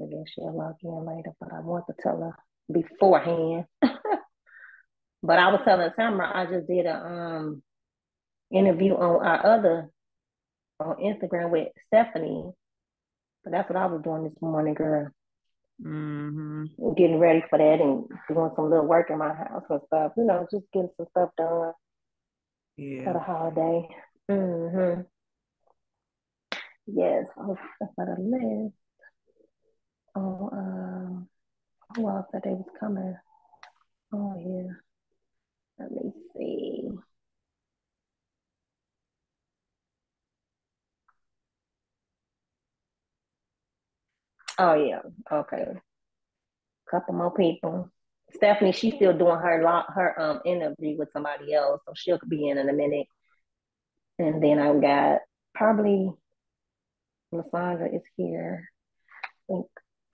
I guess she'll log in later, but I want to tell her beforehand. but I was telling Tamara I just did a um interview on our other on Instagram with Stephanie. But that's what I was doing this morning, girl. Mm-hmm. Getting ready for that and doing some little work in my house and stuff. You know, just getting some stuff done Yeah. for the holiday. Mm-hmm. Yes, I was for the list. Oh, um, who else said they was coming? Oh, yeah. Let me see. Oh, yeah. Okay. Couple more people. Stephanie, she's still doing her lot, her um interview with somebody else, so she'll be in in a minute. And then I've got probably Lasandra is here. I think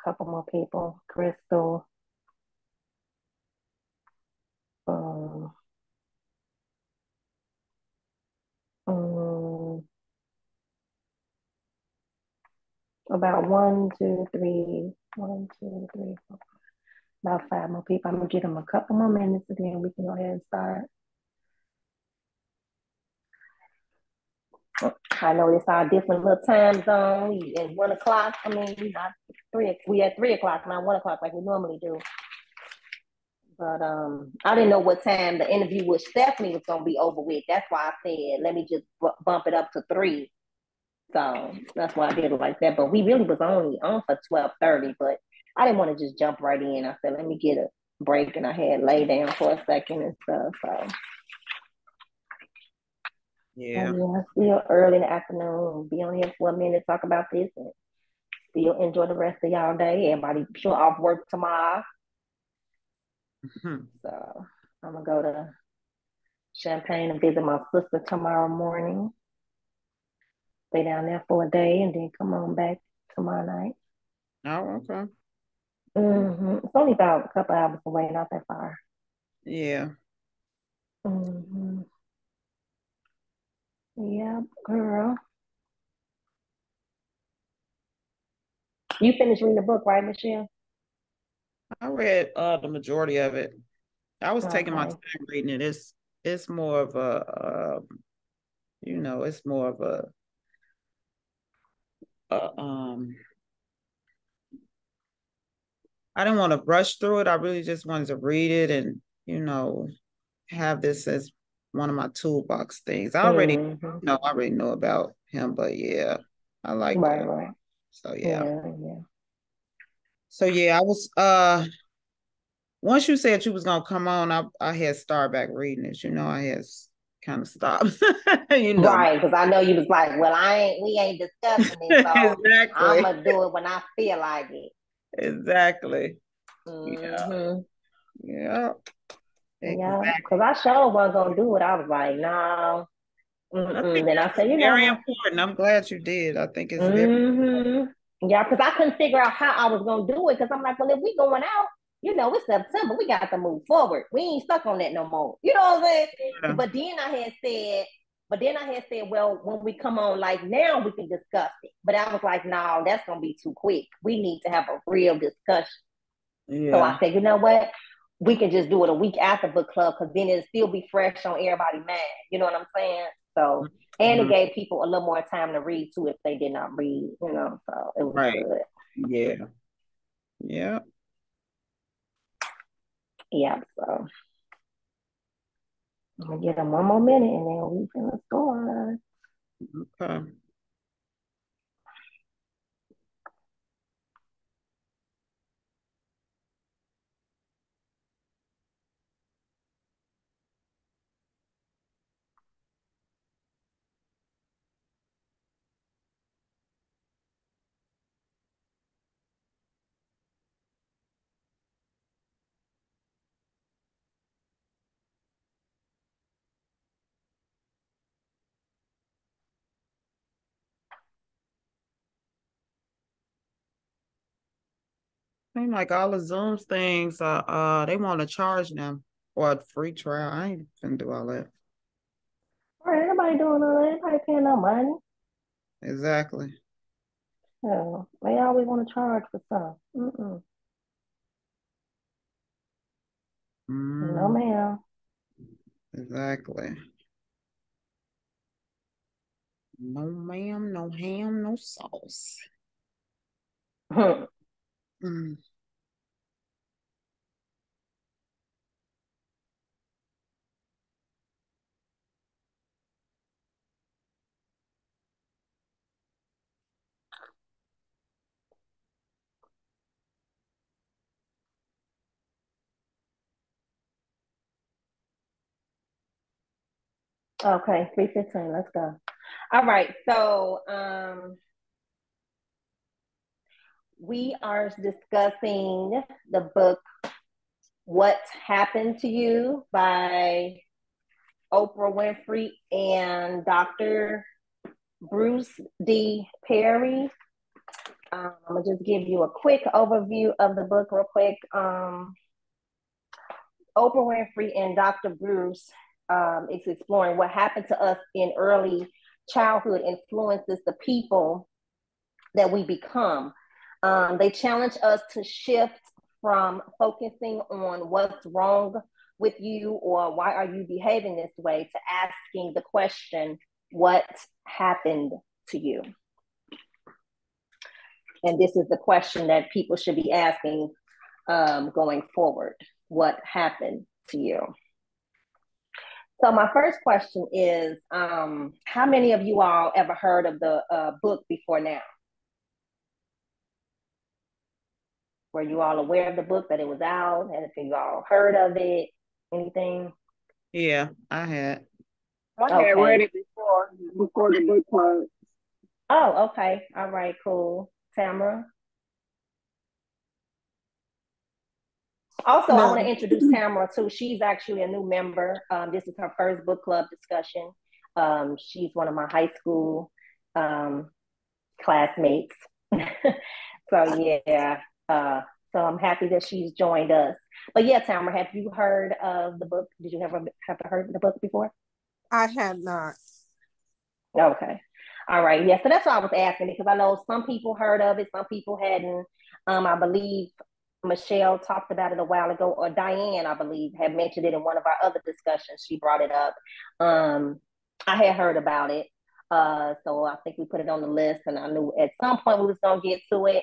couple more people. Crystal. Um, um, about one, two, three, one, two, three, four, about five more people. I'm gonna give them a couple more minutes and then we can go ahead and start. I know it's our different little time zone. We at one o'clock. I mean, not three. We at three o'clock, not one o'clock like we normally do. But um, I didn't know what time the interview with Stephanie was gonna be over with. That's why I said let me just bu- bump it up to three. So that's why I did it like that. But we really was only on for twelve thirty. But I didn't want to just jump right in. I said let me get a break, and I had lay down for a second and stuff. So Yeah. yeah, still early in the afternoon. Be on here for a minute, talk about this, and still enjoy the rest of y'all day. Everybody sure off work tomorrow. Mhm. So I'm gonna go to Champaign and visit my sister tomorrow morning. Stay down there for a day and then come on back tomorrow night. Oh, okay. hmm It's only about a couple hours away, not that far. Yeah. hmm Yeah, girl. You finished reading the book, right, Michelle? I read uh the majority of it. I was taking my time reading it. It's it's more of a um, you know, it's more of a, a um I didn't want to rush through it. I really just wanted to read it and, you know, have this as one of my toolbox things. I already Mhm. know, I already know about him, but yeah, I like Right, it. right. So yeah. Yeah, yeah. So yeah, I was uh once you said you was gonna come on, I I had start back reading it. You know, I had kind of stopped. you know. Right, because I know you was like, well, I ain't, we ain't discussing it, so I'm exactly. gonna do it when I feel like it. Exactly. hmm Yeah. Yeah, Exactly. because I sure wasn't gonna do it. I was like, no. Mm-mm. Then I said, you know very important. I'm glad you did. I think it's very hmm Yeah, because I couldn't figure out how I was gonna do it. Because I'm like, well, if we going out, you know, it's September. We got to move forward. We ain't stuck on that no more. You know what I'm saying? Yeah. But then I had said, but then I had said, well, when we come on, like now we can discuss it. But I was like, no, that's gonna be too quick. We need to have a real discussion. Yeah. So I said, you know what? We can just do it a week after book club because then it'll still be fresh on everybody's mind. You know what I'm saying? So and it Mhm. gave people a little more time to read too if they did not read, you know. So it was Right. good. Yeah. Yeah. Yeah. So I'm gonna give them one more minute and then we can let's go on. Okay. Seem like all the Zooms things uh uh they want to charge them or a free trial. I ain't finna do all that. Right, nobody doing all that, nobody paying no money. Exactly. Yeah, they always want to charge for stuff. Mm-mm. Mm. No, ma'am. Exactly. No ma'am, no ham, no sauce. mm. Okay, 315, let's go. All right, so um, we are discussing the book What Happened to You by Oprah Winfrey and Dr. Bruce D. Perry. Um, I'm gonna just give you a quick overview of the book, real quick. Um, Oprah Winfrey and Dr. Bruce um, is exploring what happened to us in early childhood influences the people that we become. Um, they challenge us to shift from focusing on what's wrong with you or why are you behaving this way to asking the question, what happened to you? And this is the question that people should be asking um, going forward. What happened to you? So my first question is, um, how many of you all ever heard of the uh, book before now? Were you all aware of the book that it was out? And if you all heard of it, anything? Yeah, I had. I okay. had read it before before the book was. Oh, okay. All right, cool. Tamara? Also, no. I want to introduce Tamara too. She's actually a new member. Um, this is her first book club discussion. Um, she's one of my high school um, classmates. so yeah, uh, so I'm happy that she's joined us. But yeah, Tamara, have you heard of the book? Did you ever have heard the book before? I have not. Okay. All right. Yeah. So that's why I was asking because I know some people heard of it, some people hadn't. Um, I believe Michelle talked about it a while ago, or Diane, I believe, had mentioned it in one of our other discussions. She brought it up. Um, I had heard about it. Uh, so I think we put it on the list, and I knew at some point we was gonna get to it.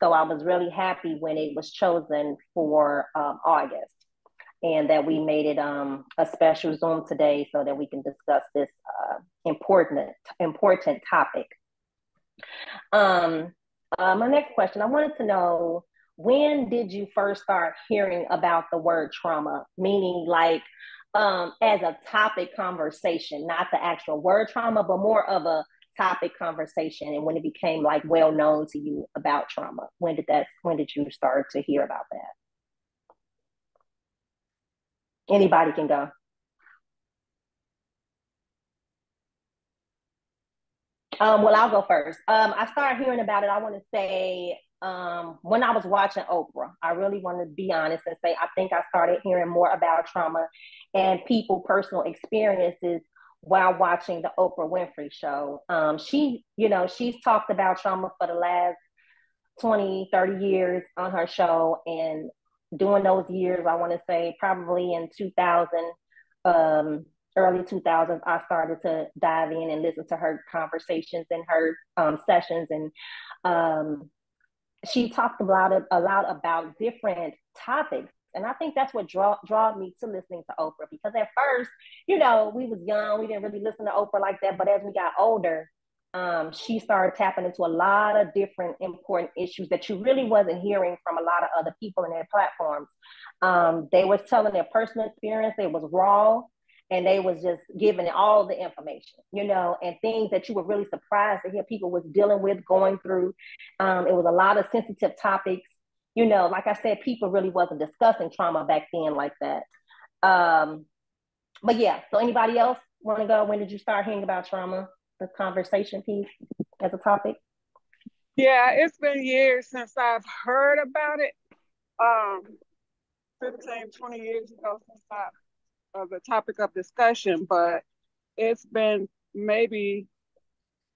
So I was really happy when it was chosen for um, August, and that we made it um, a special Zoom today so that we can discuss this uh, important important topic. Um, uh, my next question, I wanted to know when did you first start hearing about the word trauma? Meaning, like, um, as a topic conversation, not the actual word trauma, but more of a topic conversation. And when it became like well known to you about trauma, when did that? When did you start to hear about that? Anybody can go. Um, well, I'll go first. Um, I started hearing about it. I want to say um, when I was watching Oprah, I really want to be honest and say I think I started hearing more about trauma and people personal experiences while watching the Oprah Winfrey show. Um, she, you know, she's talked about trauma for the last 20, 30 years on her show. And during those years, I want to say probably in 2000, um, early 2000s, I started to dive in and listen to her conversations and her um, sessions. And um, she talked a lot, of, a lot about different topics. And I think that's what draw, draw me to listening to Oprah because at first, you know, we was young, we didn't really listen to Oprah like that. But as we got older, um, she started tapping into a lot of different important issues that you really wasn't hearing from a lot of other people in their platforms. Um, they was telling their personal experience. It was raw and they was just giving all the information, you know, and things that you were really surprised to hear people was dealing with, going through. Um, it was a lot of sensitive topics, you know. Like I said, people really wasn't discussing trauma back then like that. Um, but yeah, so anybody else want to go? When did you start hearing about trauma? The conversation piece as a topic. Yeah, it's been years since I've heard about it. Um, 15, 20 years ago since I of the topic of discussion, but it's been maybe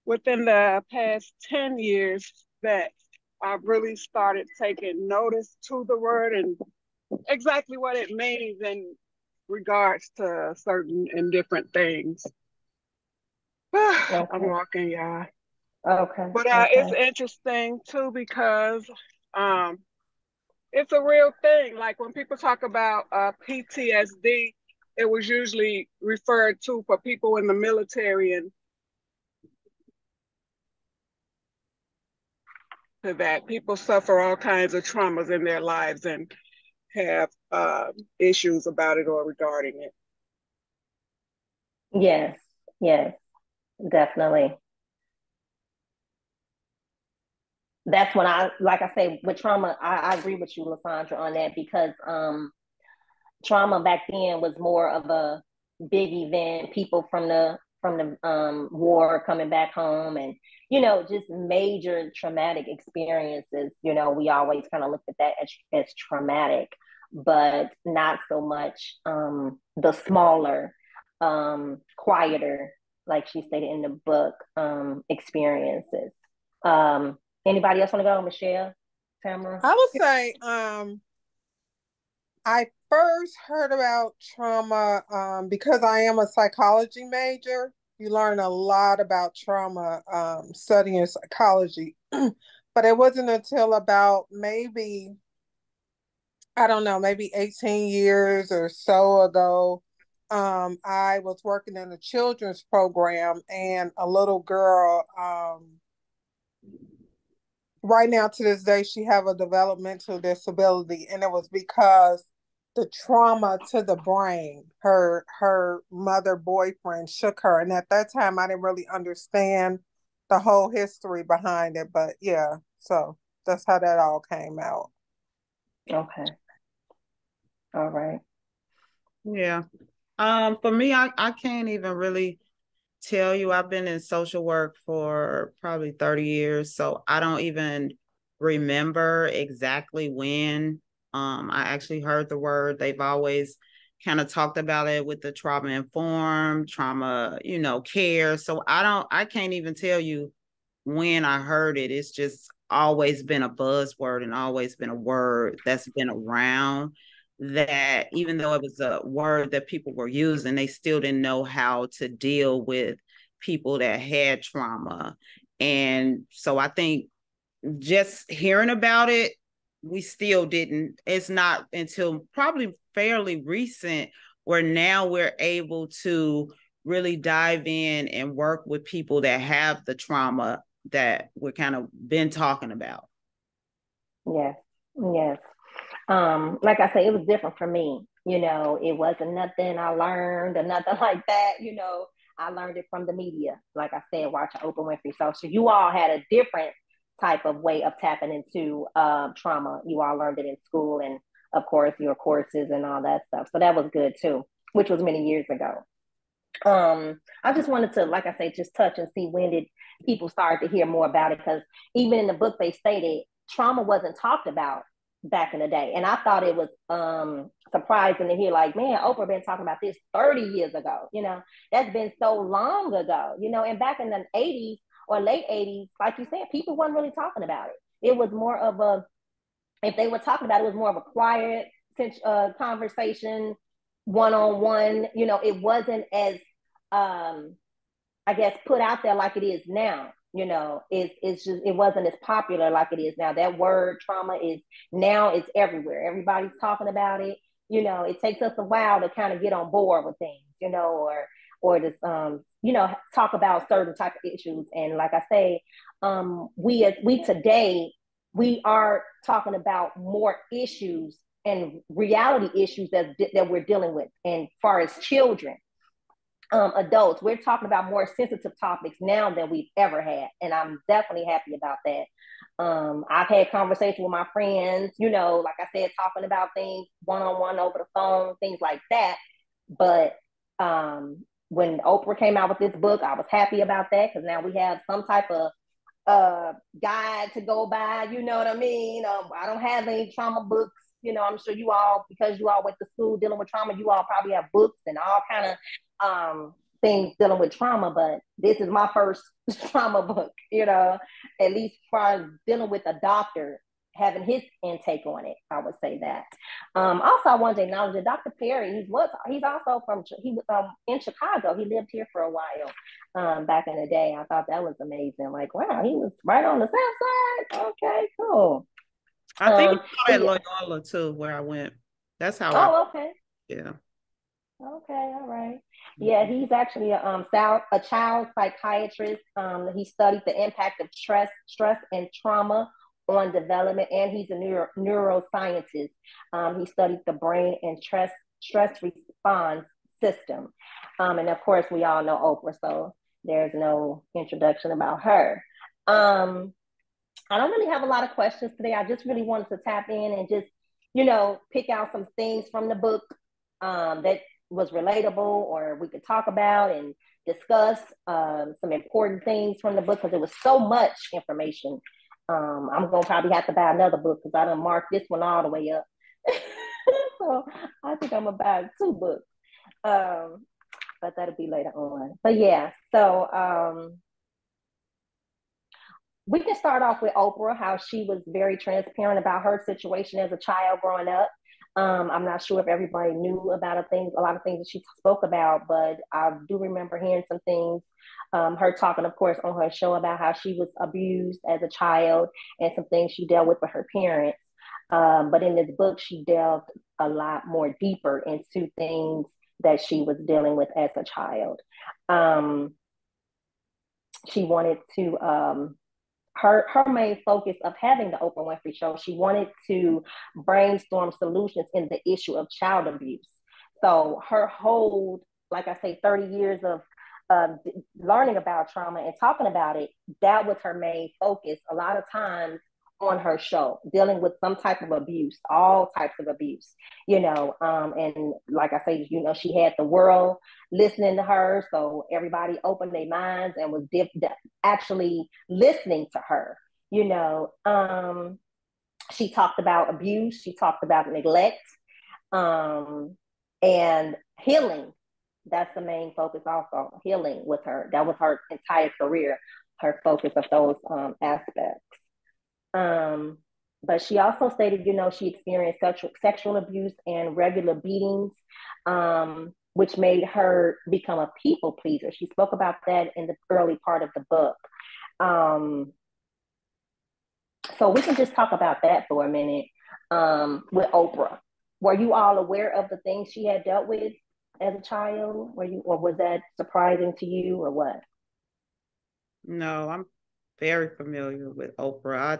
within the past 10 years that I've really started taking notice to the word and exactly what it means in regards to certain and different things. okay. I'm walking, y'all. Okay. But uh, okay. it's interesting too because um, it's a real thing. Like when people talk about uh, PTSD, it was usually referred to for people in the military and to that people suffer all kinds of traumas in their lives and have uh, issues about it or regarding it. Yes, yes, definitely. That's when I, like I say, with trauma, I, I agree with you, Lysandra, on that because um, trauma back then was more of a big event. People from the from the um, war coming back home, and you know, just major traumatic experiences. You know, we always kind of looked at that as, as traumatic, but not so much um, the smaller, um, quieter, like she stated in the book, um, experiences. Um, anybody else want to go, Michelle? Tamara? I would say um, I first heard about trauma um, because I am a psychology major. You learn a lot about trauma um, studying psychology. but it wasn't until about maybe, I don't know, maybe 18 years or so ago. Um, I was working in a children's program and a little girl um, right now to this day she have a developmental disability and it was because the trauma to the brain. Her her mother boyfriend shook her and at that time i didn't really understand the whole history behind it but yeah so that's how that all came out. Okay. All right. Yeah. Um for me i i can't even really tell you. I've been in social work for probably 30 years, so I don't even remember exactly when um, I actually heard the word. They've always kind of talked about it with the trauma informed, trauma, you know, care. So I don't, I can't even tell you when I heard it. It's just always been a buzzword and always been a word that's been around that even though it was a word that people were using, they still didn't know how to deal with people that had trauma. And so I think just hearing about it, we still didn't. It's not until probably fairly recent where now we're able to really dive in and work with people that have the trauma that we're kind of been talking about. Yes, yes. Um, like I say, it was different for me. You know, it wasn't nothing I learned or nothing like that. You know, I learned it from the media. Like I said, watching Oprah Winfrey. So, so you all had a different type of way of tapping into uh, trauma. You all learned it in school and, of course, your courses and all that stuff. So that was good too, which was many years ago. Um, I just wanted to, like I say, just touch and see when did people start to hear more about it because even in the book they stated trauma wasn't talked about back in the day. And I thought it was um, surprising to hear, like, man, Oprah been talking about this 30 years ago. You know, that's been so long ago, you know, and back in the 80s or late 80s, like you said, people weren't really talking about it. It was more of a, if they were talking about it, it was more of a quiet uh, conversation, one on one. You know, it wasn't as, um, I guess, put out there like it is now you know it's it's just it wasn't as popular like it is now that word trauma is now it's everywhere everybody's talking about it you know it takes us a while to kind of get on board with things you know or or just um you know talk about certain type of issues and like i say um we as we today we are talking about more issues and reality issues that that we're dealing with and far as children um, adults, we're talking about more sensitive topics now than we've ever had. And I'm definitely happy about that. Um, I've had conversations with my friends, you know, like I said, talking about things one on one over the phone, things like that. But um, when Oprah came out with this book, I was happy about that because now we have some type of uh, guide to go by. You know what I mean? Um, I don't have any trauma books. You know, I'm sure you all, because you all went to school dealing with trauma, you all probably have books and all kind of um, things dealing with trauma, but this is my first trauma book, you know, at least for dealing with a doctor having his intake on it. I would say that. Um, also, I wanted to acknowledge that Dr. Perry. he was he's also from he was um, in Chicago. He lived here for a while um, back in the day. I thought that was amazing. Like, wow, he was right on the south side. Okay, cool. I think um, at yeah. Loyola too, where I went. That's how. Oh, I, okay. Yeah. Okay, all right. Yeah, mm-hmm. he's actually a um a child psychiatrist. Um, he studied the impact of stress, stress and trauma on development, and he's a neuro neuroscientist. Um, he studied the brain and stress stress response system. Um, and of course, we all know Oprah, so there's no introduction about her. Um, I don't really have a lot of questions today. I just really wanted to tap in and just, you know, pick out some things from the book um, that was relatable or we could talk about and discuss um, some important things from the book because there was so much information. Um, I'm gonna probably have to buy another book because I done marked this one all the way up. so I think I'm gonna buy two books. Um, but that'll be later on. But yeah, so um, we can start off with Oprah, how she was very transparent about her situation as a child growing up. Um, I'm not sure if everybody knew about a thing, a lot of things that she spoke about, but I do remember hearing some things. Um, her talking, of course, on her show about how she was abused as a child and some things she dealt with with her parents. Um, but in this book, she delved a lot more deeper into things that she was dealing with as a child. Um, she wanted to um, her her main focus of having the Oprah Winfrey Show, she wanted to brainstorm solutions in the issue of child abuse. So her whole, like I say, 30 years of uh, learning about trauma and talking about it, that was her main focus. A lot of times on her show, dealing with some type of abuse, all types of abuse, you know. Um, and like I say, you know, she had the world listening to her, so everybody opened their minds and was dip, actually listening to her, you know. Um, she talked about abuse, she talked about neglect, um, and healing. That's the main focus, also healing with her. That was her entire career, her focus of those um, aspects. Um, but she also stated, you know, she experienced sexual, sexual abuse and regular beatings, um, which made her become a people pleaser. She spoke about that in the early part of the book. Um, so we can just talk about that for a minute um, with Oprah. Were you all aware of the things she had dealt with as a child? Were you, or was that surprising to you, or what? No, I'm very familiar with Oprah. I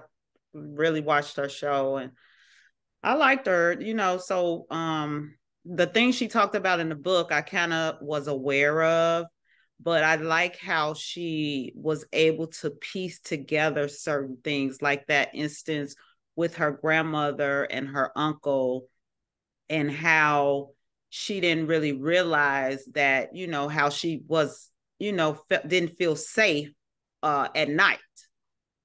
really watched her show and I liked her, you know, so um the things she talked about in the book I kind of was aware of, but I like how she was able to piece together certain things like that instance with her grandmother and her uncle and how she didn't really realize that, you know, how she was, you know, fe- didn't feel safe uh at night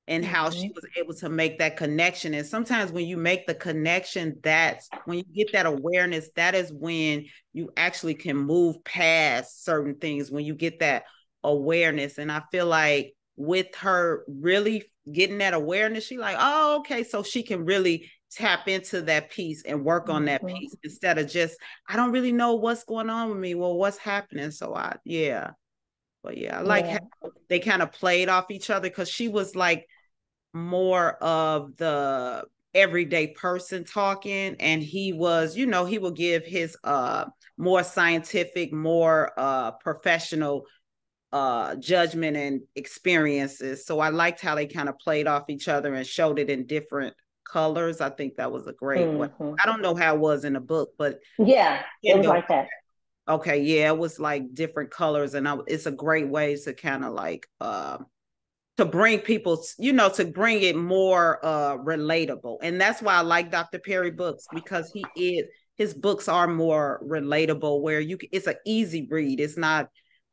and mm-hmm. how she mm-hmm. was able to make that connection. And sometimes when you make the connection, that's when you get that awareness, that is when you actually can move past certain things, when you get that awareness. And I feel like with her really getting that awareness, she like, oh, okay, so she can really tap into that piece and work on that mm-hmm. piece instead of just, I don't really know what's going on with me. Well, what's happening? So I, yeah. But yeah, I like yeah. how they kind of played off each other because she was like more of the everyday person talking and he was you know he will give his uh more scientific more uh professional uh judgment and experiences. So i liked how they kind of played off each other and showed it in different colors. I think that was a great mm-hmm. one i don't know how it was in the book but yeah it was like that. Okay yeah it was like different colors and I, it's a great way to kind of like uh to bring people, you know, to bring it more uh relatable. And that's why I like Dr. Perry books because he is his books are more relatable where you it's an easy read. It's not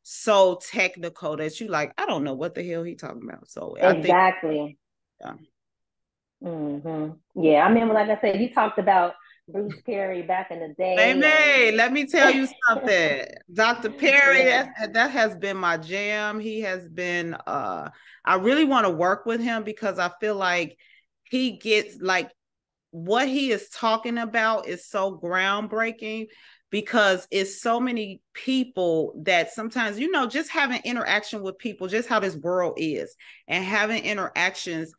so technical that you like, I don't know what the hell he talking about. So exactly. Think, yeah. Mm-hmm. Yeah, I mean, like I said, he talked about Bruce Perry back in the day. Hey, and... let me tell you something. Dr. Perry, yeah. that, that has been my jam. He has been uh I really want to work with him because I feel like he gets like what he is talking about is so groundbreaking because it's so many people that sometimes you know just having interaction with people just how this world is and having interactions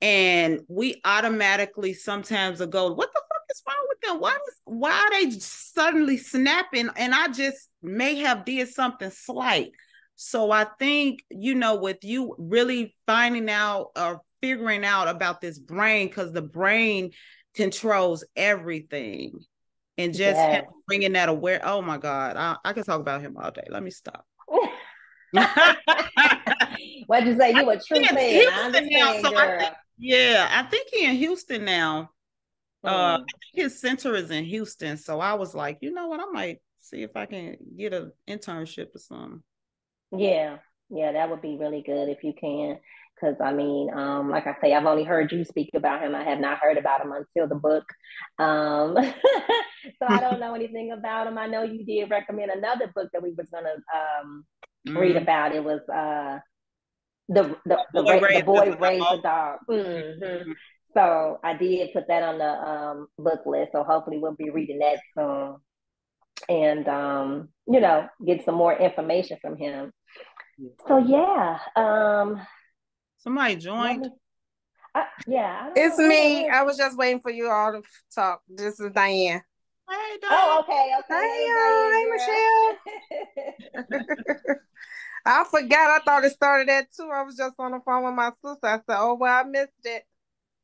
and we automatically sometimes go what the is wrong with them why is why are they suddenly snapping and i just may have did something slight so i think you know with you really finding out or figuring out about this brain because the brain controls everything and just bringing that aware. Oh my God, I, I can talk about him all day. Let me stop. What'd you say? You a true fan. I understand, so I think, yeah, I think he in Houston now. Uh, hmm. his center is in Houston, so I was like, you know what, I might see if I can get an internship or something. Yeah, yeah, that would be really good if you can because I mean, um, like I say, I've only heard you speak about him. I have not heard about him until the book. Um, so I don't know anything about him. I know you did recommend another book that we was gonna um, mm. read about. It was uh, the the, the, boy, raised, the boy raised a dog. Mm-hmm. mm-hmm. So I did put that on the um, book list. So hopefully we'll be reading that soon, and um, you know, get some more information from him. So yeah, um, Somebody joined. Uh, yeah. It's me. I was just waiting for you all to talk. This is Diane. Hey, Diane. Oh, okay. Okay. Hey, Diane, hey Michelle. I forgot. I thought it started at two. I was just on the phone with my sister. I said, "Oh well, I missed it."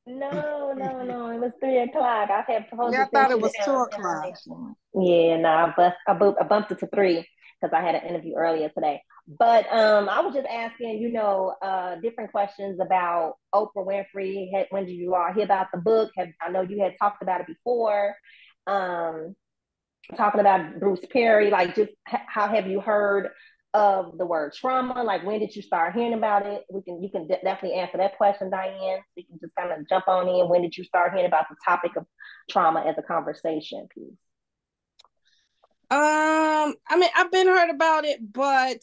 No, no, no. It was three o'clock. I had told yeah, I thought it was two o'clock. Yeah, no, I, bust, I, I bumped it to three because I had an interview earlier today. But um, I was just asking, you know, uh, different questions about Oprah Winfrey. When did you all hear about the book? Have, I know you had talked about it before. Um, talking about Bruce Perry, like just how have you heard of the word trauma? Like when did you start hearing about it? We can you can de- definitely answer that question, Diane. You can just kind of jump on in. When did you start hearing about the topic of trauma as a conversation piece? Um, I mean, I've been heard about it, but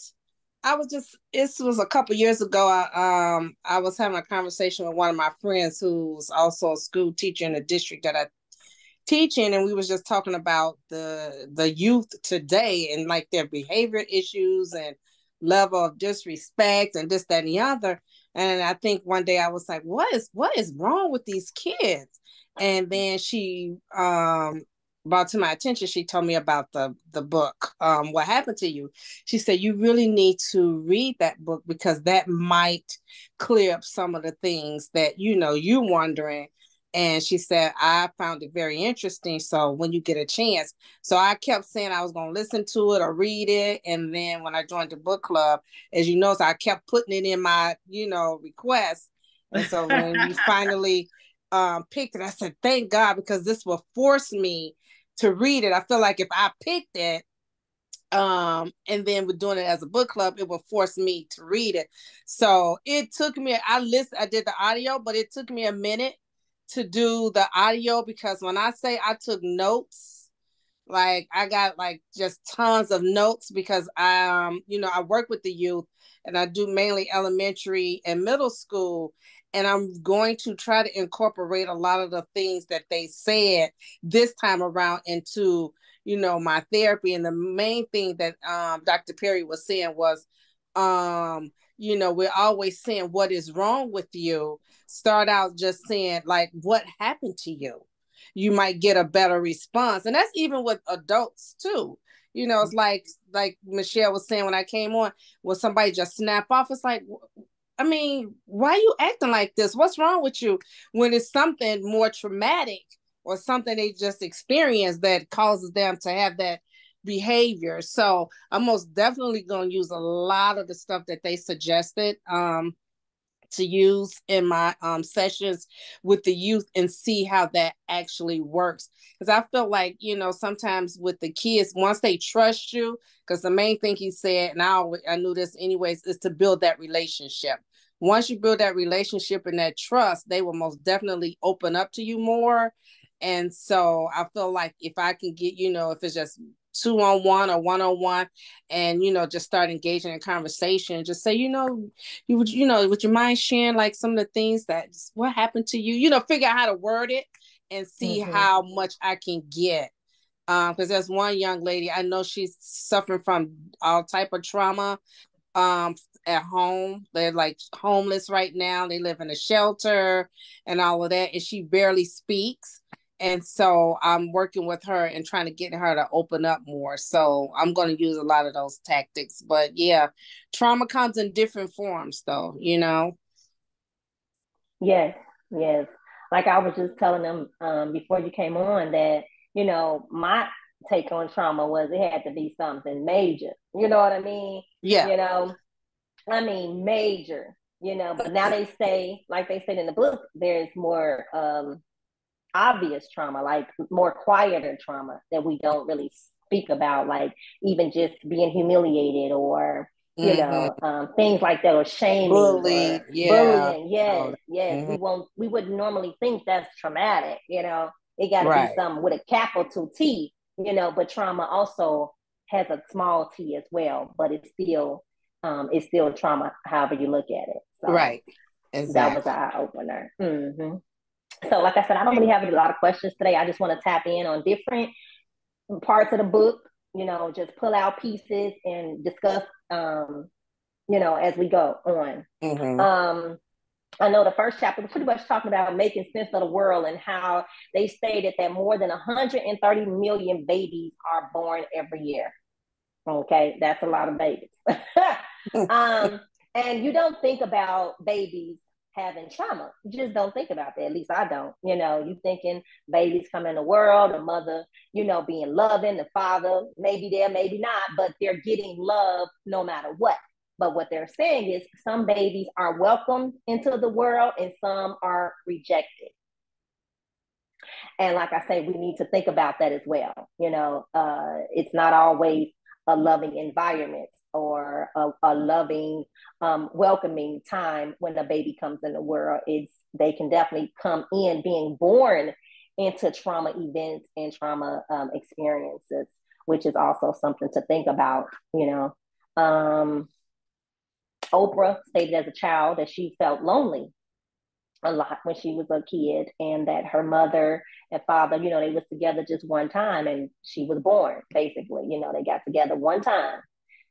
I was just this was a couple years ago. I um I was having a conversation with one of my friends who's also a school teacher in the district that I teach in, and we was just talking about the the youth today and like their behavior issues and level of disrespect and this, that, and the other. And I think one day I was like, what is what is wrong with these kids? And then she um brought to my attention, she told me about the the book. Um, what happened to you? She said you really need to read that book because that might clear up some of the things that you know you wondering. And she said I found it very interesting. So when you get a chance, so I kept saying I was going to listen to it or read it, and then when I joined the book club, as you know, so I kept putting it in my you know request. And so when you finally um, picked it, I said, thank God, because this will force me to read it. I feel like if I picked it, um, and then we're doing it as a book club, it will force me to read it. So it took me, I listened, I did the audio, but it took me a minute to do the audio because when I say I took notes, like I got like just tons of notes because I um, you know, I work with the youth and I do mainly elementary and middle school and I'm going to try to incorporate a lot of the things that they said this time around into you know my therapy and the main thing that um, Dr. Perry was saying was um you know we're always saying what is wrong with you start out just saying like what happened to you you might get a better response and that's even with adults too you know it's like like michelle was saying when i came on when somebody just snap off it's like I mean, why are you acting like this? What's wrong with you? When it's something more traumatic or something they just experienced that causes them to have that behavior. So I'm most definitely going to use a lot of the stuff that they suggested um, to use in my um, sessions with the youth and see how that actually works. Because I feel like, you know, sometimes with the kids, once they trust you, because the main thing he said, and I, I knew this anyways, is to build that relationship. Once you build that relationship and that trust, they will most definitely open up to you more And so I feel like if I can get, you know, if it's just two on one or one on one and you know just start engaging in conversation. Just say you know you would you know would you mind sharing like some of the things that what happened to you? You know figure out how to word it and see mm-hmm. how much i can get. Um because there's one young lady i know she's suffering from all type of trauma um at home. They're like homeless right now. They live in a shelter and all of that and she barely speaks and so i'm working with her and trying to get her to open up more. So i'm going to use a lot of those tactics. But yeah trauma comes in different forms though you know? Yes yes. Like i was just telling them um, before you came on that you know my take on trauma was it had to be something major. You know what i mean? Yeah. You know i mean major you know but now they say like they said in the book there's more um obvious trauma, like more quieter trauma that we don't really speak about, like even just being humiliated or you mm-hmm. know um, things like that or shaming bullying yeah bullying yes oh, yes mm-hmm. we won't we wouldn't normally think that's traumatic you know it got to right. be something with a capital t you know but trauma also has a small t as well but it's still um it's still trauma however you look at it so right exactly. that was an eye-opener mm-hmm. So, like I said, I don't really have a lot of questions today. I just want to tap in on different parts of the book, you know, just pull out pieces and discuss, um, you know, as we go on. Mm-hmm. Um, I know the first chapter was pretty much talking about making sense of the world and how they stated that more than 130 million babies are born every year. Okay, that's a lot of babies. um, and you don't think about babies having trauma. You just don't think about that. At least I don't. You know, you thinking babies come in the world, a mother, you know, being loving, the father, maybe there, maybe not, but they're getting love no matter what. But what they're saying is some babies are welcomed into the world and some are rejected. And like I say, we need to think about that as well. You know, uh, it's not always a loving environment or a, a loving, um, welcoming time when a baby comes in the world. It's they can definitely come in being born into trauma events and trauma um, experiences, which is also something to think about. You know, um, Oprah stated as a child that she felt lonely a lot when she was a kid and that her mother and father you know they was together just one time and she was born basically you know they got together one time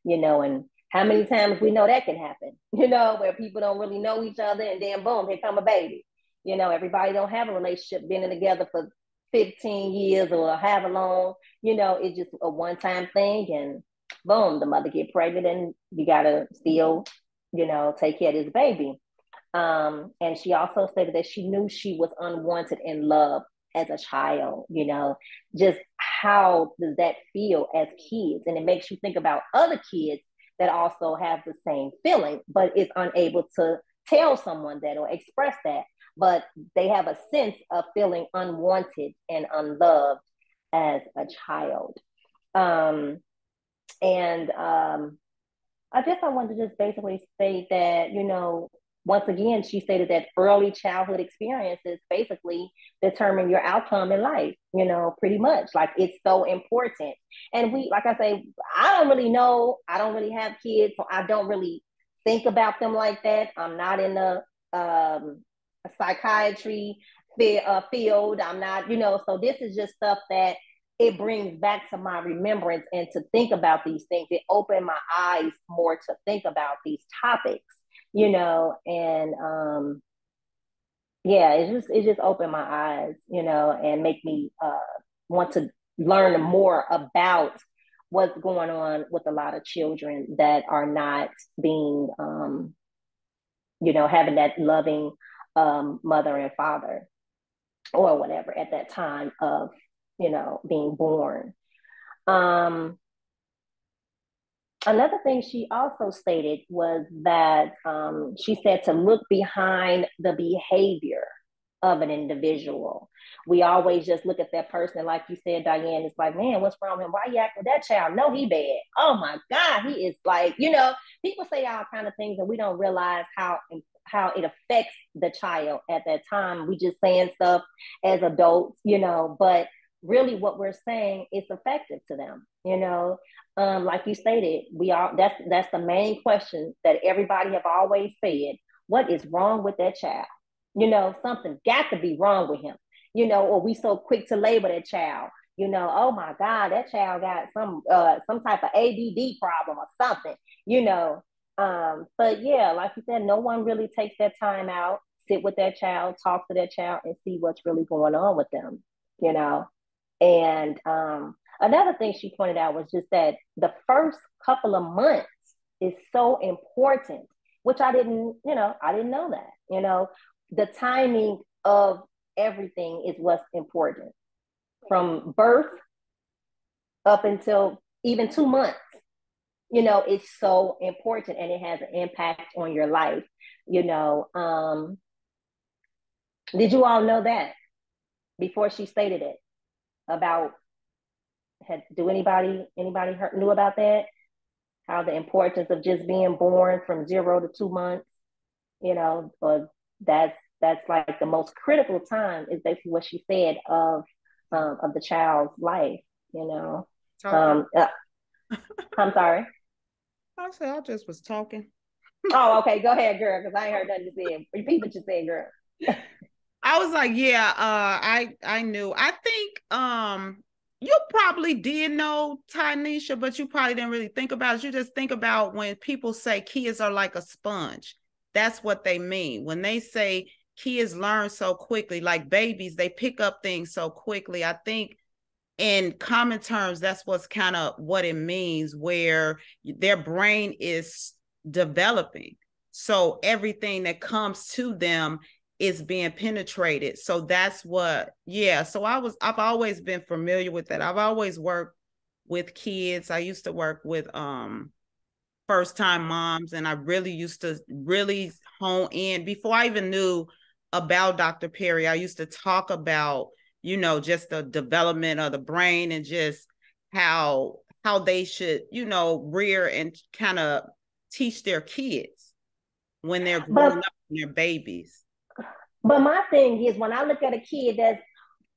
you know, and how many times we know that can happen, you know, where people don't really know each other and then boom, here come a baby. You know, everybody don't have a relationship been together for 15 years or however long, you know, it's just a one-time thing and boom, the mother get pregnant and you gotta still, you know, take care of this baby. Um, and she also stated that she knew she was unwanted in love as a child, you know, just how does that feel as kids? And it makes you think about other kids that also have the same feeling, but is unable to tell someone that or express that. But they have a sense of feeling unwanted and unloved as a child. Um, and um, I guess I wanted to just basically say that, you know, once again, she stated that early childhood experiences basically determine your outcome in life, you know, pretty much. Like it's so important. And we, like I say, I don't really know. I don't really have kids, so I don't really think about them like that. I'm not in the um, psychiatry uh, field. I'm not, you know, so this is just stuff that it brings back to my remembrance and to think about these things. It opened my eyes more to think about these topics you know, and um, yeah, it just it just opened my eyes, you know, and make me uh, want to learn more about what's going on with a lot of children that are not being, um, you know, having that loving um, mother and father or whatever at that time of, you know, being born. Um, another thing she also stated was that um, she said to look behind the behavior of an individual. We always just look at that person, and like you said, Diane. It's like, man, what's wrong with him? Why you act with that child? No, he bad. Oh my God, he is like, you know, people say all kind of things, and we don't realize how how it affects the child at that time. We just saying stuff as adults, you know, but really what we're saying is effective to them, you know. Um, like you stated, we all that's that's the main question that everybody have always said. What is wrong with that child? You know, something got to be wrong with him, you know, or we so quick to label that child you know, oh my God, that child got some uh some type of ADD problem or something, you know. Um, but yeah, like you said, no one really takes that time out, sit with that child, talk to that child, and see what's really going on with them, you know. And um, another thing she pointed out was just that the first couple of months is so important, which I didn't, you know, I didn't know that, you know, the timing of everything is what's important from birth up until even two months you know it's so important and it has an impact on your life you know. Um did you all know that before she stated it about had do anybody anybody heard, knew about that how the importance of just being born from zero to two months you know but that's that's like the most critical time is basically what she said of um, of the child's life, you know. Um, uh, I'm sorry. I said I just was talking. oh, okay. Go ahead, girl, because I ain't heard nothing you said. Repeat what you said, girl. I was like, yeah, uh, I I knew. I think um you probably did know Tynesha, but you probably didn't really think about it. You just think about when people say kids are like a sponge. That's what they mean. When they say kids learn so quickly like babies they pick up things so quickly i think in common terms that's what's kind of what it means where their brain is developing so everything that comes to them is being penetrated so that's what yeah so i was i've always been familiar with that i've always worked with kids i used to work with um first time moms and i really used to really hone in before i even knew about Dr. Perry. I used to talk about, you know, just the development of the brain and just how how they should, you know, rear and kind of teach their kids when they're growing but, up and they're babies. But my thing is when I look at a kid that's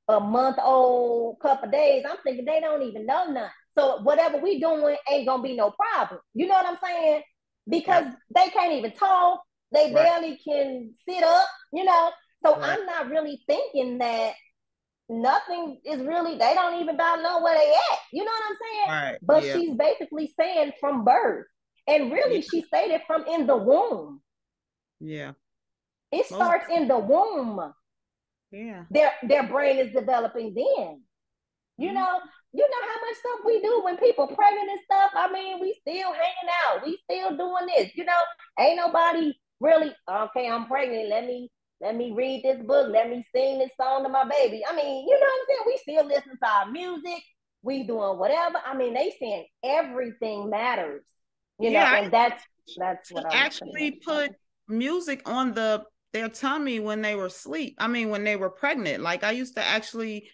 a month old, couple days, I'm thinking they don't even know nothing. So whatever we doing ain't gonna be no problem. You know what I'm saying? Because they can't even talk, they right. barely can sit up, you know. So right. I'm not really thinking that nothing is really they don't even about know where they at. You know what I'm saying? Right. But yeah. she's basically saying from birth. And really yeah. she stated from in the womb. Yeah. It starts in the womb. Yeah. Their their brain is developing then. You mm-hmm. know, you know how much stuff we do when people pregnant and stuff. I mean, we still hanging out. We still doing this. You know, ain't nobody really okay. I'm pregnant. Let me let me read this book. Let me sing this song to my baby. I mean, you know what I'm saying? We still listen to our music. We doing whatever. I mean, they saying everything matters. You yeah, know, and that's that's what I actually put music on the their tummy when they were asleep. I mean, when they were pregnant. Like I used to actually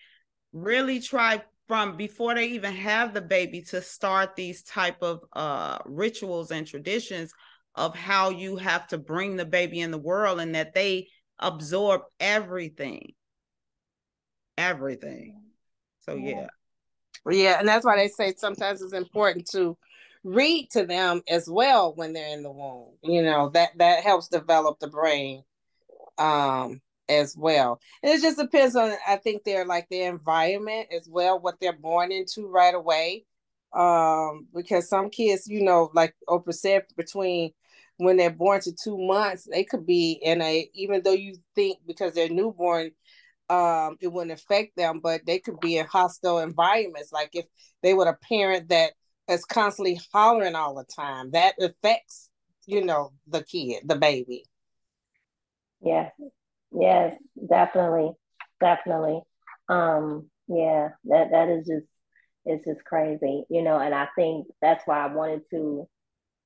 really try from before they even have the baby to start these type of uh rituals and traditions of how you have to bring the baby in the world and that they absorb everything everything so yeah yeah and that's why they say sometimes it's important to read to them as well when they're in the womb you know that that helps develop the brain um as well and it just depends on i think they're like their environment as well what they're born into right away um because some kids you know like oprah said between when they're born to two months, they could be in a even though you think because they're newborn, um, it wouldn't affect them, but they could be in hostile environments. Like if they were a parent that is constantly hollering all the time, that affects, you know, the kid, the baby. Yeah. Yes, definitely. Definitely. Um, yeah, that that is just it's just crazy, you know, and I think that's why I wanted to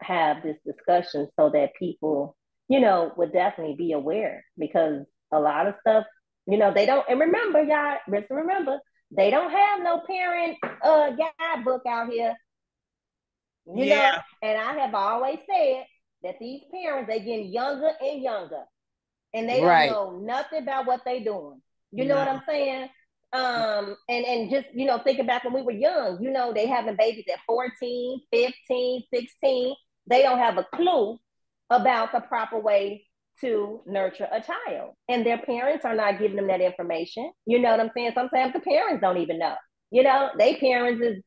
have this discussion so that people, you know, would definitely be aware because a lot of stuff, you know, they don't. And remember, y'all, just remember, they don't have no parent uh guidebook out here. You yeah. know, and I have always said that these parents they getting younger and younger, and they Right. don't know nothing about what they doing. You know what I'm saying? Um, and and just you know, thinking back when we were young, you know, they having babies at 14, 15, 16. They don't have a clue about the proper way to nurture a child. And their parents are not giving them that information. You know what I'm saying? Sometimes the parents don't even know. You know, they parents is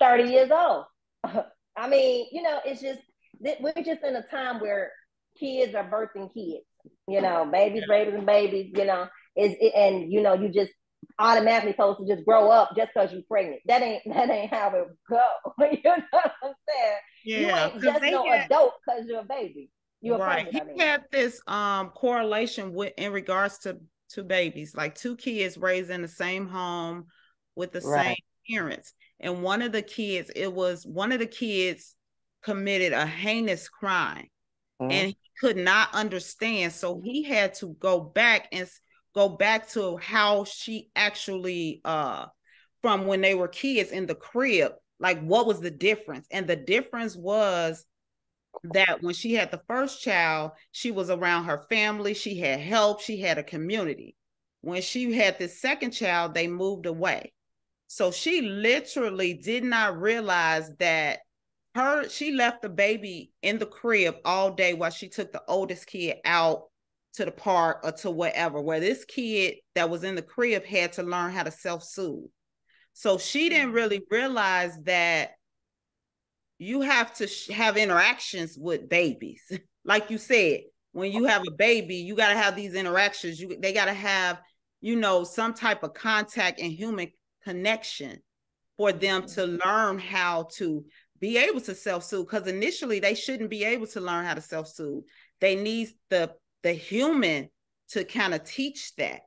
30 years old. I mean, you know, it's just that we're just in a time where kids are birthing kids. You know, babies, babies, and babies. You know, is and you know, you just automatically supposed to just grow up just because you're pregnant. That ain't that ain't how it go. you know what I'm saying? Yeah, you ain't just no had- adult because you're a baby. You're a right. pregnant. I He mean. had this um correlation with in regards to to babies, like two kids raised in the same home with the Right. same parents. And one of the kids, it was one of the kids committed a heinous crime Mhm. and he could not understand. So he had to go back and go back to how she actually uh from when they were kids in the crib, like what was the difference? And the difference was that when she had the first child, she was around her family, she had help, she had a community. When she had this second child, they moved away. So she literally did not realize that her she left the baby in the crib all day while she took the oldest kid out to the park or to whatever where this kid that was in the crib had to learn how to self-soothe. So she didn't mm-hmm. really realize that you have to sh- have interactions with babies. like you said, when you have a baby, you got to have these interactions. You they got to have, you know, some type of contact and human connection for them to mm-hmm. learn how to be able to self-soothe because initially they shouldn't be able to learn how to self-soothe. They need the the human to kind of teach that.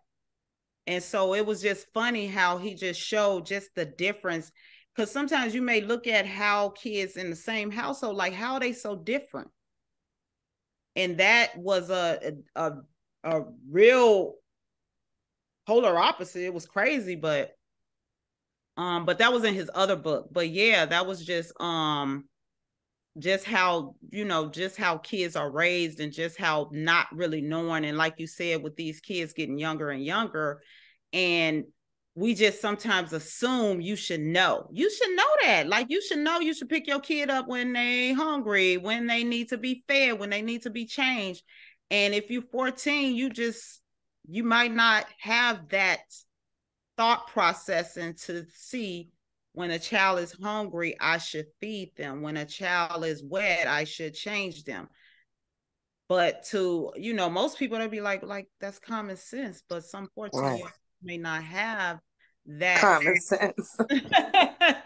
And so it was just funny how he just showed just the difference because sometimes you may look at how kids in the same household like how are they so different and that was a a, a real polar opposite it was crazy but um but that was in his other book but yeah that was just um just how you know just how kids are raised and just how not really knowing and like you said with these kids getting younger and younger and we just sometimes assume you should know. You should know that. Like you should know you should pick your kid up when they hungry, when they need to be fed, when they need to be changed. And if you're 14, you just you might not have that thought processing to see when a child is hungry, I should feed them. When a child is wet, I should change them. But to, you know, most people they'll be like, like that's common sense. But some 14 Right. may not have that Common sense.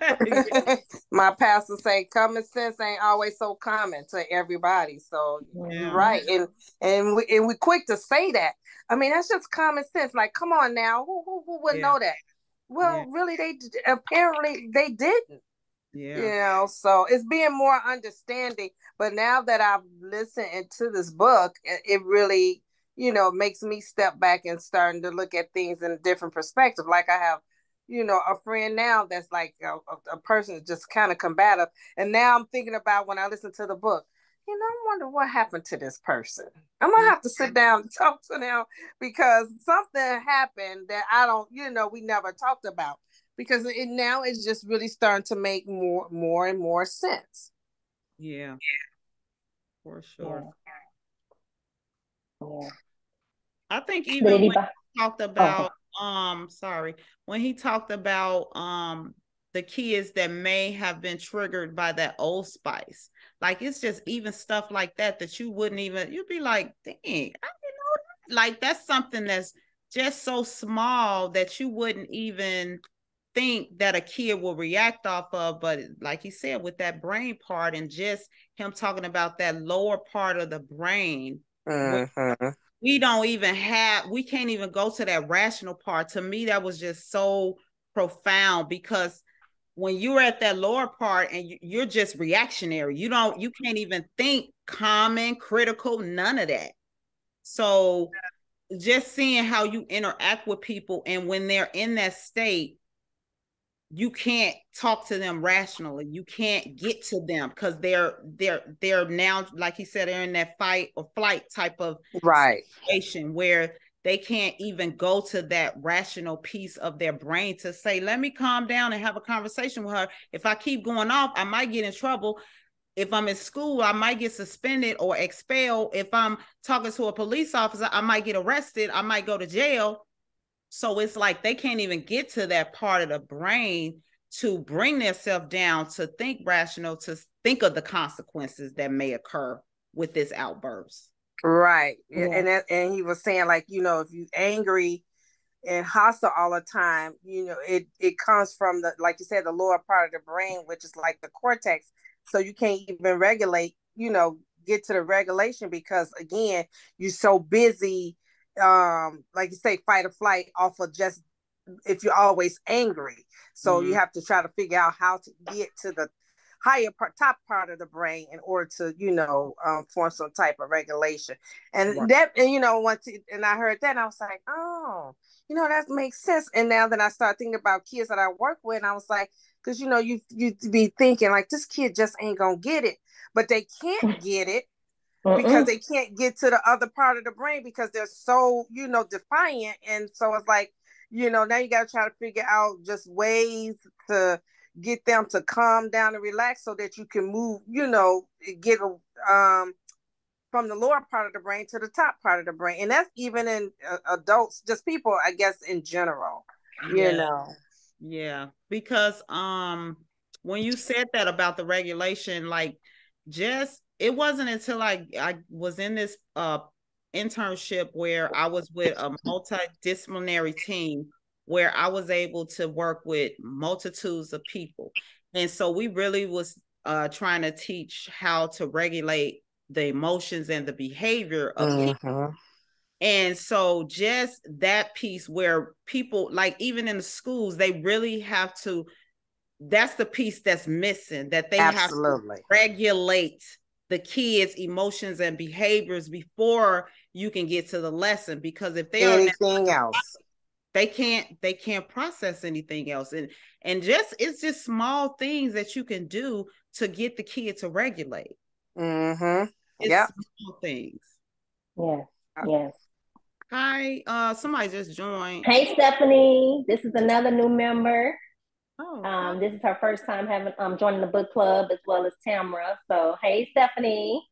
My pastor say common sense ain't always so common to everybody. So Yeah. right, and and we and we quick to say that. I mean, that's just common sense. Like, come on now, who who, who would Yeah. know that? Well, Yeah. really, they apparently they didn't. yeah. You know, so it's being more understanding. But now that I've listened to this book, it, it really, you know, makes me step back and starting to look at things in a different perspective. Like I have, you know, a friend now that's like a, a, a person just kind of combative. And now I'm thinking about when I listen to the book, you know, I wonder what happened to this person. I'm gonna have to sit mm-hmm. down and talk to them because something happened that I don't, you know, we never talked about because it now it's just really starting to make more more and more sense Yeah. For sure. Yeah. I think even when he talked about um sorry, when he talked about um the kids that may have been triggered by that old spice. Like it's just even stuff like that that you wouldn't even you'd be like, dang, I didn't know that. Like that's something that's just so small that you wouldn't even think that a kid will react off of. But like he said, with that brain part and just him talking about that lower part of the brain, Mhm. we don't even have we can't even go to that rational part. To me that was just so profound because when you're at that lower part and you're just reactionary. You don't you can't even think common critical none of that. So just seeing how you interact with people and when they're in that state you can't talk to them rationally. You can't get to them because they're they're they're now, like he said, they're in that fight or flight type of right situation where they can't even go to that rational piece of their brain to say, let me calm down and have a conversation with her. If I keep going off, I might get in trouble. If I'm in school, I might get suspended or expelled. If I'm talking to a police officer, I might get arrested. I might go to jail so it's like they can't even get to that part of the brain to bring themselves down to think rational, to think of the consequences that may occur with this outburst. Right. Yeah. And that, and he was saying like, you know, if you're angry and hostile all the time, you know, it it comes from the like you said, the lower part of the brain, which is like the cortex. So you can't even regulate, you know, get to the regulation because again, you're so busy um like you say fight or flight off of just if you're always angry so mm-hmm. you have to try to figure out how to get to the higher part top part of the brain in order to you know um, form some type of regulation and right. that and you know once it, and i heard that i was like oh you know that makes sense and now that i start thinking about kids that i work with i was like because you know you you be thinking like this kid just ain't gonna get it but they can't get it Mm-mm. because they can't get to the other part of the brain because they're so you know defiant and so it's like you know now you got to try to figure out just ways to get them to calm down and relax so that you can move you know get um from the lower part of the brain to the top part of the brain and that's even in uh, adults just people i guess in general you yeah. know yeah because um when you said that about the regulation like just it wasn't until I I was in this uh internship where I was with a multidisciplinary team where I was able to work with multitudes of people. And so we really was uh trying to teach how to regulate the emotions and the behavior of mm-hmm. people. And so just that piece where people like even in the schools they really have to that's the piece that's missing that they Absolutely. have to regulate the kids emotions and behaviors before you can get to the lesson because if they anything are else? they can't they can't process anything else. And and just it's just small things that you can do to get the kid to regulate. Mm-hmm. Yeah things. Yes yes. Hi uh somebody just joined. Hey stephanie. This is another new member Oh, um, this is her first time having um joining the book club as well as Tamara. So hey Stephanie.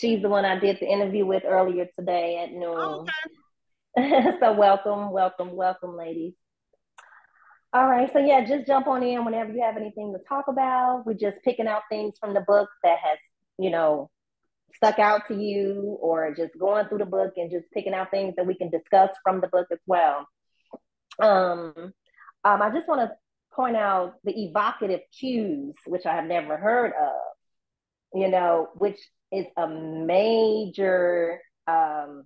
She's the one I did the interview with earlier today at noon. Okay. so welcome, welcome, welcome, ladies. All right, so yeah, just jump on in whenever you have anything to talk about. We're just picking out things from the book that has, you know, stuck out to you, or just going through the book and just picking out things that we can discuss from the book as well. Um, um, I just want to point out the evocative cues, which I have never heard of, you know, which is a major um,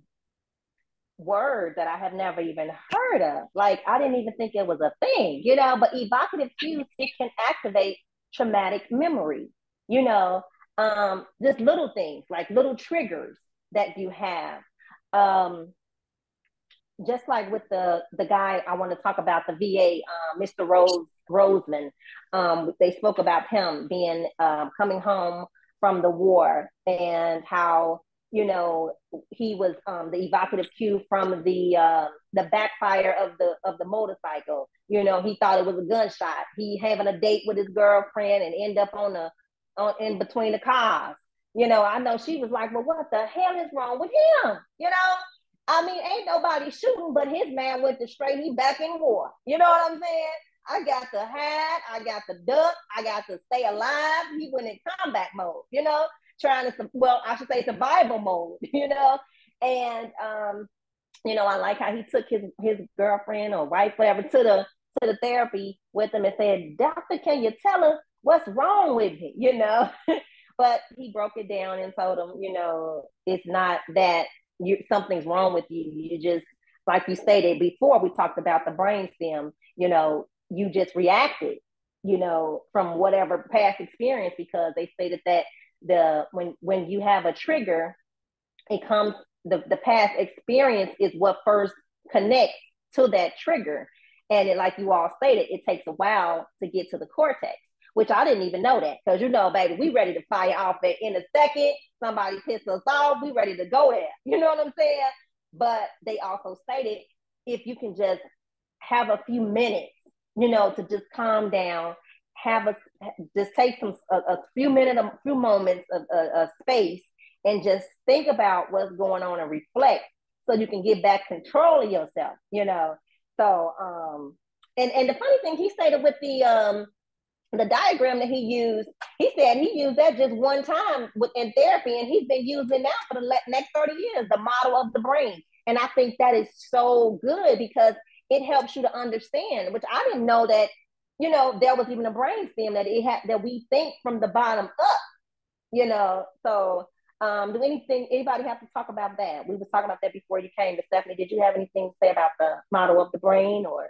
word that I have never even heard of. Like, I didn't even think it was a thing, you know, but evocative cues, it can activate traumatic memory, you know, um, just little things like little triggers that you have. Um, just like with the the guy I want to talk about the VA, uh, Mr. Rose Roseman. Um, they spoke about him being um, coming home from the war and how you know he was um, the evocative cue from the uh, the backfire of the of the motorcycle. You know, he thought it was a gunshot. He having a date with his girlfriend and end up on the on in between the cars. You know, I know she was like, "Well, what the hell is wrong with him?" You know, I mean, ain't nobody shooting, but his man went to straight. He back in war. You know what I'm saying? I got the hat, I got the duck, I got to stay alive. He went in combat mode, you know, trying to, well, I should say survival mode, you know. And um, you know, I like how he took his his girlfriend or wife, whatever, to the to the therapy with him and said, Doctor, can you tell us what's wrong with me? You know. but he broke it down and told him, you know, it's not that you something's wrong with you. You just like you stated before, we talked about the brain stem, you know, you just reacted, you know, from whatever past experience because they stated that the when when you have a trigger, it comes the, the past experience is what first connects to that trigger. And it, like you all stated, it takes a while to get to the cortex, which I didn't even know that. Because you know, baby, we ready to fire off there in a second. Somebody piss us off, we ready to go there. You know what I'm saying? But they also stated if you can just have a few minutes, you know, to just calm down, have a just take some a, a few minutes, a few moments of a space, and just think about what's going on and reflect, so you can get back control of yourself. You know, so um, and and the funny thing he stated with the um the diagram that he used, he said he used that just one time within therapy, and he's been using that for the next 30 years, the model of the brain. And I think that is so good because it helps you to understand, which I didn't know that, you know, there was even a brain stem that it had that we think from the bottom up, you know. So um, do anything anybody have to talk about that? We was talking about that before you came, but Stephanie, did you have anything to say about the model of the brain or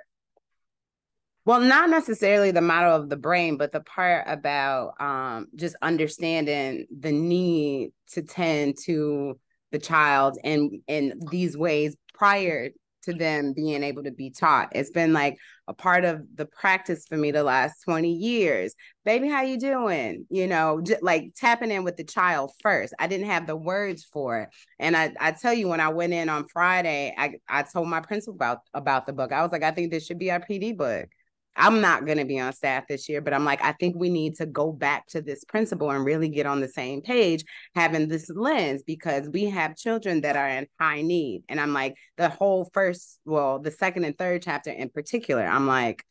well not necessarily the model of the brain but the part about um, just understanding the need to tend to the child in in these ways prior to them being able to be taught. It's been like a part of the practice for me the last 20 years. Baby, how you doing? You know, like tapping in with the child first. I didn't have the words for it. And I, I tell you, when I went in on Friday, I, I told my principal about, about the book. I was like, I think this should be our PD book. I'm not going to be on staff this year, but I'm like, I think we need to go back to this principle and really get on the same page, having this lens because we have children that are in high need. And I'm like, the whole first, well, the second and third chapter in particular, I'm like,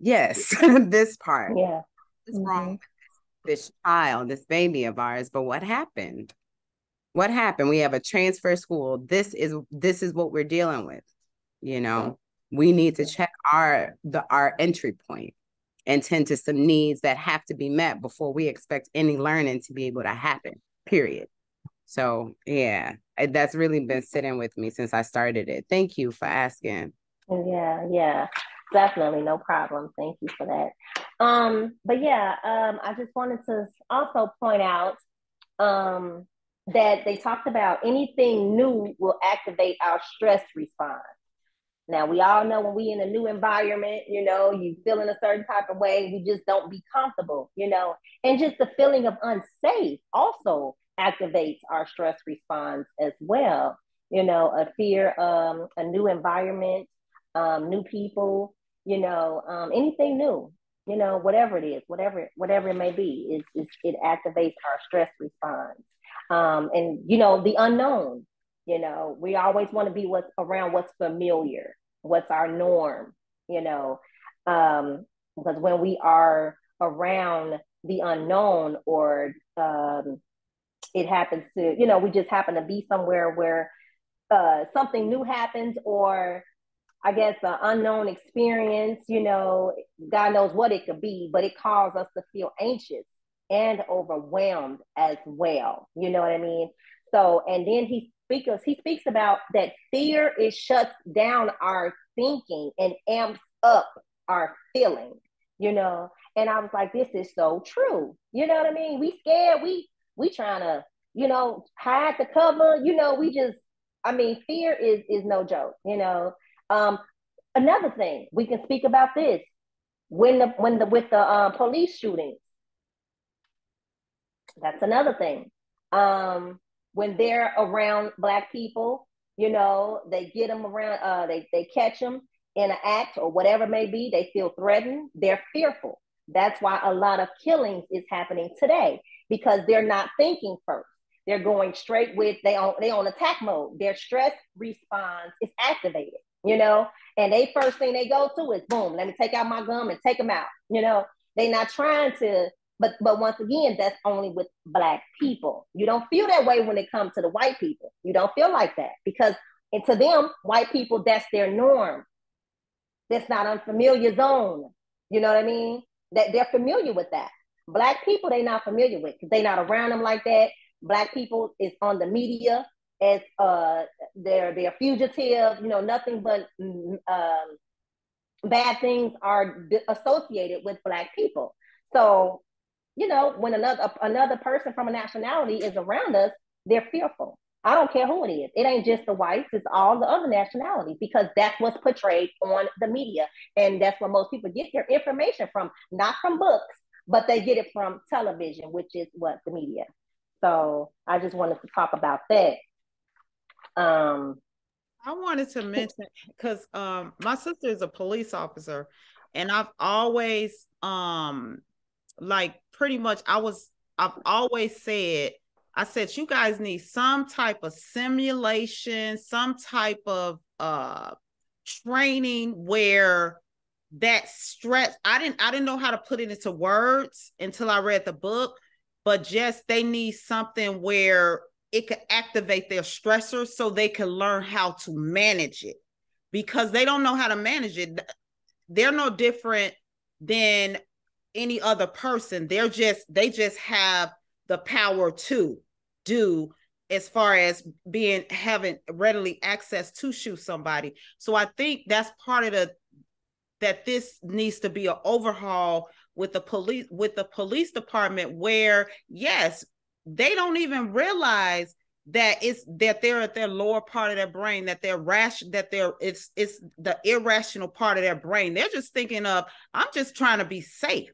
yes, this part. Yeah. What's mm-hmm. wrong with this, this child, this baby of ours? But what happened? What happened? We have a transfer school. This is this is what we're dealing with, you know we need to check our the our entry point and tend to some needs that have to be met before we expect any learning to be able to happen period. So yeah that's really been sitting with me since i started it. Thank you for asking. Yeah yeah definitely no problem. Thank you for that. Um but yeah um i just wanted to also point out um that they talked about anything new will activate our stress response now we all know when we in a new environment, you know, you feel in a certain type of way, we just don't be comfortable, you know, and just the feeling of unsafe also activates our stress response as well. You know, a fear, um, a new environment, um, new people, you know, um, anything new, you know, whatever it is, whatever whatever it may be, it, it, it activates our stress response. Um, and you know, the unknown, you know, we always want to be what's around what's familiar what's our norm, you know, um, because when we are around the unknown or um, it happens to, you know, we just happen to be somewhere where uh, something new happens or I guess an unknown experience, you know, God knows what it could be, but it causes us to feel anxious and overwhelmed as well. You know what I mean? So, and then he because he speaks about that fear it shuts down our thinking and amps up our feeling, you know. And I was like, this is so true. You know what I mean? We scared, we we trying to, you know, hide the cover, you know, we just I mean, fear is is no joke, you know. Um another thing, we can speak about this. When the when the with the uh, police shootings. That's another thing. Um when they're around black people you know they get them around uh they, they catch them in an act or whatever may be they feel threatened they're fearful. That's why a lot of killings is happening today because they're not thinking first. They're going straight with they on they on attack mode. Their stress response is activated you know? And they first thing they go to is boom let me take out my gum and take them out you know? They're not trying to but but once again, that's only with black people. You don't feel that way when it comes to the white people. You don't feel like that because and to them, white people, that's their norm. That's not unfamiliar zone. You know what I mean? That they're familiar with that. Black people, they're not familiar with because they're not around them like that. Black people is on the media as uh they're they're fugitive, you know, nothing but mm, um, bad things are associated with black people. So you know, when another another person from a nationality is around us, they're fearful. I don't care who it is. It ain't just the whites, it's all the other nationalities because that's what's portrayed on the media. And that's where most people get their information from, not from books, but they get it from television, which is what the media. So I just wanted to talk about that. Um, I wanted to mention because um, my sister is a police officer, and I've always um like pretty much I was I've always said I said you guys need some type of simulation, some type of uh training where that stress I didn't I didn't know how to put it into words until I read the book, but just they need something where it could activate their stressors so they can learn how to manage it because they don't know how to manage it. They're no different than any other person. They're just they just have the power to do as far as being having readily access to shoot somebody. So I think that's part of the that this needs to be an overhaul with the police with the police department where yes they don't even realize that it's that they're at their lower part of their brain that they're rash that they're it's it's the irrational part of their brain they're just thinking of i'm just trying to be safe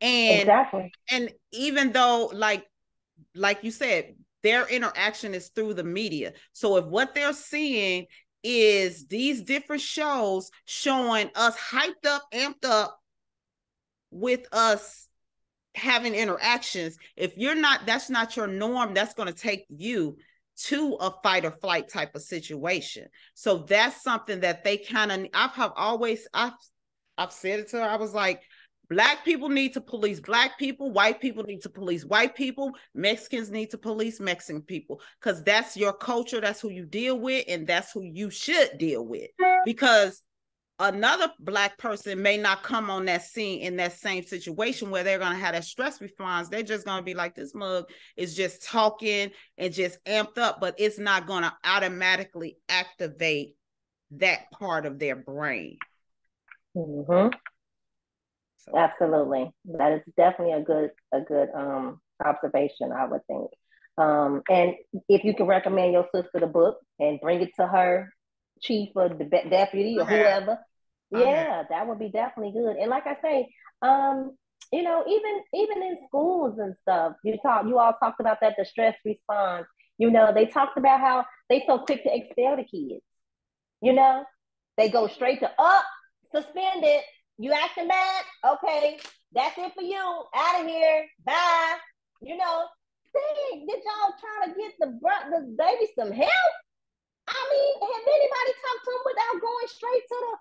and exactly. and even though like like you said their interaction is through the media so if what they're seeing is these different shows showing us hyped up amped up with us having interactions if you're not that's not your norm that's going to take you to a fight or flight type of situation so that's something that they kind of i've have always i've i've said it to her i was like black people need to police black people white people need to police white people mexicans need to police mexican people because that's your culture that's who you deal with and that's who you should deal with. Because another black person may not come on that scene in that same situation where they're going to have that stress response. They're just going to be like this mug is just talking and just amped up but it's not going to automatically activate that part of their brain. Mm-hmm. So. absolutely that is definitely a good a good um observation i would think um and if you can recommend your sister the book and bring it to her chief or the deputy or whoever yeah, that would be definitely good. And like I say, um, you know, even even in schools and stuff, you talk, you all talked about that the stress response. You know, they talked about how they so quick to expel the kids. You know, they go straight to up, oh, suspended. You acting bad? Okay, that's it for you. Out of here. Bye. You know, dang, did y'all try to get the the baby some help? I mean, have anybody talked to him without going straight to the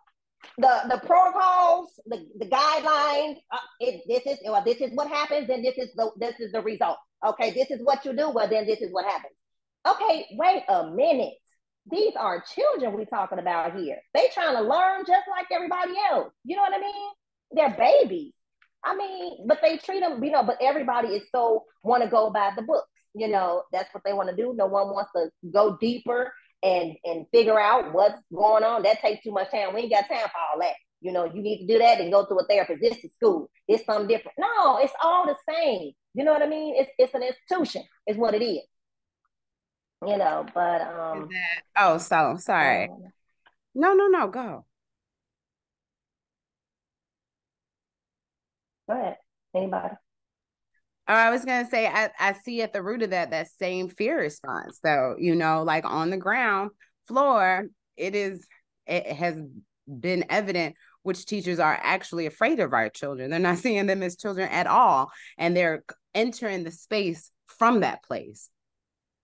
the the protocols, the, the guidelines. Uh, it, this is well, this is what happens, and this is the this is the result. Okay, this is what you do. Well, then this is what happens. Okay, wait a minute. These are children we're talking about here. They trying to learn just like everybody else. You know what I mean? They're babies. I mean, but they treat them, you know, but everybody is so want to go by the books. You know, that's what they want to do. No one wants to go deeper and and figure out what's going on. That takes too much time. We ain't got time for all that. You know, you need to do that and go to a therapist. This is school. It's something different. No, it's all the same. You know what I mean? It's it's an institution. Is what it is. You know, but um. Oh, so sorry. Um, no, no, no. Go. Go ahead. Anybody? Oh, I was gonna say I, I see at the root of that that same fear response. So, you know, like on the ground floor, it is it has been evident which teachers are actually afraid of our children. They're not seeing them as children at all. And they're entering the space from that place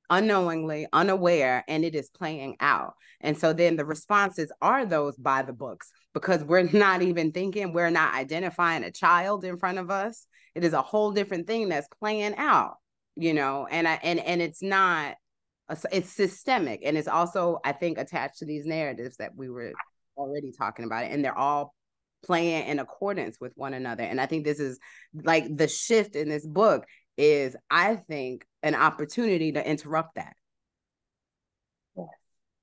unknowingly, unaware, and it is playing out. And so then the responses are those by the books because we're not even thinking, we're not identifying a child in front of us. It is a whole different thing that's playing out, you know, and I and and it's not it's systemic and it's also I think attached to these narratives that we were already talking about and they're all playing in accordance with one another. And I think this is like the shift in this book is I think an opportunity to interrupt that. Yes.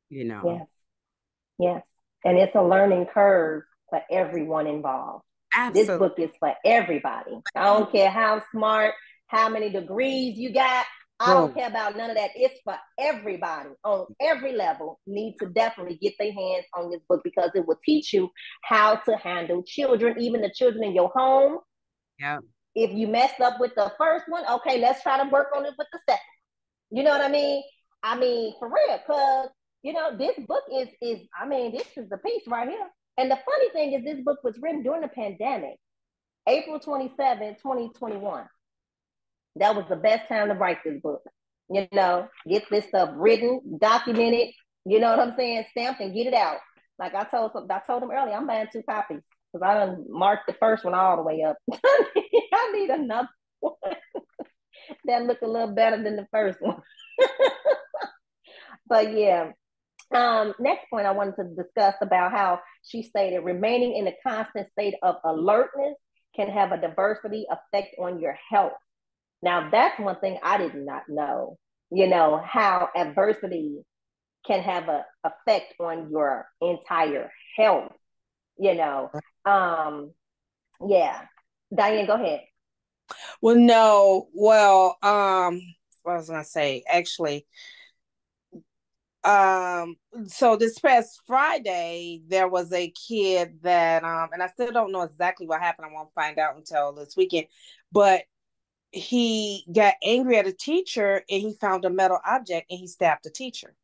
You know. Yes. Yes. And it's a learning curve for everyone involved. Absolutely. This book is for everybody. I don't care how smart, how many degrees you got. I don't care about none of that. It's for everybody on every level need to definitely get their hands on this book because it will teach you how to handle children, even the children in your home. Yeah. If you messed up with the first one, okay, let's try to work on it with the second. You know what I mean? I mean, for real, cause you know, this book is is I mean, this is the piece right here. And the funny thing is this book was written during the pandemic, April 27, 2021. That was the best time to write this book. You know, get this stuff written, documented, you know what I'm saying, stamped and get it out. Like I told I told them earlier, I'm buying two copies because I done marked the first one all the way up. I need another one that look a little better than the first one. but yeah. Um, next point I wanted to discuss about how she stated remaining in a constant state of alertness can have a diversity effect on your health. Now that's one thing I did not know, you know, how adversity can have a effect on your entire health, you know. Um, yeah. Diane, go ahead. Well, no. Well, um, what I was gonna say, actually, um, so this past Friday there was a kid that, um, and I still don't know exactly what happened. I won't find out until this weekend, but he got angry at a teacher and he found a metal object and he stabbed the teacher.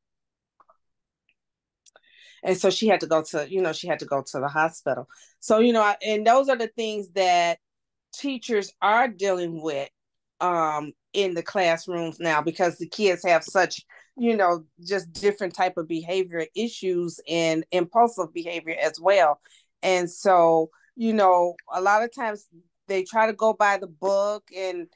And so she had to go to, you know, she had to go to the hospital. So, you know, and those are the things that teachers are dealing with um in the classrooms now because the kids have such you know just different type of behavior issues and impulsive behavior as well and so you know a lot of times they try to go by the book and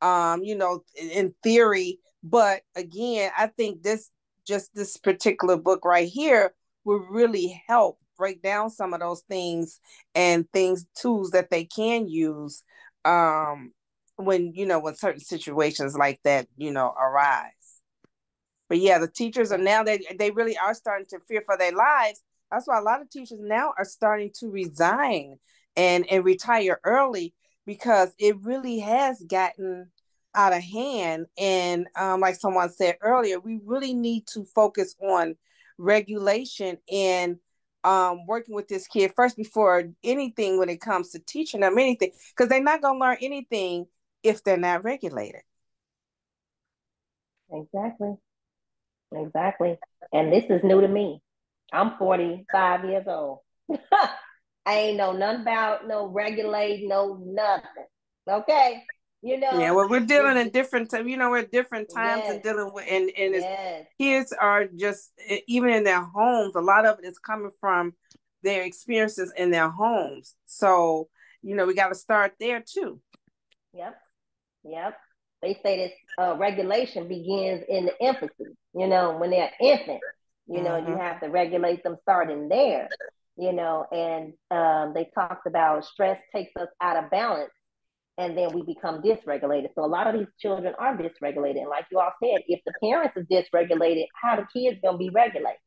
um you know in theory but again i think this just this particular book right here will really help break down some of those things and things tools that they can use um when you know when certain situations like that you know arise. But yeah the teachers are now they they really are starting to fear for their lives. That's why a lot of teachers now are starting to resign and and retire early because it really has gotten out of hand. And um, like someone said earlier we really need to focus on regulation in um, working with this kid first before anything when it comes to teaching them anything because they're not going to learn anything if they're not regulated. Exactly. Exactly. And this is new to me. I'm 45 years old. I ain't know nothing about no regulate, no nothing. Okay. You know. Yeah, well, we're dealing in different time. You know, we're at different times yes. and dealing with, and and yes. kids are just even in their homes. A lot of it is coming from their experiences in their homes. So you know, we got to start there too. Yep. Yep. They say this uh, regulation begins in the infancy. You know, when they're infant, you know, mm-hmm. you have to regulate them starting there you know, and um, they talked about stress takes us out of balance and then we become dysregulated. So a lot of these children are dysregulated. And like you all said, if the parents is dysregulated, how the kids gonna be regulated?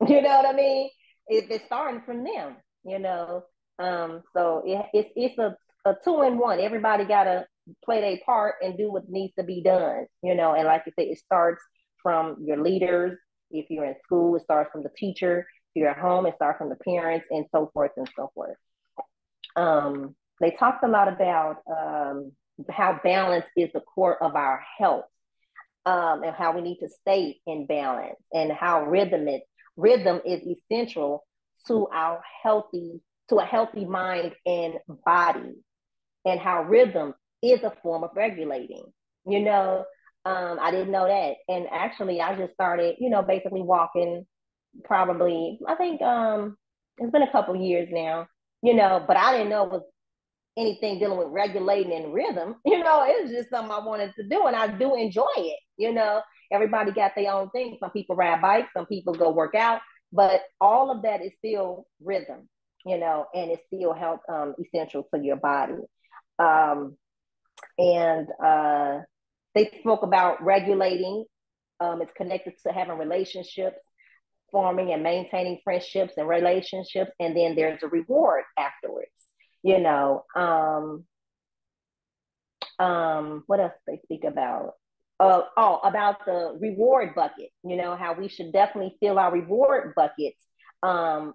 You know what I mean? If it's starting from them, you know. Um, so it, it's it's a, a two in one. Everybody gotta play their part and do what needs to be done, you know. And like you said, it starts from your leaders. If you're in school, it starts from the teacher If you're at home and start from the parents and so forth and so forth. Um, they talked a lot about um, how balance is the core of our health um, and how we need to stay in balance and how rhythm is, rhythm is essential to our healthy to a healthy mind and body and how rhythm is a form of regulating you know? Um, i didn't know that. And actually i just started you know basically walking probably I think um it's been a couple years now, you know, but I didn't know it was anything dealing with regulating and rhythm. You know, it was just something I wanted to do and I do enjoy it. You know, everybody got their own thing. Some people ride bikes, some people go work out, but all of that is still rhythm, you know, and it's still health um, essential to your body. Um, and uh, they spoke about regulating. Um, it's connected to having relationships forming and maintaining friendships and relationships and then there's a reward afterwards you know um um what else they speak about uh, oh, about the reward bucket, you know, how we should definitely fill our reward buckets um,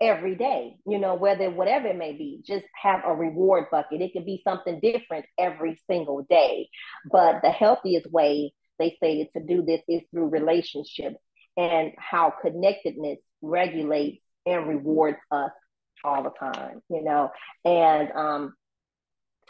every day, you know, whether whatever it may be, just have a reward bucket. It could be something different every single day. But the healthiest way they say to do this is through relationships and how connectedness regulates and rewards us all the time, you know. And um,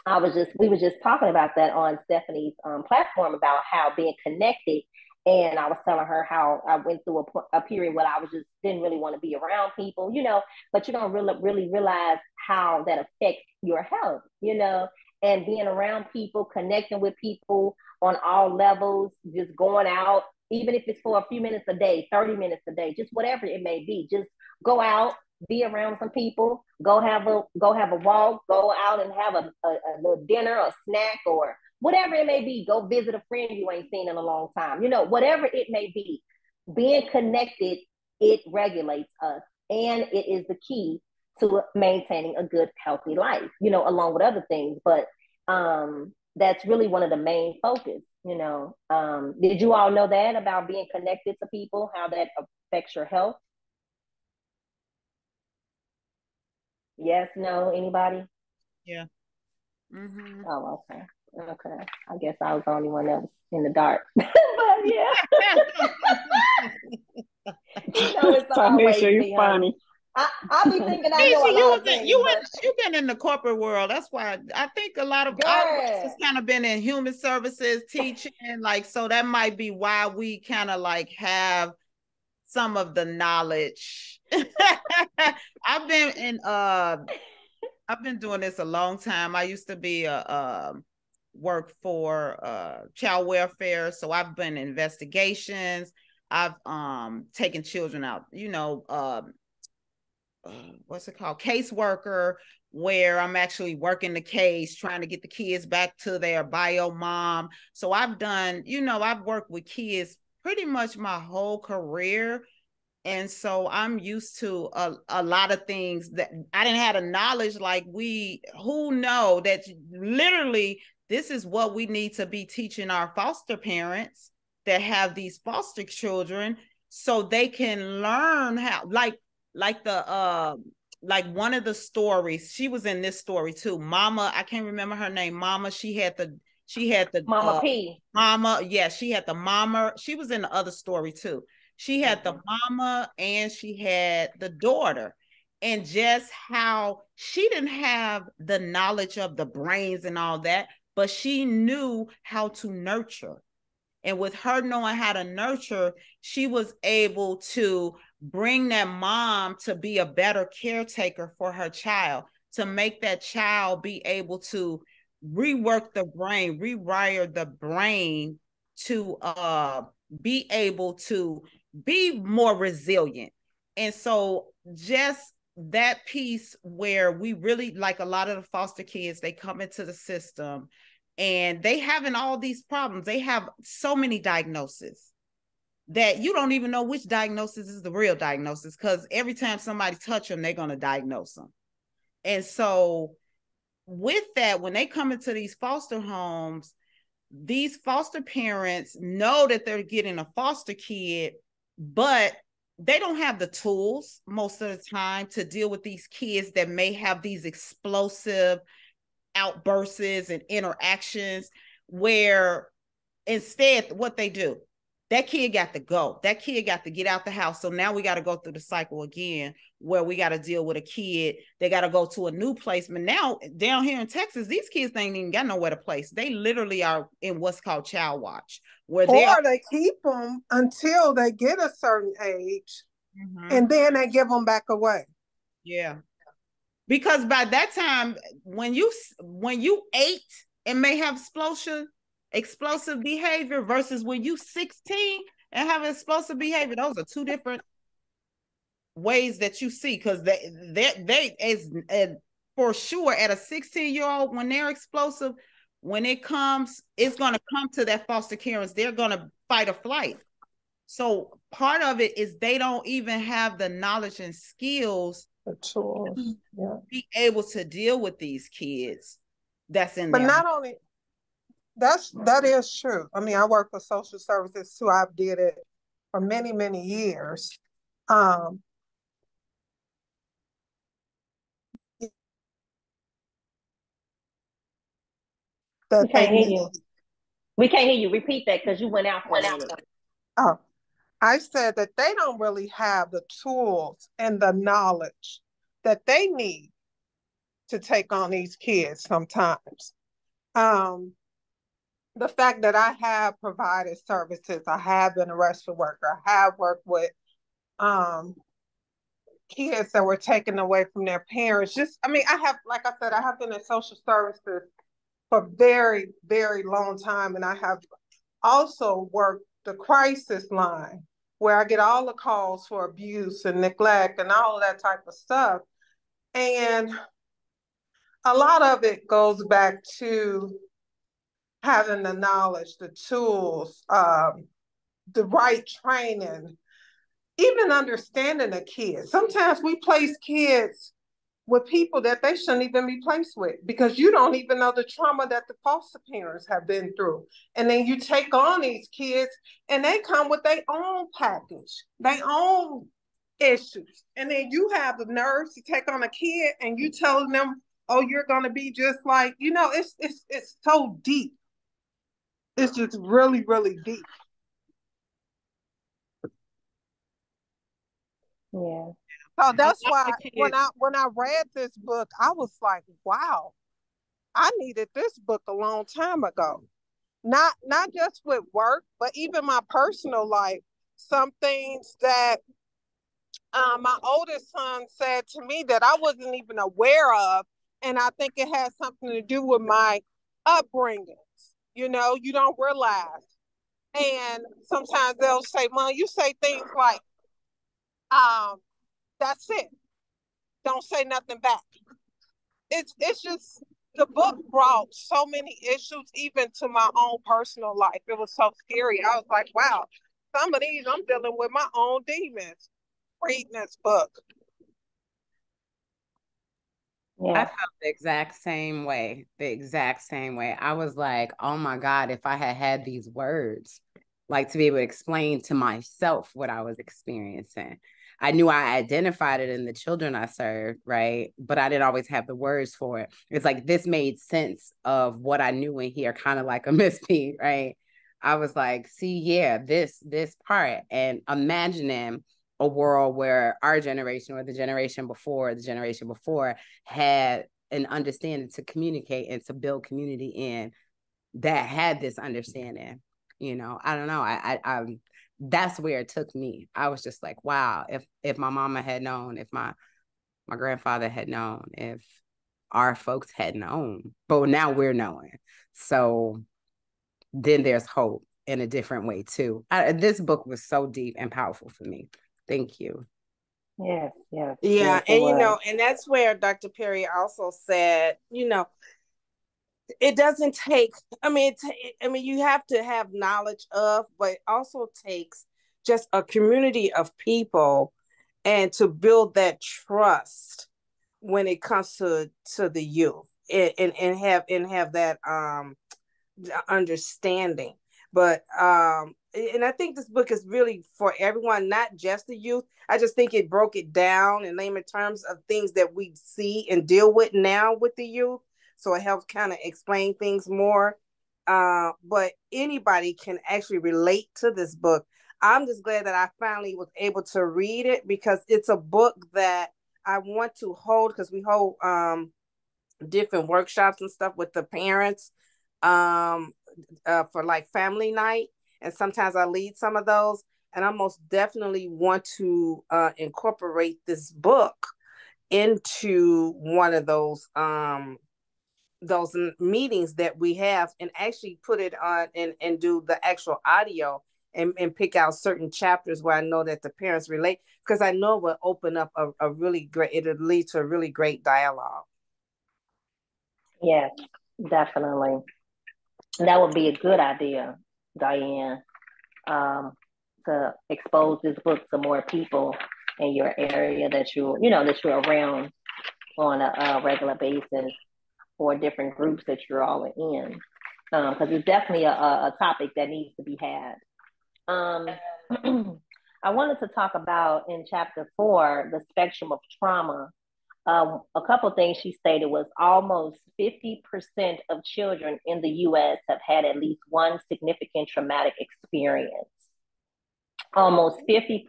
I was just, we were just talking about that on Stephanie's um, platform about how being connected. And I was telling her how I went through a, a period where I was just didn't really want to be around people, you know, but you don't really, really realize how that affects your health, you know, and being around people, connecting with people on all levels, just going out, even if it's for a few minutes a day, 30 minutes a day, just whatever it may be, just go out, be around some people, go have a go have a walk, go out and have a, a, a little dinner or snack or whatever it may be. Go visit a friend you ain't seen in a long time. You know, whatever it may be, being connected, it regulates us and it is the key to maintaining a good, healthy life, you know, along with other things. But um, that's really one of the main focus, you know. Um, did you all know that about being connected to people, how that affects your health? Yes, no, anybody? Yeah. Mm-hmm. Oh, okay. Okay. I guess I was the only one that was in the dark. but yeah. you know, it's always Tanisha, you funny. I, I be thinking I know you lot of you but... you've been in the corporate world. That's why I think a lot of us kind of been in human services, teaching, like so that might be why we kind of like have some of the knowledge. I've been in uh I've been doing this a long time. I used to be a, um, work for uh child welfare, so I've been investigations. I've um taken children out, you know, um uh, what's it called? Caseworker, where I'm actually working the case, trying to get the kids back to their bio mom. So I've done, you know, I've worked with kids pretty much my whole career and so i'm used to a, a lot of things that i didn't have a knowledge like we who know that literally this is what we need to be teaching our foster parents that have these foster children so they can learn how like like the uh like one of the stories she was in this story too mama i can't remember her name mama she had the she had the mama uh, p. Mama yeah she had the mama she was in the other story too she had the mm-hmm. mama and she had the daughter. And just how she didn't have the knowledge of the brains and all that, but she knew how to nurture. And with her knowing how to nurture, she was able to bring that mom to be a better caretaker for her child, to make that child be able to rework the brain, rewire the brain to uh, be able to be more resilient. And so just that piece where we really like a lot of the foster kids, they come into the system and they having all these problems. They have so many diagnoses that you don't even know which diagnosis is the real diagnosis because every time somebody touch them, they're going to diagnose them. And so with that, when they come into these foster homes, these foster parents know that they're getting a foster kid but they don't have the tools most of the time to deal with these kids that may have these explosive outbursts and interactions where instead what they do that kid got to go. That kid got to get out the house. So now we got to go through the cycle again where we got to deal with a kid. They got to go to a new placement now down here in texas these kids ain't even got nowhere to place. They literally are in what's called child watch where they or are, they keep them until they get a certain age mm-hmm. and then they give them back away. Yeah. Because by that time when you when you eight and may have explosive explosive behavior versus when you 16 and have explosive behavior those are two different ways that you see because they they they is for sure at a 16 year old when they're explosive when it comes, it's going to come to that foster parents. They're going to fight or flight. So part of it is they don't even have the knowledge and skills to yeah. be able to deal with these kids that's in but there. not only That's that is true. I mean, I work for social services too. I've did it for many, many years. Um, we can't hear you. We can't hear you. Repeat that because you went out for a minute. Oh, I said that they don't really have the tools and the knowledge that they need to take on these kids sometimes. Um, the fact that I have provided services, I have been a rescue worker, I have worked with um, kids that were taken away from their parents. Just, I mean, I have, like I said, I have been in social services for very, very long time, and I have also worked the crisis line where I get all the calls for abuse and neglect and all of that type of stuff. And a lot of it goes back to having the knowledge, the tools, um, the right training, even understanding a kid. Sometimes we place kids with people that they shouldn't even be placed with because you don't even know the trauma that the foster parents have been through. And then you take on these kids and they come with their own package, their own issues. And then you have the nerves to take on a kid and you tell them, oh, you're gonna be just like, you know, it's it's it's so deep. It's just really, really deep. Yeah. So that's why when I when I read this book, I was like, wow, I needed this book a long time ago. Not not just with work, but even my personal life. Some things that uh, my oldest son said to me that I wasn't even aware of, and I think it has something to do with my upbringings. You know, you don't realize. And sometimes they'll say, Mom, you say things like, um, that's it. Don't say nothing back. It's it's just the book brought so many issues even to my own personal life. It was so scary. I was like, wow, some of these I'm dealing with my own demons reading this book. Yeah. I felt the exact same way, the exact same way. I was like, oh my God, if I had had these words, like to be able to explain to myself what I was experiencing. I knew I identified it in the children I served, right? But I didn't always have the words for it. It's like this made sense of what I knew in here, kind of like a Miss P, right? I was like, see, yeah, this, this part, and imagining a world where our generation or the generation before, the generation before had an understanding to communicate and to build community in that had this understanding. You know, I don't know. I, I, I that's where it took me. I was just like, wow, if if my mama had known, if my my grandfather had known, if our folks had known, but now we're knowing. So then there's hope in a different way too. I, this book was so deep and powerful for me. Thank you. Yes, yes. Yeah, yes, and you know, and that's where Dr. Perry also said, you know, it doesn't take i mean it, i mean you have to have knowledge of but it also takes just a community of people and to build that trust when it comes to to the youth and and, and have and have that um understanding but um and i think this book is really for everyone not just the youth i just think it broke it down and name it in layman terms of things that we see and deal with now with the youth so it helps kind of explain things more. Uh, but anybody can actually relate to this book. I'm just glad that I finally was able to read it because it's a book that I want to hold because we hold um, different workshops and stuff with the parents um, uh, for like family night. And sometimes I lead some of those. And I most definitely want to uh, incorporate this book into one of those um, those meetings that we have and actually put it on and, and do the actual audio and, and pick out certain chapters where I know that the parents relate because I know it will open up a, a really great it'll lead to a really great dialogue. Yes, definitely. That would be a good idea, Diane, um, to expose this book to more people in your area that you you know that you're around on a, a regular basis or different groups that you're all in. because um, it's definitely a, a topic that needs to be had. Um, I wanted to talk about in chapter four the spectrum of trauma. Um, a couple things she stated was almost 50% of children in the US have had at least one significant traumatic experience. Almost 50%.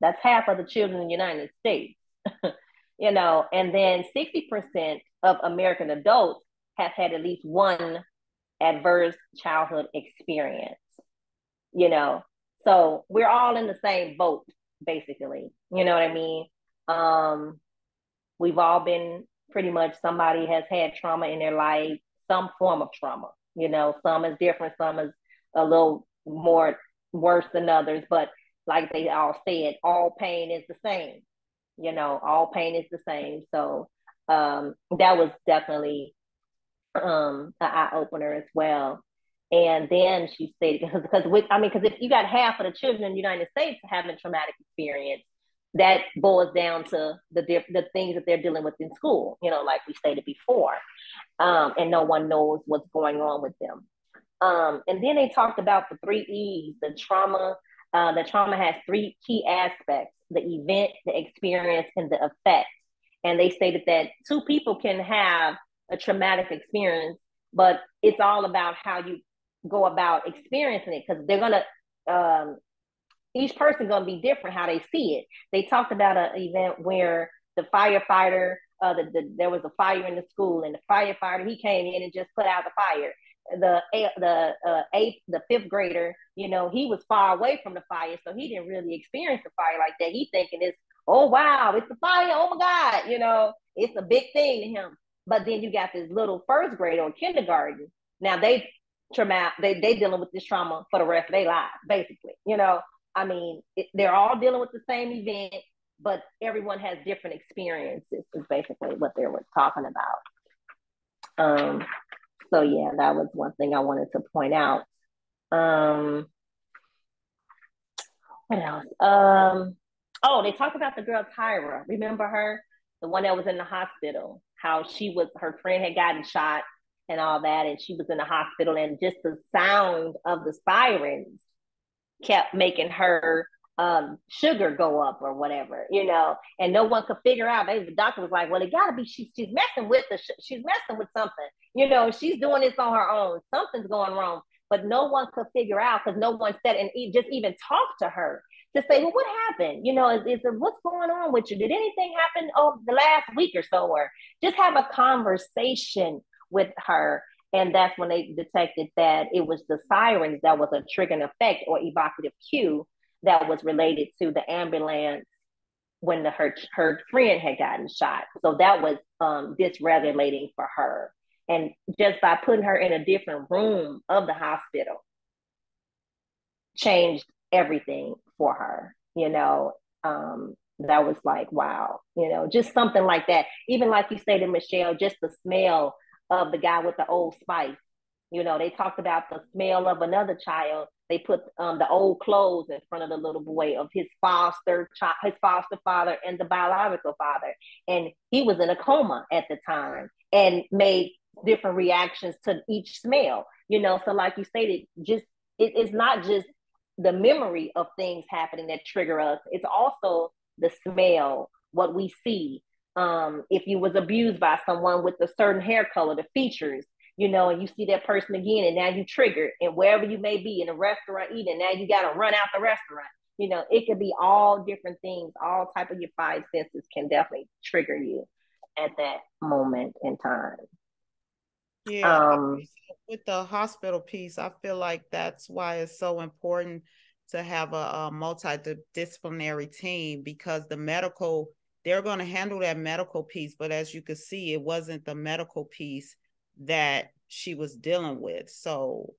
That's half of the children in the United States. you know, and then 60% of American adults have had at least one adverse childhood experience. You know, so we're all in the same boat, basically. You know what I mean? Um, we've all been pretty much somebody has had trauma in their life, some form of trauma. You know, some is different, some is a little more worse than others, but like they all said, all pain is the same. You know, all pain is the same. So um, that was definitely um, an eye opener as well. And then she said, because, because we, I mean, because if you got half of the children in the United States having traumatic experience, that boils down to the the things that they're dealing with in school, you know, like we stated before, um, and no one knows what's going on with them. Um, and then they talked about the three E's, the trauma. Uh, the trauma has three key aspects: the event, the experience, and the effect. And they stated that two people can have a traumatic experience, but it's all about how you go about experiencing it because they're gonna um, each person gonna be different how they see it. They talked about an event where the firefighter, uh, the, the, there was a fire in the school, and the firefighter he came in and just put out the fire. The the uh, eighth, the fifth grader, you know, he was far away from the fire, so he didn't really experience the fire like that. He thinking it's, oh wow, it's a fire, oh my god, you know, it's a big thing to him. But then you got this little first grade or kindergarten. Now they trauma, they they dealing with this trauma for the rest of their lives, basically. You know, I mean, it, they're all dealing with the same event, but everyone has different experiences. Is basically what they were talking about. Um, so yeah, that was one thing I wanted to point out. Um, what else? Um, oh, they talked about the girl Tyra. Remember her, the one that was in the hospital? How she was, her friend had gotten shot and all that, and she was in the hospital, and just the sound of the sirens kept making her um, sugar go up or whatever, you know, and no one could figure out. Maybe the doctor was like, "Well, it got to be she's she's messing with the sh- she's messing with something, you know, she's doing this on her own. Something's going wrong." But no one could figure out because no one said and just even talk to her to say, "Well, what happened? You know, is, is what's going on with you? Did anything happen over the last week or so?" Or just have a conversation with her. And that's when they detected that it was the sirens that was a triggering effect or evocative cue that was related to the ambulance when the, her her friend had gotten shot. So that was um, dysregulating for her. And just by putting her in a different room of the hospital changed everything for her, you know. Um, that was like, wow, you know, just something like that. Even like you stated, Michelle, just the smell of the guy with the old spice. You know, they talked about the smell of another child. They put um, the old clothes in front of the little boy of his foster child, his foster father and the biological father, and he was in a coma at the time and made different reactions to each smell. You know, so like you stated, just it, it's not just the memory of things happening that trigger us. It's also the smell, what we see, um, if you was abused by someone with a certain hair color, the features, you know, and you see that person again, and now you trigger, and wherever you may be in a restaurant eating, now you got to run out the restaurant. You know, it could be all different things. All type of your five senses can definitely trigger you at that moment in time. Yeah. Um, with the hospital piece, I feel like that's why it's so important to have a, a multidisciplinary team because the medical they're going to handle that medical piece but as you could see it wasn't the medical piece that she was dealing with. So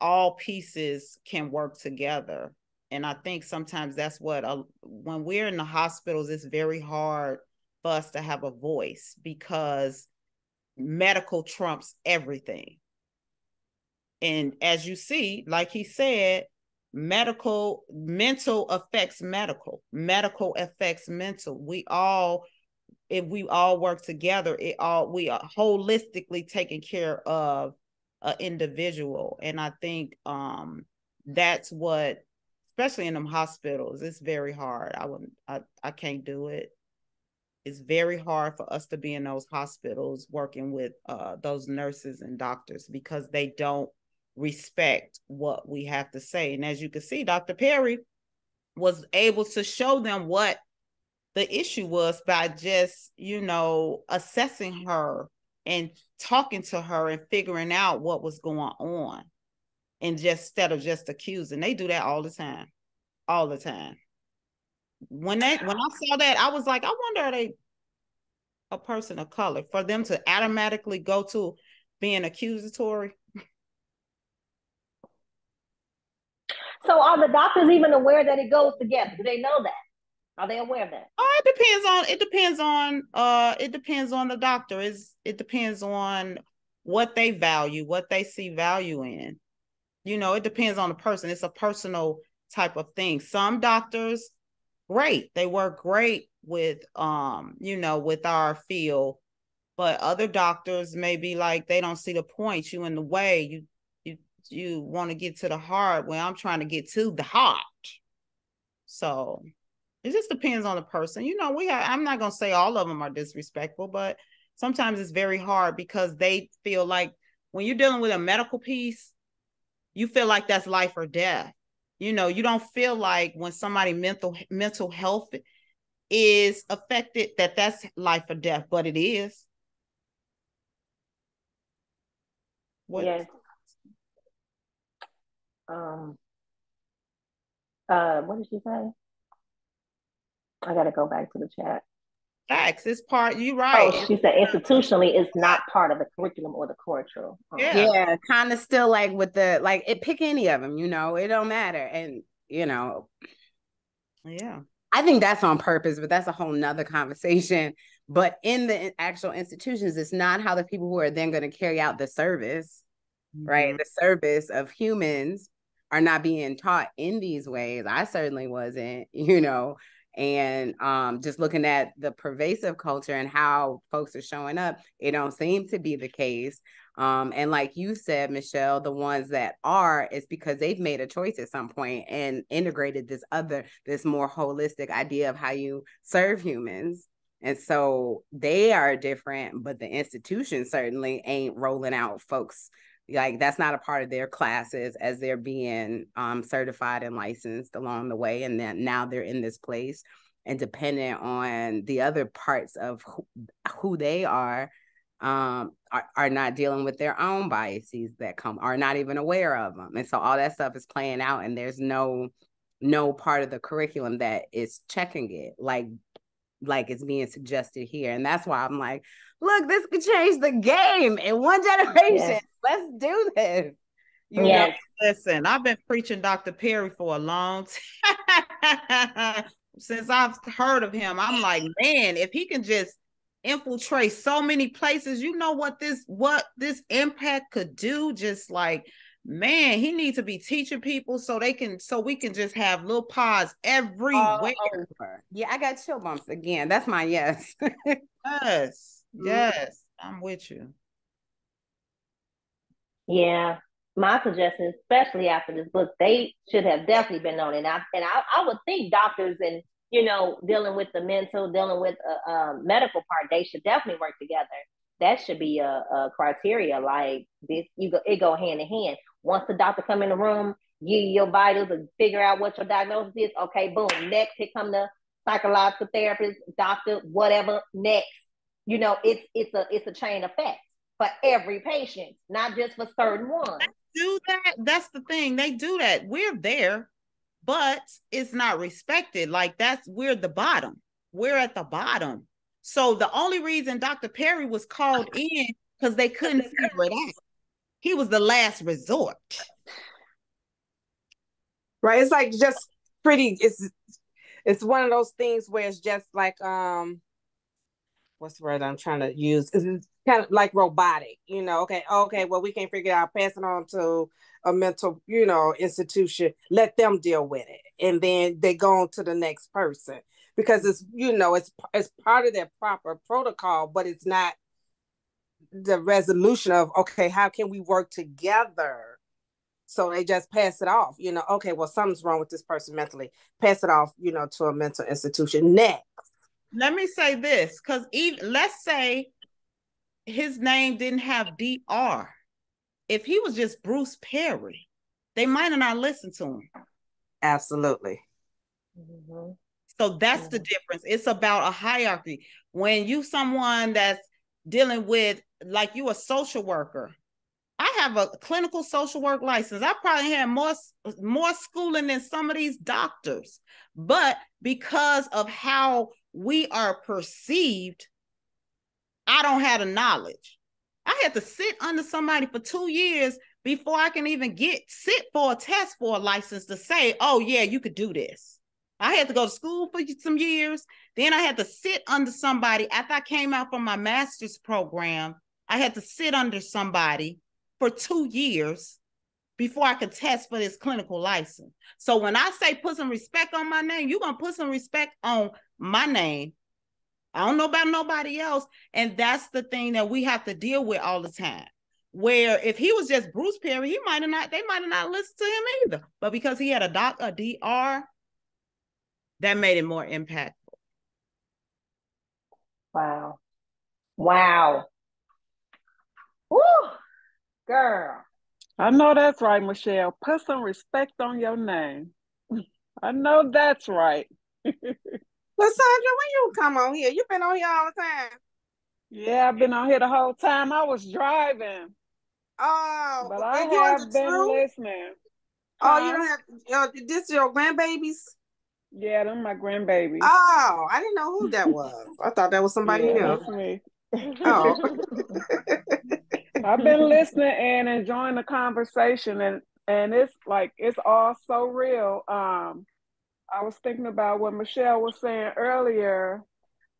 all pieces can work together. And i think sometimes that's what when we're in the hospitals it's very hard for us to have a voice because medical trumps everything. And as you see like he said medical mental affects medical medical affects mental we all if we all work together it all we are holistically taking care of an individual. And I think um that's what especially in them hospitals, it's very hard. I wouldn't I, I can't do it. It's very hard for us to be in those hospitals working with uh those nurses and doctors because they don't respect what we have to say. And as you can see, Dr. Perry was able to show them what the issue was by just, you know, assessing her and talking to her and figuring out what was going on. And just instead of just accusing, they do that all the time. All the time. When they when I saw that, I was like, I wonder are they a person of color for them to automatically go to being accusatory So are the doctors even aware that it goes together? Do they know that? Are they aware of that? Oh, it depends on it depends on uh it depends on the doctor. Is it depends on what they value, what they see value in. You know, it depends on the person. It's a personal type of thing. Some doctors, great, they work great with um, you know, with our field, but other doctors may be like they don't see the point, you in the way, you you want to get to the heart when I'm trying to get to the heart. So it just depends on the person. You know, we have, I'm not going to say all of them are disrespectful, but sometimes it's very hard because they feel like when you're dealing with a medical piece, you feel like that's life or death. You know, you don't feel like when somebody mental mental health is affected that that's life or death, but it is. What, yes um uh what did she say? I gotta go back to the chat. Facts, it's part you right. Oh, she said institutionally it's not part of the curriculum or the curriculum. Um, yeah, yeah kind of still like with the like it pick any of them, you know, it don't matter. And you know, yeah. I think that's on purpose, but that's a whole nother conversation. But in the actual institutions, it's not how the people who are then going to carry out the service, mm-hmm. right? The service of humans are not being taught in these ways. I certainly wasn't, you know, and um, just looking at the pervasive culture and how folks are showing up, it don't seem to be the case. Um, and like you said, Michelle, the ones that are is because they've made a choice at some point and integrated this other, this more holistic idea of how you serve humans. And so they are different, but the institution certainly ain't rolling out folks like that's not a part of their classes as they're being um, certified and licensed along the way and then now they're in this place and dependent on the other parts of who, who they are um are, are not dealing with their own biases that come are not even aware of them and so all that stuff is playing out and there's no no part of the curriculum that is checking it like like it's being suggested here and that's why i'm like look this could change the game in one generation yes let's do this. You yes. know, listen, I've been preaching Dr. Perry for a long time. Since I've heard of him, I'm like, man, if he can just infiltrate so many places, you know what this what this impact could do. Just like, man, he needs to be teaching people so they can so we can just have little pods everywhere. Yeah, I got chill bumps again. That's my yes. yes, mm-hmm. yes, I'm with you. Yeah, my suggestion, especially after this book, they should have definitely been on it. And I, and I, I would think doctors and you know dealing with the mental, dealing with a, a medical part, they should definitely work together. That should be a, a criteria. Like this, you go, it go hand in hand. Once the doctor come in the room, give you your vitals and figure out what your diagnosis is. Okay, boom. Next, here come the psychological therapist, doctor, whatever. Next, you know, it's it's a it's a chain effect for every patient, not just for certain ones. They do that. That's the thing. They do that. We're there, but it's not respected. Like that's we're the bottom. We're at the bottom. So the only reason Dr. Perry was called in because they couldn't figure it out. He was the last resort. Right. It's like just pretty. It's it's one of those things where it's just like um what's the word I'm trying to use? It's kind of like robotic, you know. Okay, okay, well, we can't figure it out, passing on to a mental, you know, institution, let them deal with it. And then they go on to the next person because it's, you know, it's it's part of their proper protocol, but it's not the resolution of okay, how can we work together? So they just pass it off, you know. Okay, well, something's wrong with this person mentally. Pass it off, you know, to a mental institution. Next, let me say this, because even let's say his name didn't have Dr. If he was just Bruce Perry, they might have not listened to him. Absolutely. Mm-hmm. So that's mm-hmm. the difference. It's about a hierarchy. When you someone that's dealing with like you a social worker, I have a clinical social work license. I probably have more more schooling than some of these doctors. But because of how we are perceived, I don't have the knowledge. I had to sit under somebody for two years before I can even get sit for a test for a license to say, oh yeah, you could do this. I had to go to school for some years. Then I had to sit under somebody after I came out from my master's program. I had to sit under somebody for two years before I could test for this clinical license. So when I say put some respect on my name, you're gonna put some respect on my name. I don't know about nobody else. And that's the thing that we have to deal with all the time. Where if he was just Bruce Perry, he might have not, they might have not listened to him either. But because he had a doc, a DR, that made it more impactful. Wow. Wow. Woo, girl. I know that's right, Michelle. Put some respect on your name. I know that's right. Lysandra, when you come on here, you've been on here all the time. Yeah, I've been on here the whole time. I was driving. Oh, but I have been true? listening. Oh, you don't have uh, this your grandbabies? Yeah, them my grandbabies. Oh, I didn't know who that was. I thought that was somebody yeah, else. Me. oh. I've been listening and enjoying the conversation and and it's like it's all so real. Um I was thinking about what Michelle was saying earlier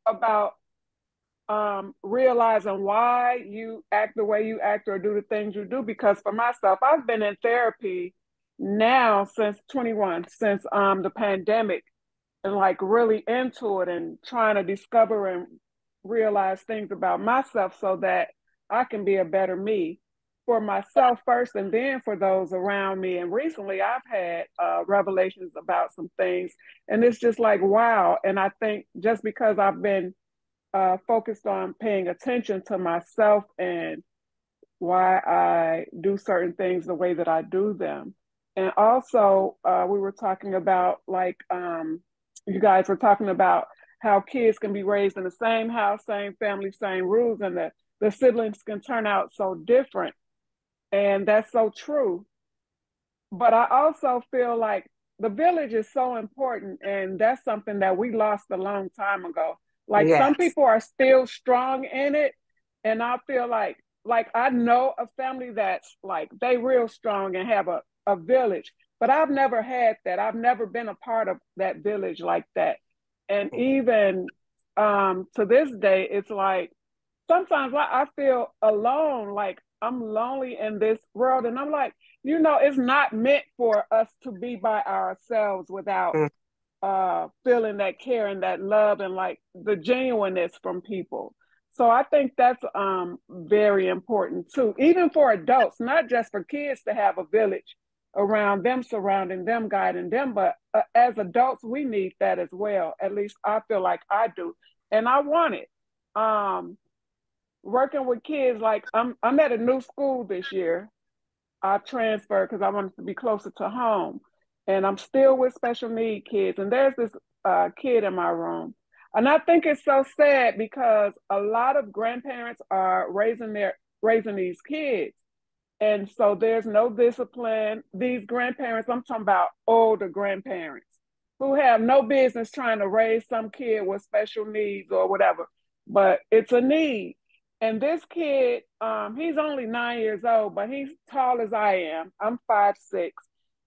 about um, realizing why you act the way you act or do the things you do. Because for myself, I've been in therapy now since 21, since um, the pandemic, and like really into it and trying to discover and realize things about myself so that I can be a better me for myself first and then for those around me. And recently I've had uh, revelations about some things, and it's just like, wow. And I think just because I've been uh, focused on paying attention to myself and why I do certain things the way that I do them. And also, uh, we were talking about like, um, you guys were talking about how kids can be raised in the same house, same family, same rules, and the, the siblings can turn out so different. And that's so true. But I also feel like the village is so important. And that's something that we lost a long time ago. Like yes. some people are still strong in it. And I feel like, like I know a family that's like they real strong and have a, a village, but I've never had that. I've never been a part of that village like that. And even um, to this day, it's like sometimes I, I feel alone. Like I'm lonely in this world. And I'm like, you know, it's not meant for us to be by ourselves without mm. uh, feeling that care and that love and like the genuineness from people. So I think that's um, very important too, even for adults, not just for kids to have a village around them, surrounding them, guiding them, but uh, as adults, we need that as well. At least I feel like I do, and I want it. Um, working with kids, like I'm I'm at a new school this year. I transferred because I wanted to be closer to home. And I'm still with special need kids. And there's this uh, kid in my room. And I think it's so sad because a lot of grandparents are raising their raising these kids. And so there's no discipline. These grandparents, I'm talking about older grandparents who have no business trying to raise some kid with special needs or whatever, but it's a need. And this kid, um, he's only nine years old, but he's tall as I am. I'm five six,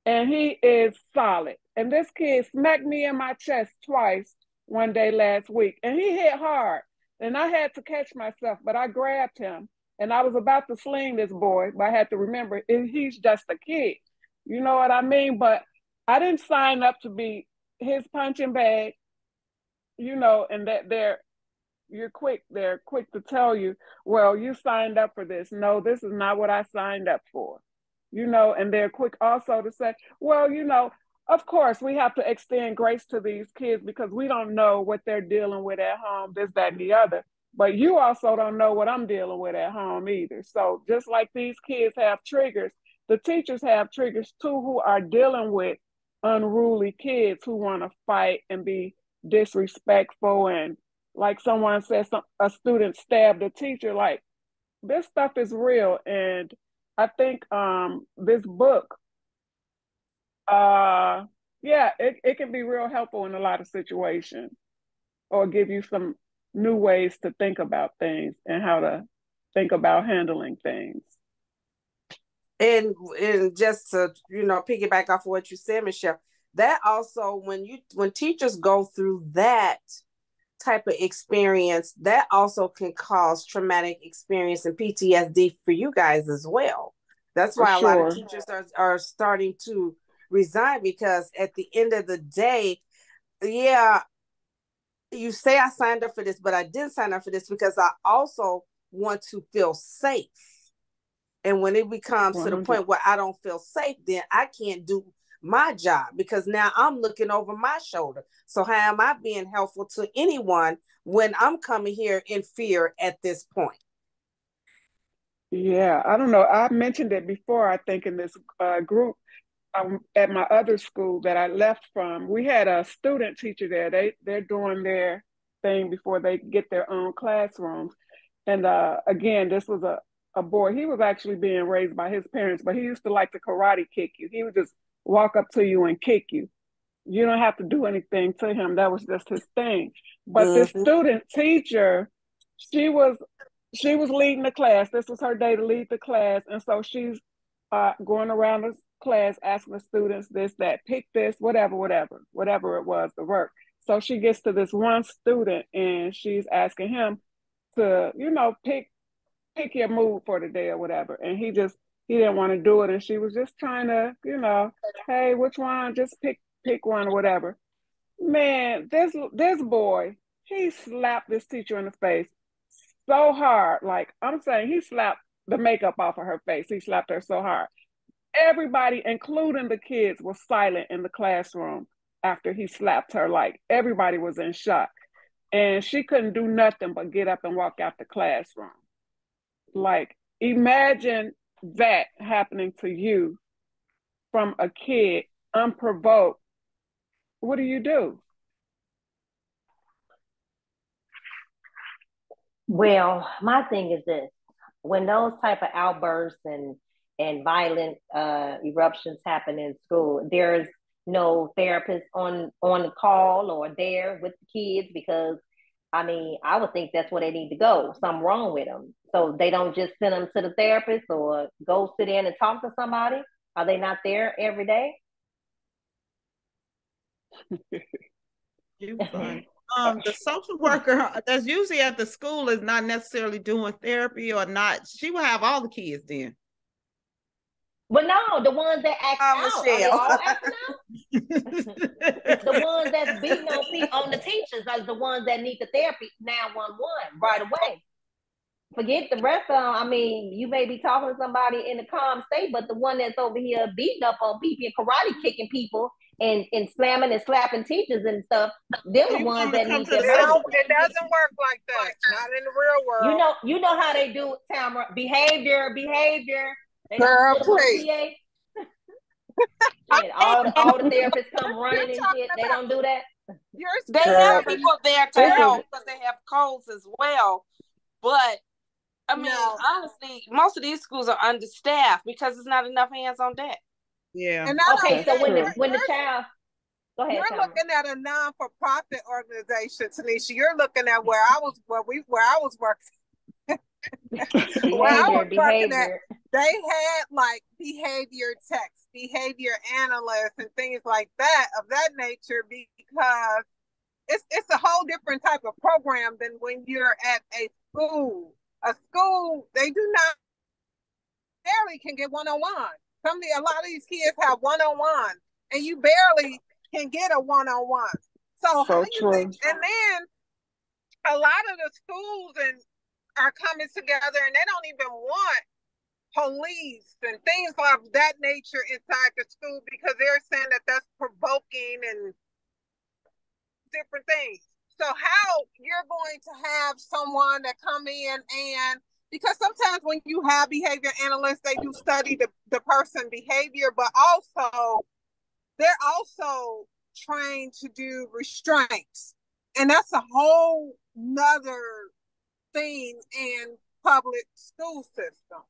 and he is solid. And this kid smacked me in my chest twice one day last week, and he hit hard. And I had to catch myself, but I grabbed him, and I was about to sling this boy, but I had to remember he's just a kid. You know what I mean? But I didn't sign up to be his punching bag. You know, and that they're you're quick they're quick to tell you well you signed up for this no this is not what i signed up for you know and they're quick also to say well you know of course we have to extend grace to these kids because we don't know what they're dealing with at home this that and the other but you also don't know what i'm dealing with at home either. So just like these kids have triggers the teachers have triggers too who are dealing with unruly kids who want to fight and be disrespectful. And like someone says some, a student stabbed a teacher like this stuff is real. And i think um this book uh yeah it, it can be real helpful in a lot of situations or give you some new ways to think about things and how to think about handling things. And and just to you know piggyback off of what you said michelle that also when you when teachers go through that type of experience that also can cause traumatic experience and ptsd for you guys as well. That's why a lot of teachers are, are starting to resign because at the end of the day yeah you say i signed up for this but i didn't sign up for this because i also want to feel safe and when it becomes 100. to the point where I don't feel safe, then I can't do my job because now I'm looking over my shoulder. So how am I being helpful to anyone when I'm coming here in fear at this point? Yeah, I don't know. I mentioned it before, I think, in this uh, group um, at my other school that I left from. We had a student teacher there. They they're doing their thing before they get their own classrooms. And uh, again, this was a a boy. He was actually being raised by his parents, but he used to like to karate kick you. He would just walk up to you and kick you. You don't have to do anything to him. That was just his thing. But mm-hmm. this student teacher, she was she was leading the class. This was her day to lead the class, and so she's uh, going around the class asking the students this, that, pick this, whatever, whatever, whatever it was, the work. So she gets to this one student and she's asking him to, you know, pick pick your mood for the day or whatever. And he just he didn't want to do it. And she was just trying to, you know, hey, which one? Just pick pick one or whatever. Man, this this boy, he slapped this teacher in the face so hard. Like I'm saying, he slapped the makeup off of her face. He slapped her so hard. Everybody, including the kids, was silent in the classroom after he slapped her. Like everybody was in shock. And she couldn't do nothing but get up and walk out the classroom. Like, imagine that happening to you from a kid unprovoked. What do you do? Well, my thing is this when those type of outbursts and and violent uh, eruptions happen in school, there's no therapist on on the call or there with the kids because I mean, I would think that's where they need to go. Something wrong with them. So they don't just send them to the therapist or go sit in and talk to somebody. Are they not there every day? you fun. Um, the social worker that's usually at the school is not necessarily doing therapy or not. She will have all the kids then. But no, the ones that act out, the ones that's beating on people, on the teachers are the ones that need the therapy now one one right away. Forget the rest of them. I mean, you may be talking to somebody in a calm state, but the one that's over here beating up on people and karate kicking people and, and slamming and slapping teachers and stuff, they're the ones that need the It doesn't work like that. Not in the real world. You know, you know how they do it, Tamara. Behavior, behavior Girl, please. all, the, all the therapists come running and shit. They don't do that. they have people there to help because they have codes as well. But I mean, no. honestly, most of these schools are understaffed because there's not enough hands on deck. Yeah. And okay, so when the, when the child Go ahead, you're looking at a non-for-profit organization, Tanisha. You're looking at where I was, where we, where I was working well, I was behavior. At, they had like behavior techs, behavior analysts, and things like that of that nature because it's it's a whole different type of program than when you're at a school. A school, they do not barely can get one on one. Some of the, a lot of these kids have one on one, and you barely can get a one on one. So, so true. Think, and then a lot of the schools and are coming together and they don't even want police and things of that nature inside the school because they're saying that that's provoking and different things. So how you're going to have someone that come in and because sometimes when you have behavior analysts, they do study the, the person behavior, but also they're also trained to do restraints. And that's a whole nother thing in public school system.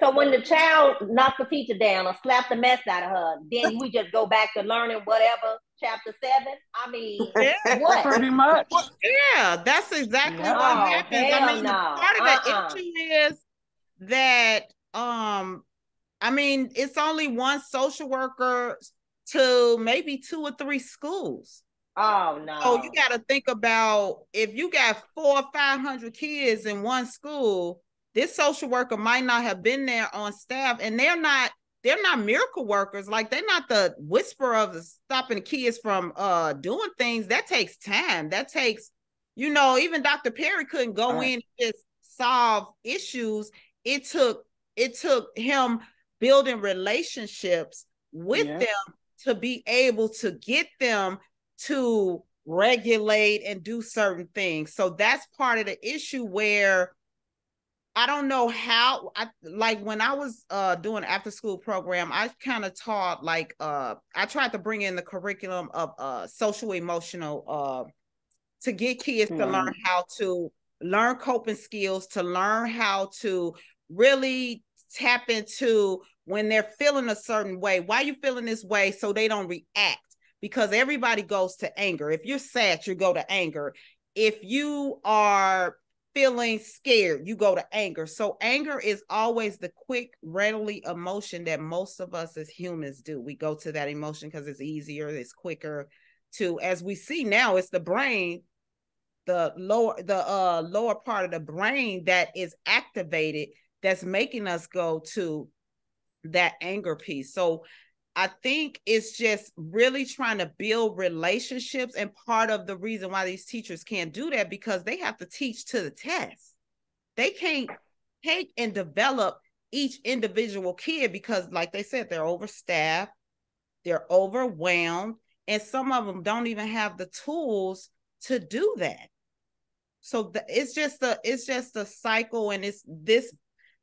So when the child knocked the teacher down or slapped the mess out of her, then we just go back to learning whatever chapter seven. I mean, Yeah. what? Pretty much. Yeah, that's exactly No, what happens. I mean, no. part of Uh-uh. the issue is that um, I mean, it's only one social worker to maybe two or three schools. Oh no. So you got to think about if you got four or five hundred kids in one school, this social worker might not have been there on staff, and they're not they're not miracle workers. Like they're not the whisper of the stopping kids from uh doing things. That takes time. That takes, you know, even Dr. Perry couldn't go Right. in and just solve issues. It took it took him building relationships with Yeah. them to be able to get them to regulate and do certain things. So that's part of the issue where I don't know how I like when I was uh doing after school program, I kind of taught like uh I tried to bring in the curriculum of uh social emotional uh to get kids to learn how to learn coping skills, to learn how to really tap into when they're feeling a certain way. Why you feeling this way so they don't react? Because everybody goes to anger. If you're sad, you go to anger. If you are feeling scared, you go to anger. So anger is always the quick, readily emotion that most of us as humans do. We go to that emotion because it's easier, it's quicker to as we see now, it's the brain, the lower the uh lower part of the brain that is activated that's making us go to that anger piece. So I think it's just really trying to build relationships. And part of the reason why these teachers can't do that because they have to teach to the test. They can't take and develop each individual kid because, like they said, they're overstaffed, they're overwhelmed, and some of them don't even have the tools to do that. So the, it's just a it's just a cycle, and it's this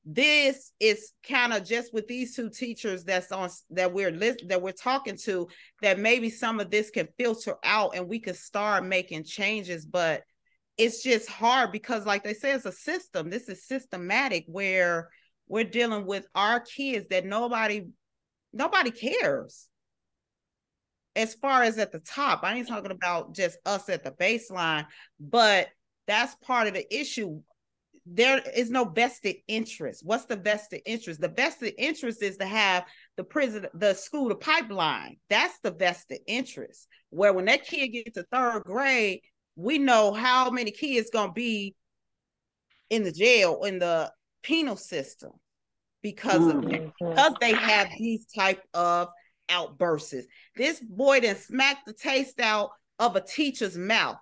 this is kind of just with these two teachers that's on that we're list that we're talking to that maybe some of this can filter out and we can start making changes but it's just hard because like they say it's a system. This is systematic where we're dealing with our kids that nobody nobody cares as far as at the top. I ain't talking about just us at the baseline but that's part of the issue there is no vested interest. What's the vested interest? The vested interest is to have the prison, the school, the pipeline. That's the vested interest. Where when that kid gets to third grade, we know how many kids gonna be in the jail in the penal system because of that, because they have these type of outbursts. This boy then smacked the taste out of a teacher's mouth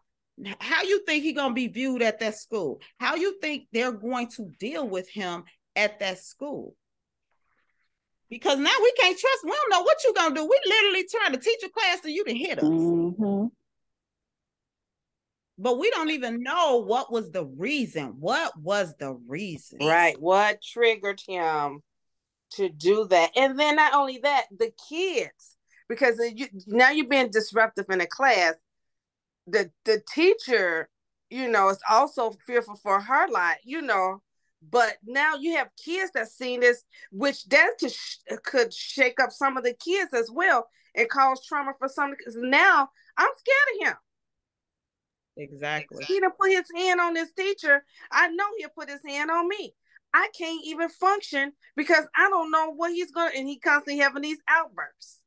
how you think he gonna be viewed at that school how you think they're going to deal with him at that school because now we can't trust we don't know what you gonna do we literally trying to teach a class so you can hit us Mm-hmm. but we don't even know what was the reason what was the reason Right. What triggered him to do that? And then not only that, the kids, because you, now you're being disruptive in a class. The the teacher, you know, is also fearful for her life, you know. But now you have kids that seen this, which that could sh- could shake up some of the kids as well and cause trauma for some. Because now I'm scared of him. exactly He done put his hand on this teacher. I know he'll put his hand on me. I can't even function because I don't know what he's gonna and he constantly having these outbursts.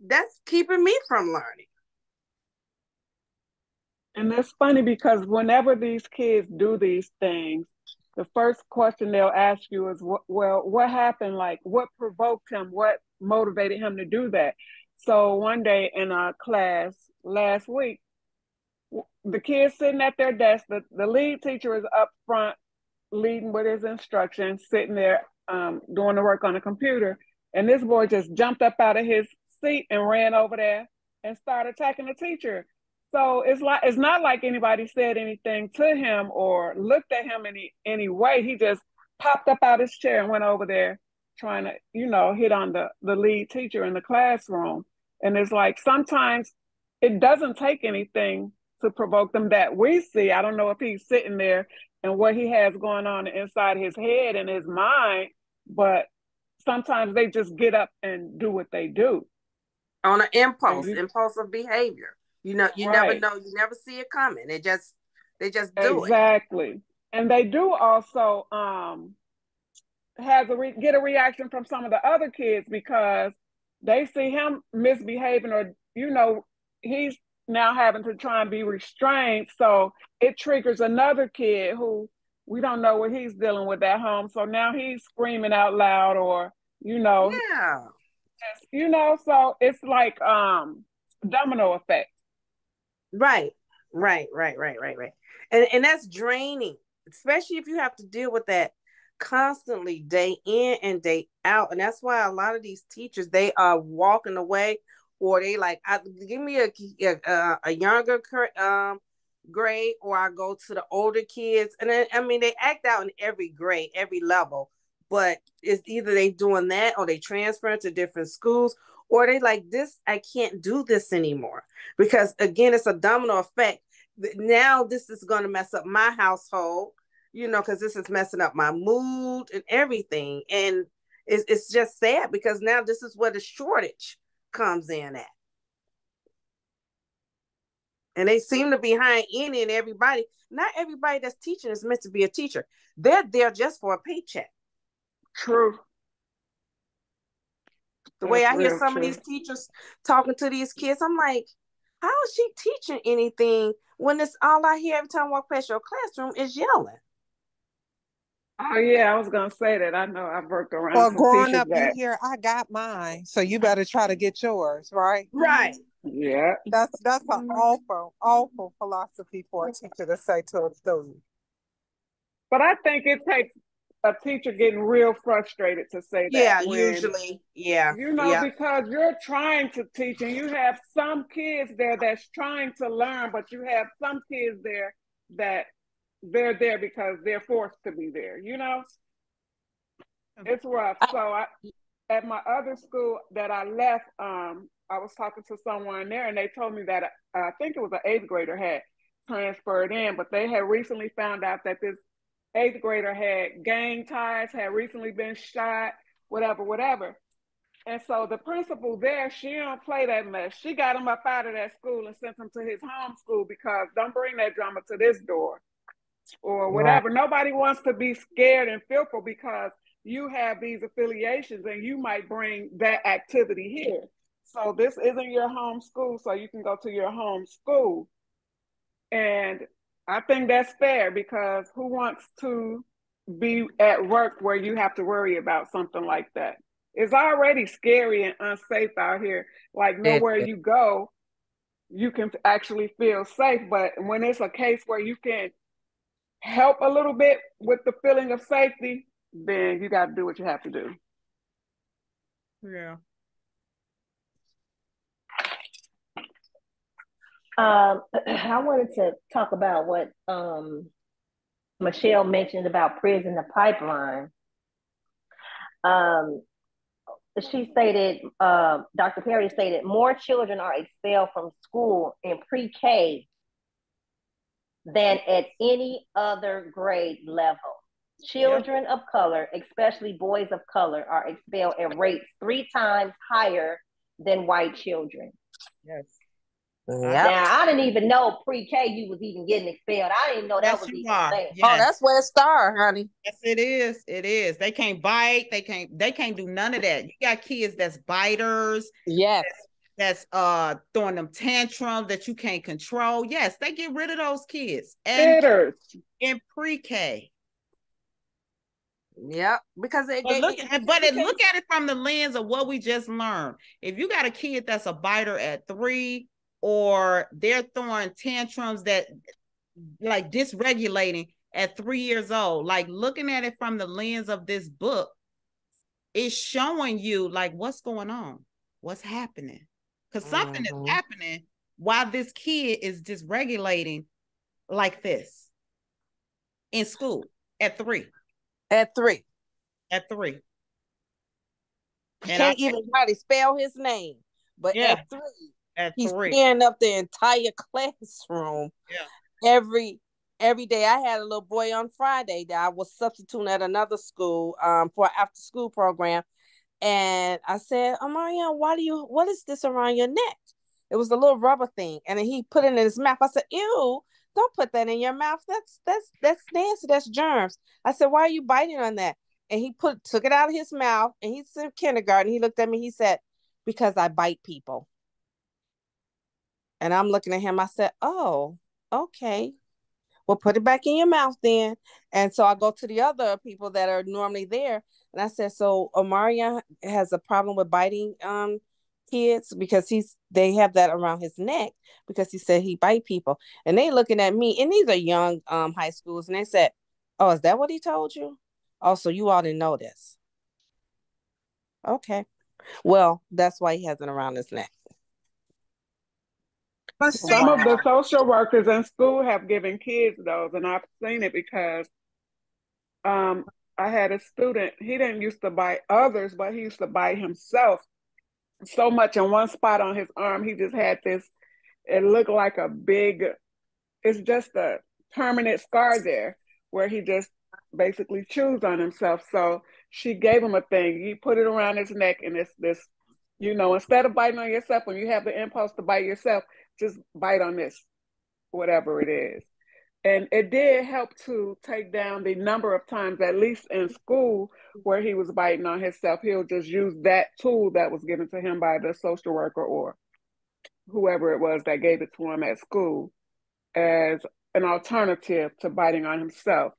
That's keeping me from learning. And it's funny because whenever these kids do these things, the first question they'll ask you is, "Well, what happened? Like, what provoked him? What motivated him to do that?" So one day in our class last week, the kids sitting at their desk. The, the lead teacher is up front leading with his instructions, sitting there um, doing the work on the computer. And this boy just jumped up out of his seat and ran over there and started attacking the teacher. So it's like it's not like anybody said anything to him or looked at him any any way. He just popped up out of his chair and went over there trying to, you know, hit on the the lead teacher in the classroom. And it's like sometimes it doesn't take anything to provoke them that we see. I don't know if he's sitting there and what he has going on inside his head and his mind, but sometimes they just get up and do what they do on an impulse, you, impulsive behavior. You know, you right. never know, you never see it coming. They just they just do exactly. it. Exactly. And they do also um has a re- get a reaction from some of the other kids because they see him misbehaving or you know he's now having to try and be restrained so it triggers another kid who we don't know what he's dealing with at home so now he's screaming out loud or you know yeah you know so it's like um domino effect right right right right right right. And and that's draining especially if you have to deal with that constantly day in and day out. And that's why a lot of these teachers they are walking away or they like I, give me a a, a younger um grade or I go to the older kids. And then, I mean they act out in every grade every level but it's either they doing that or they transfer to different schools or they like this I can't do this anymore because again it's a domino effect now this is going to mess up my household you know, because this is messing up my mood and everything. And it's, it's just sad because now this is where the shortage comes in at. And they seem to be behind any and everybody. Not everybody that's teaching is meant to be a teacher. They're there just for a paycheck. True. The way I hear some true. of these teachers talking to these kids, I'm like, how is she teaching anything when it's all I hear every time I walk past your classroom is yelling? Oh yeah, I was gonna say that. I know I've worked around. Well, growing up that. in here, I got mine, so you better try to get yours, right? Right. Yeah. That's that's an mm-hmm. awful, awful philosophy for a teacher to say to a student. But I think it takes a teacher getting real frustrated to say that. Yeah, usually. Yeah. You know, yeah. because you're trying to teach and you have some kids there that's trying to learn, but you have some kids there that they're there because they're forced to be there, you know? It's rough. So I at my other school that I left, um, I was talking to someone there and they told me that uh, I think it was an eighth grader had transferred in, but they had recently found out that this eighth grader had gang ties, had recently been shot, whatever, whatever. And so the principal there, she don't play that mess. She got him up out of that school and sent him to his home school because don't bring that drama to this door or whatever. Right. Nobody wants to be scared and fearful because you have these affiliations and you might bring that activity here. So this isn't your home school, so you can go to your home school. And I think that's fair because who wants to be at work where you have to worry about something like that? It's already scary and unsafe out here. Like nowhere you go, you can actually feel safe. But when it's a case where you can help a little bit with the feeling of safety, then you got to do what you have to do. Yeah. Um, I wanted to talk about what um, Michelle mentioned about prison the pipeline. Um, she stated, uh, Dr. Perry stated, more children are expelled from school in pre-K than at any other grade level. Children of color, especially boys of color, are expelled at rates three times higher than white children. Yes. Yep. Now I didn't even know pre-K you was even getting expelled. I didn't know that yes, was even yes. Oh, that's where it started, honey. Yes, it is. It is. They can't bite. They can't. They can't do none of that. You got kids that's biters. Yes that's uh throwing them tantrums that you can't control. Yes, they get rid of those kids. And Bitters. in pre-K. Yeah, because they, but look at but it, look at it from the lens of what we just learned. If you got a kid that's a biter at three, or they're throwing tantrums that like dysregulating at three years old, like looking at it from the lens of this book, it's showing you like what's going on, what's happening. Because something Mhm. is happening while this kid is dysregulating like this in school at three. At three. At three. And Can't even hardly spell his name. But Yeah. at three, at he's three. tearing up the entire classroom Yeah. every every day. I had a little boy on Friday that I was substituting at another school um for after school program. And I said, Amarian, why do you what is this around your neck? It was a little rubber thing. And then he put it in his mouth. I said, Ew, don't put that in your mouth. That's that's that's nasty. That's germs. I said, Why are you biting on that? And he put took it out of his mouth and he's in kindergarten. He looked at me, he said, Because I bite people. And I'm looking at him. I said, Oh, okay. Well, put it back in your mouth then. And so I go to the other people that are normally there. And I said, So Omaria has a problem with biting um kids because he's they have that around his neck because he said he bite people. And they looking at me, and these are young um high schools, and they said, Oh, is that what he told you? Oh, so you all didn't know this. Okay. Well, that's why he has it around his neck. But see, Some of the social workers in school have given kids those, and I've seen it because um, I had a student, he didn't used to bite others, but he used to bite himself so much in one spot on his arm. He just had this, it looked like a big, it's just a permanent scar there where he just basically chews on himself. So she gave him a thing. You put it around his neck, and it's this, you know, instead of biting on yourself, when you have the impulse to bite yourself, just bite on this, whatever it is. And it did help to take down the number of times, at least in school, where he was biting on himself. He'll just use that tool that was given to him by the social worker or whoever it was that gave it to him at school as an alternative to biting on himself.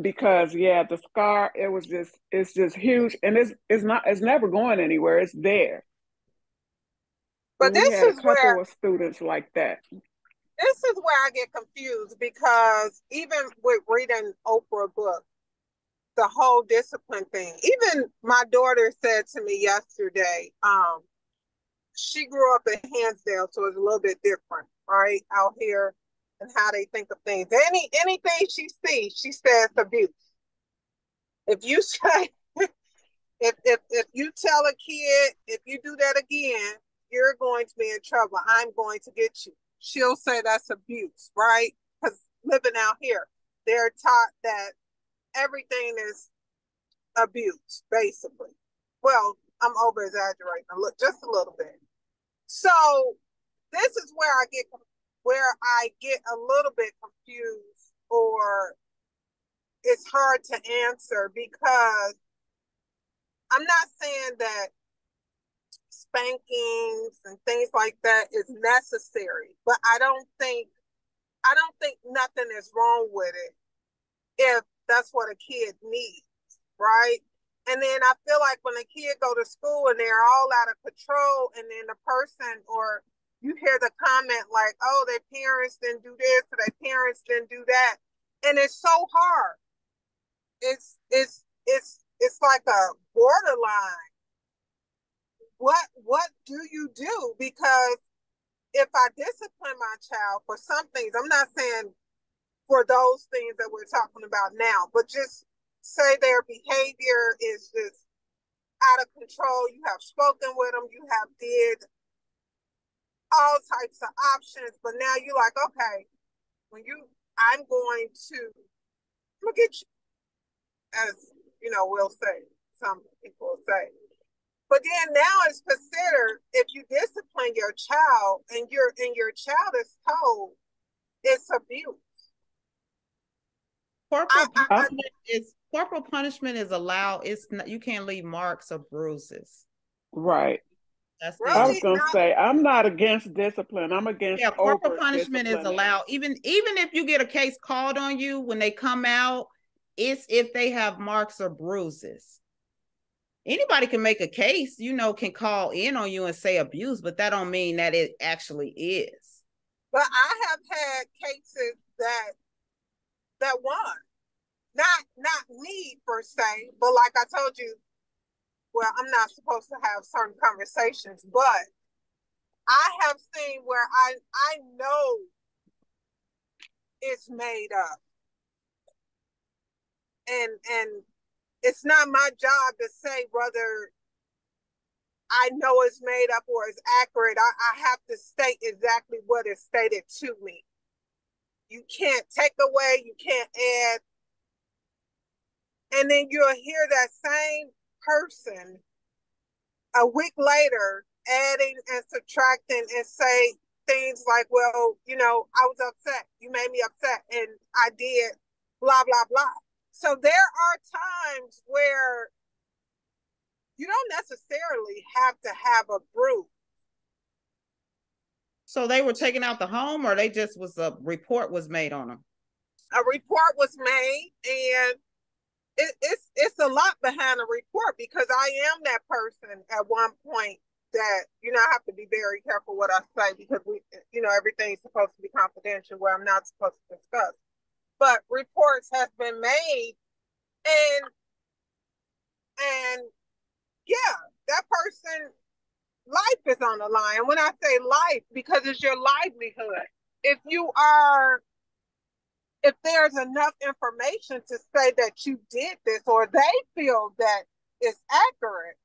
Because yeah, the scar, it was just it's just huge and it's it's not it's never going anywhere. It's there. But we this is where students like that. this is where I get confused because even with reading Oprah book, the whole discipline thing, even my daughter said to me yesterday, um, she grew up in Hinsdale, so it's a little bit different, right? Out here and how they think of things. Any anything she sees, she says abuse. If you say if if if you tell a kid if you do that again, you're going to be in trouble. I'm going to get you. She'll say that's abuse, right? Because living out here, they're taught that everything is abuse, basically. Well, I'm over exaggerating a just a little bit. So this is where I get where I get a little bit confused, or it's hard to answer because I'm not saying that spankings and things like that is necessary, but I don't think I don't think nothing is wrong with it if that's what a kid needs, right? And then I feel like when a kid go to school and they're all out of control, and then the person or you hear the comment like, "Oh, their parents didn't do this, or their parents didn't do that," and it's so hard. It's it's it's it's like a borderline. What what do you do? Because if I discipline my child for some things, I'm not saying for those things that we're talking about now, but just say their behavior is just out of control. You have spoken with them, you have did all types of options, but now you're like, okay, when you, I'm going to look at you, as you know, we'll say, some people say. But then now it's considered if you discipline your child and your and your child is told it's abuse. Corporal I- I- punishment is corporal punishment is allowed. It's not, you can't leave marks or bruises. Right. That's the I was gonna Not- say I'm not against discipline. I'm against yeah. Corporal punishment is allowed. Even even if you get a case called on you when they come out, it's if they have marks or bruises. Anybody can make a case, you know, can call in on you and say abuse, but that don't mean that it actually is. But I have had cases that that won. Not not me per se, but like I told you, well, I'm not supposed to have certain conversations, but I have seen where I I know it's made up. And and it's not my job to say whether I know it's made up or it's accurate. I, I have to state exactly what is stated to me. You can't take away, you can't add. And then you'll hear that same person a week later adding and subtracting and say things like, well, you know, I was upset. You made me upset and I did blah, blah, blah. So there are times where you don't necessarily have to have a bruise. So they were taking out the home or they just was a report was made on them? A report was made and it, it's it's a lot behind a report because I am that person at one point that you know I have to be very careful what I say because we you know everything's supposed to be confidential where I'm not supposed to discuss. But reports have been made and and yeah, that person life is on the line. When I say life, because it's your livelihood. If you are if there's enough information to say that you did this or they feel that it's accurate,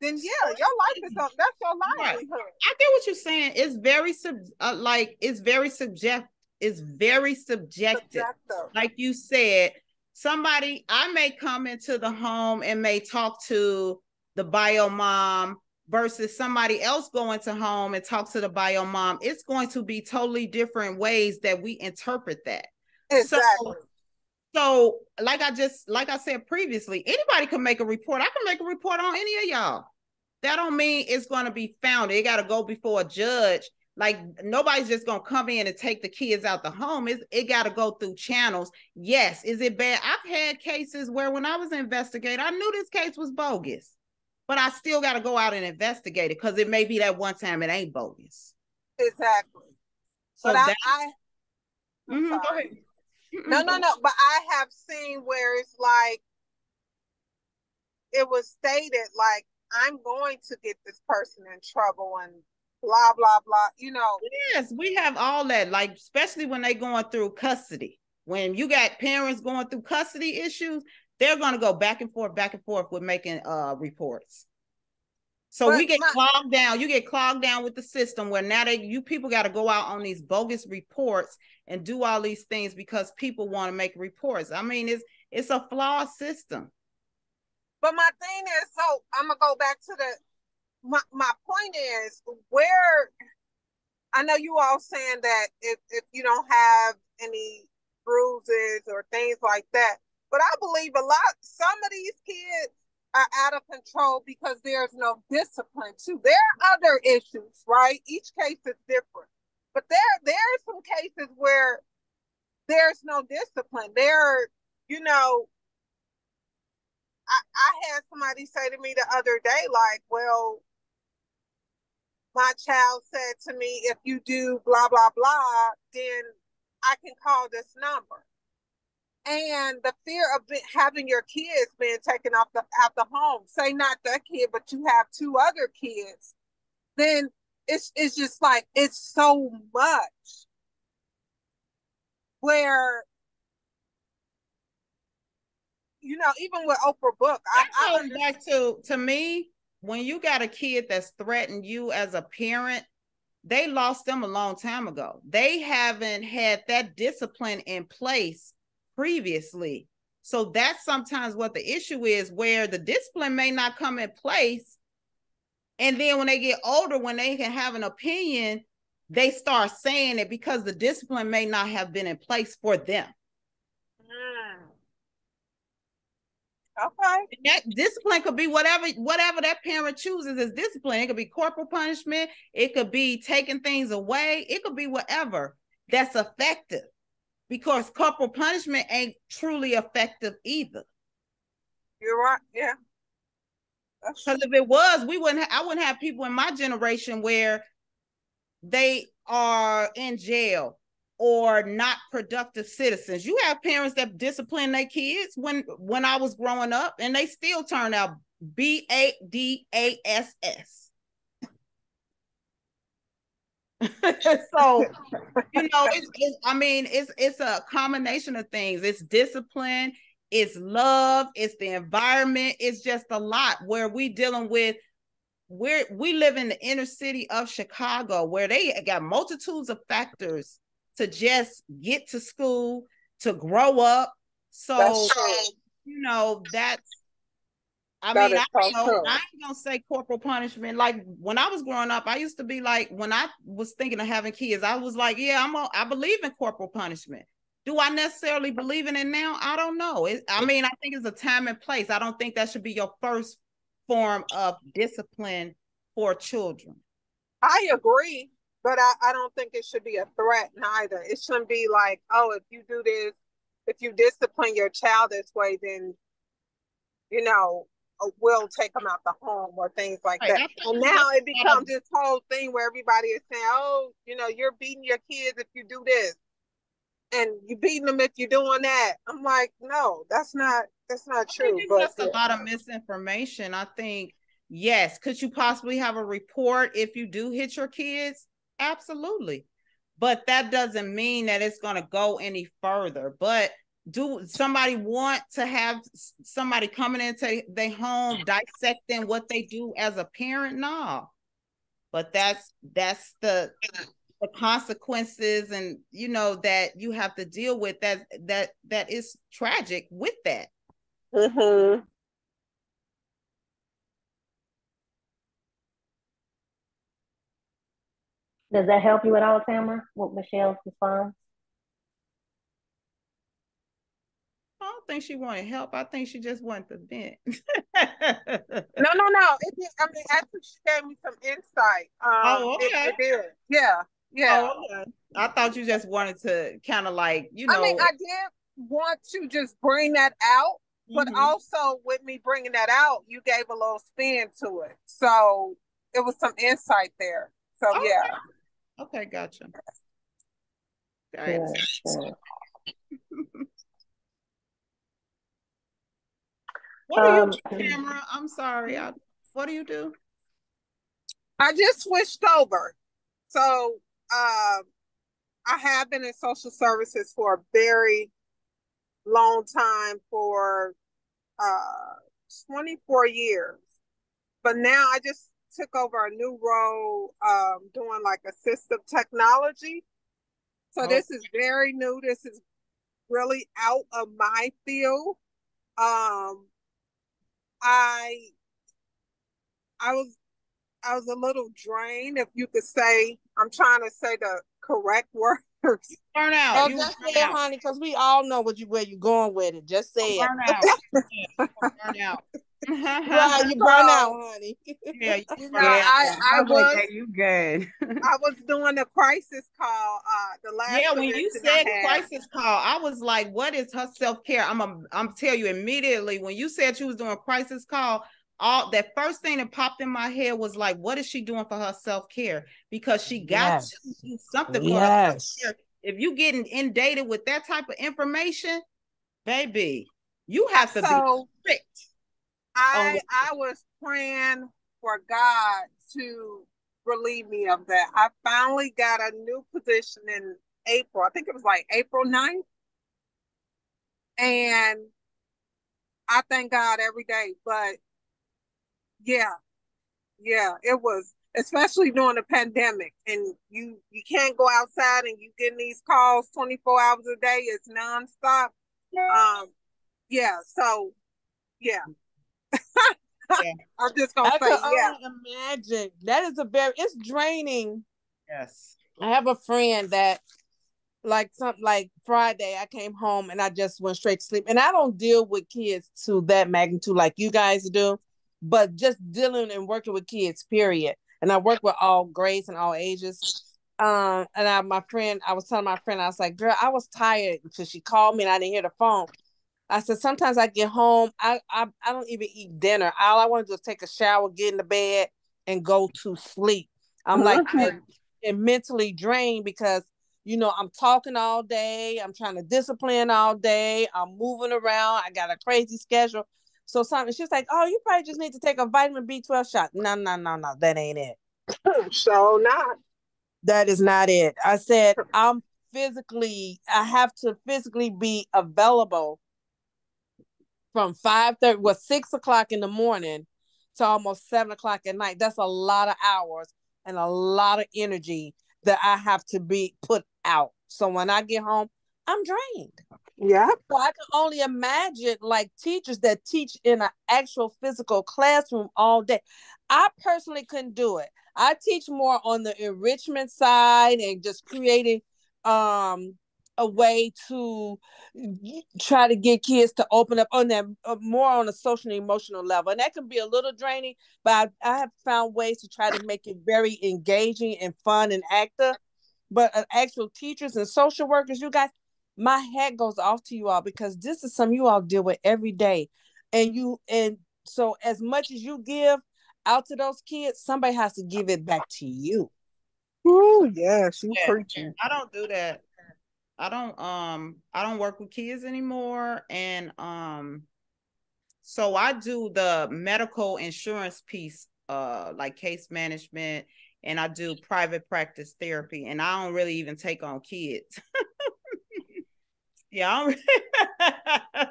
then yeah, your life is on, that's your livelihood. Right. I get what you're saying. It's very sub uh, like it's very subject. It's very subjective. subjective. Like you said, somebody I may come into the home and may talk to the bio mom versus somebody else going to home and talk to the bio mom. It's going to be totally different ways that we interpret that. Exactly. So, so, like I just like I said previously, anybody can make a report. I can make a report on any of y'all. That don't mean it's going to be found. It got to go before a judge. Like nobody's just gonna come in and take the kids out the home. It's, it got to go through channels. Yes, is it bad? I've had cases where when I was investigating, I knew this case was bogus, but I still got to go out and investigate it because it may be that one time it ain't bogus. Exactly. So but I, I mm-hmm, go ahead. No, no, no. But I have seen where it's like it was stated like I'm going to get this person in trouble and blah blah blah. You know. Yes, we have all that. Like especially when they going through custody. When you got parents going through custody issues, they're going to go back and forth, back and forth with making uh reports. So but we get my, clogged down. You get clogged down with the system where now they you people got to go out on these bogus reports and do all these things because people want to make reports. I mean, it's it's a flawed system. But my thing is, so I'm gonna go back to the my my point is where I know you all saying that if if you don't have any bruises or things like that, but I believe a lot some of these kids are out of control because there's no discipline too. There are other issues, right? Each case is different. But there there are some cases where there's no discipline. There, you know, I, I had somebody say to me the other day, like, well, my child said to me, if you do blah, blah, blah, then I can call this number. And the fear of having your kids being taken off the out the home say not that kid but you have two other kids then it's it's just like it's so much where you know even with oprah book i, I goes back to to me when you got a kid that's threatened you as a parent they lost them a long time ago they haven't had that discipline in place previously. So that's sometimes what the issue is, where the discipline may not come in place. And then when they get older, when they can have an opinion, they start saying it because the discipline may not have been in place for them. Mm. Okay. And that discipline could be whatever whatever that parent chooses as discipline. It could be corporal punishment. It could be taking things away. It could be whatever that's effective because corporal punishment ain't truly effective either. You're right. Yeah. Because if it was, we wouldn't. Ha- I wouldn't have people in my generation where they are in jail or not productive citizens. You have parents that discipline their kids when when I was growing up, and they still turn out B A D A S S. so you know it's, it's, i mean it's it's a combination of things it's discipline it's love it's the environment it's just a lot where we dealing with we're we live in the inner city of chicago where they got multitudes of factors to just get to school to grow up so you know that's I That mean, I, know. I ain't gonna say corporal punishment. Like when I was growing up, I used to be like, when I was thinking of having kids, I was like, yeah, I'm a, I believe in corporal punishment. Do I necessarily believe in it now? I don't know. It, I mean, I think it's a time and place. I don't think that should be your first form of discipline for children. I agree, but I, I don't think it should be a threat neither. It shouldn't be like, oh, if you do this, if you discipline your child this way, then you know we'll take them out the home or things like Right, that. And now it becomes this whole thing where everybody is saying, oh, you know, you're beating your kids if you do this, and you beating them if you're doing that. I'm like, no, that's not that's not true. But just a lot of misinformation. I think, yes, could you possibly have a report if you do hit your kids? Absolutely. But that doesn't mean that it's going to go any further. But do somebody want to have somebody coming into their home dissecting what they do as a parent? No. But that's that's the the consequences and you know that you have to deal with that that that is tragic with that. Mhm. Does that help you at all, Tamara, with Michelle's response? I don't think she wanted help. I think she just wanted to vent. No, no, no. It did, I mean, actually, she gave me some insight. Um, Oh, it- okay. it, did. Yeah, yeah. Oh, okay. I thought you just wanted to kind of like, you know. I mean, I did want to just bring that out, but Mhm. also with me bringing that out, you gave a little spin to it. So it was some insight there. So Okay. yeah. Okay, gotcha. Got Good, it. good. What do you Um, do, Tamara? I'm sorry. I, what do you do? I just switched over. So um I have been in social services for a very long time for uh 24 years. But now I just took over a new role um doing like assistive technology. So Oh. this is very new. This is really out of my field. Um I I was I was a little drained, if you could say. I'm trying to say the correct words. Burn out. Oh, you just say it, honey, because we all know what you where you going with it. Just say it. Burn out. Burn out. Right, you burn So- out, honey. yeah, you You burn. I, I was like, you good. I was doing a crisis call. Uh, the last yeah, when you I said crisis call, I was like, "What is her self care?" I'm a, I'm tell you immediately when you said she was doing a crisis call. All that first thing that popped in my head was like, "What is she doing for her self care?" Because she got Yes. to do something for Yes. self. If you getting inundated with that type of information, baby, you have to So be strict. I Oh. I was praying for God to relieve me of that. I finally got a new position in April. I think it was like April 9th. And I thank God every day. But yeah, yeah, it was especially during the pandemic. And you you can't go outside and you getting these calls 24 hours a day. It's nonstop. Um yeah, so yeah. Yeah. I'm just gonna I say can yeah. only imagine. That is a very it's draining. Yes. I have a friend that like something like Friday I came home and I just went straight to sleep. And I don't deal with kids to that magnitude like you guys do, but just dealing and working with kids, period. And I work with all grades and all ages. Um, and I my friend, I was telling my friend, I was like, girl, I was tired because she called me and I didn't hear the phone. I said sometimes I get home, I I, I don't even eat dinner. All I want to do is take a shower, get in the bed, and go to sleep. I'm like and mentally drained because you know I'm talking all day, I'm trying to discipline all day, I'm moving around, I got a crazy schedule. So something she's like, Oh, you probably just need to take a vitamin B12 shot. No, no, no, no, that ain't it. So not. That is not it. I said I'm physically, I have to physically be available from five thirty, well, six o'clock in the morning to almost seven o'clock at night. That's a lot of hours and a lot of energy that I have to be put out. So when I get home, I'm drained. Yeah. So I can only imagine like teachers that teach in an actual physical classroom all day. I personally couldn't do it. I teach more on the enrichment side and just creating um a way to try to get kids to open up on that uh, more on a social and emotional level and that can be a little draining but I, I have found ways to try to make it very engaging and fun and active but uh, actual teachers and social workers you guys my hat goes off to you all because this is something you all deal with every day and you and so as much as you give out to those kids somebody has to give it back to you Ooh, yes, you Yeah. preaching. I don't do that. I don't um I don't work with kids anymore and um so I do the medical insurance piece uh like case management and I do private practice therapy and I don't really even take on kids. yeah,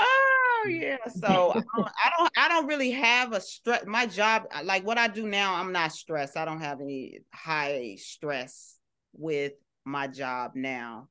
Oh yeah, so I don't, I don't I don't really have a stress my job like what I do now I'm not stressed. I don't have any high stress with my job now.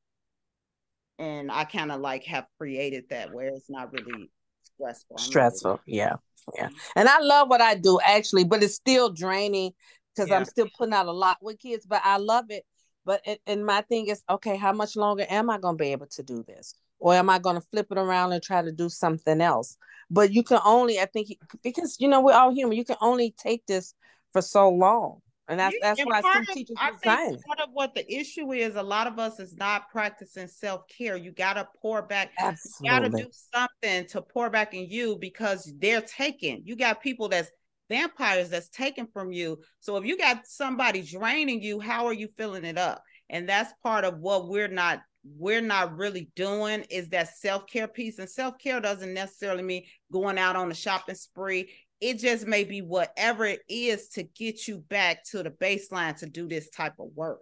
And I kind of like have created that where it's not really stressful. Stressful yeah yeah. Mm-hmm. And i love what i do actually but it's still draining because i'm still putting out a lot with kids but i love it. But it, and my thing is okay how much longer am i going to be able to do this? Or am i going to flip it around and try to do something else? But you can only i think because you know we're all human you can only take this for so long and that's that's and why some of- teachers I think part of what the issue is, a lot of us is not practicing self care. You got to pour back. Absolutely. You got to do something to pour back in you because they're taking. You got people that's vampires that's taken from you. So if you got somebody draining you, how are you filling it up? And that's part of what we're not we're not really doing is that self-care piece and self-care doesn't necessarily mean going out on a shopping spree it just may be whatever it is to get you back to the baseline to do this type of work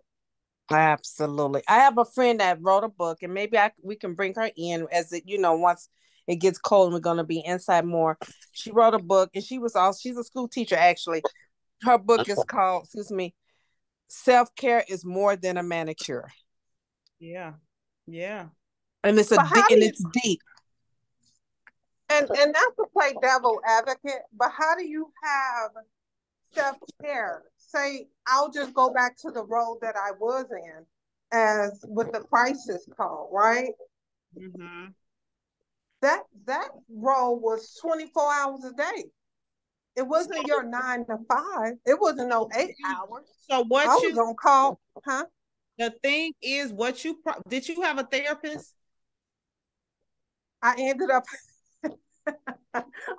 Absolutely. I have a friend that wrote a book, and maybe I we can bring her in as it, you know, once it gets cold and we're gonna be inside more. She wrote a book, and she was also she's a school teacher actually. Her book is called, excuse me, Self Care is More Than a Manicure, yeah yeah and it's a But how deep, and it's deep. And and not to play devil advocate, but how do you have self care? Say, I'll just go back to the role that I was in as with the crisis call, right? mm-hmm. That that role was 24 hours a day. It wasn't your nine to five. It wasn't no eight hours. so I what was you on call, huh? the thing is what you pro- did you have a therapist I ended up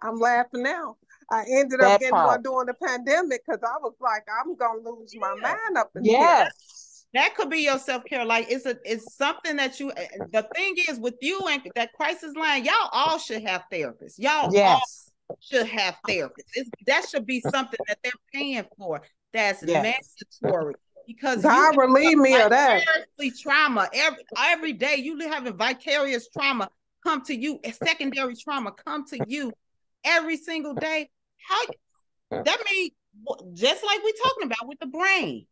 I'm laughing now. I ended That up getting part. one during the pandemic because I was like, I'm gonna lose my Yeah. mind up in here. Yes. that could be your self-care like it's a it's something that you eh, the thing is with you and that crisis line y'all all should have therapists y'all all Yes. should have therapists It's, that should be something that they're paying for that's Yes. mandatory because God relieve me of that. trauma every every day you having vicarious trauma come to you a secondary trauma come to you every single day how that means just like we're talking about with the brain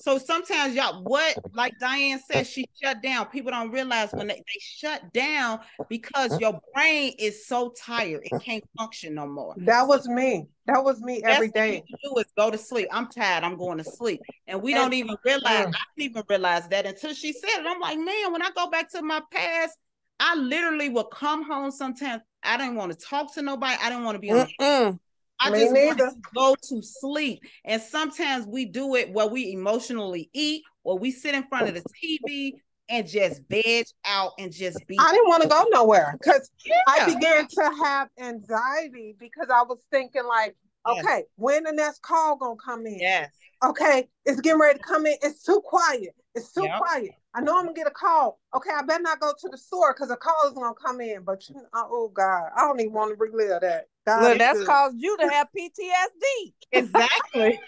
so sometimes y'all what like diane said she shut down people don't realize when they, they shut down because your brain is so tired it can't function no more That was me. That was me every Best thing you can do is go to sleep. I'm tired. I'm going to sleep. And we don't even realize. I didn't even realize that until she said it. I'm like, man, when I go back to my past, I literally would come home sometimes. I didn't want to talk to nobody. I didn't want to be on the. I Me just wanted neither. to go to sleep. And sometimes we do it where we emotionally eat or we sit in front of the TV and just veg out and just be. I didn't want to go nowhere because yeah. I began to have anxiety because I was thinking like, yes. okay, when the next call gonna come in? Yes. Okay, it's getting ready to come in. It's too quiet. It's too yep. quiet. I know I'm gonna get a call. Okay, I better not go to the store because a call is gonna come in. But you, uh, oh God, I don't even want to relive that. God, Look, that's good. caused you to have PTSD. Exactly.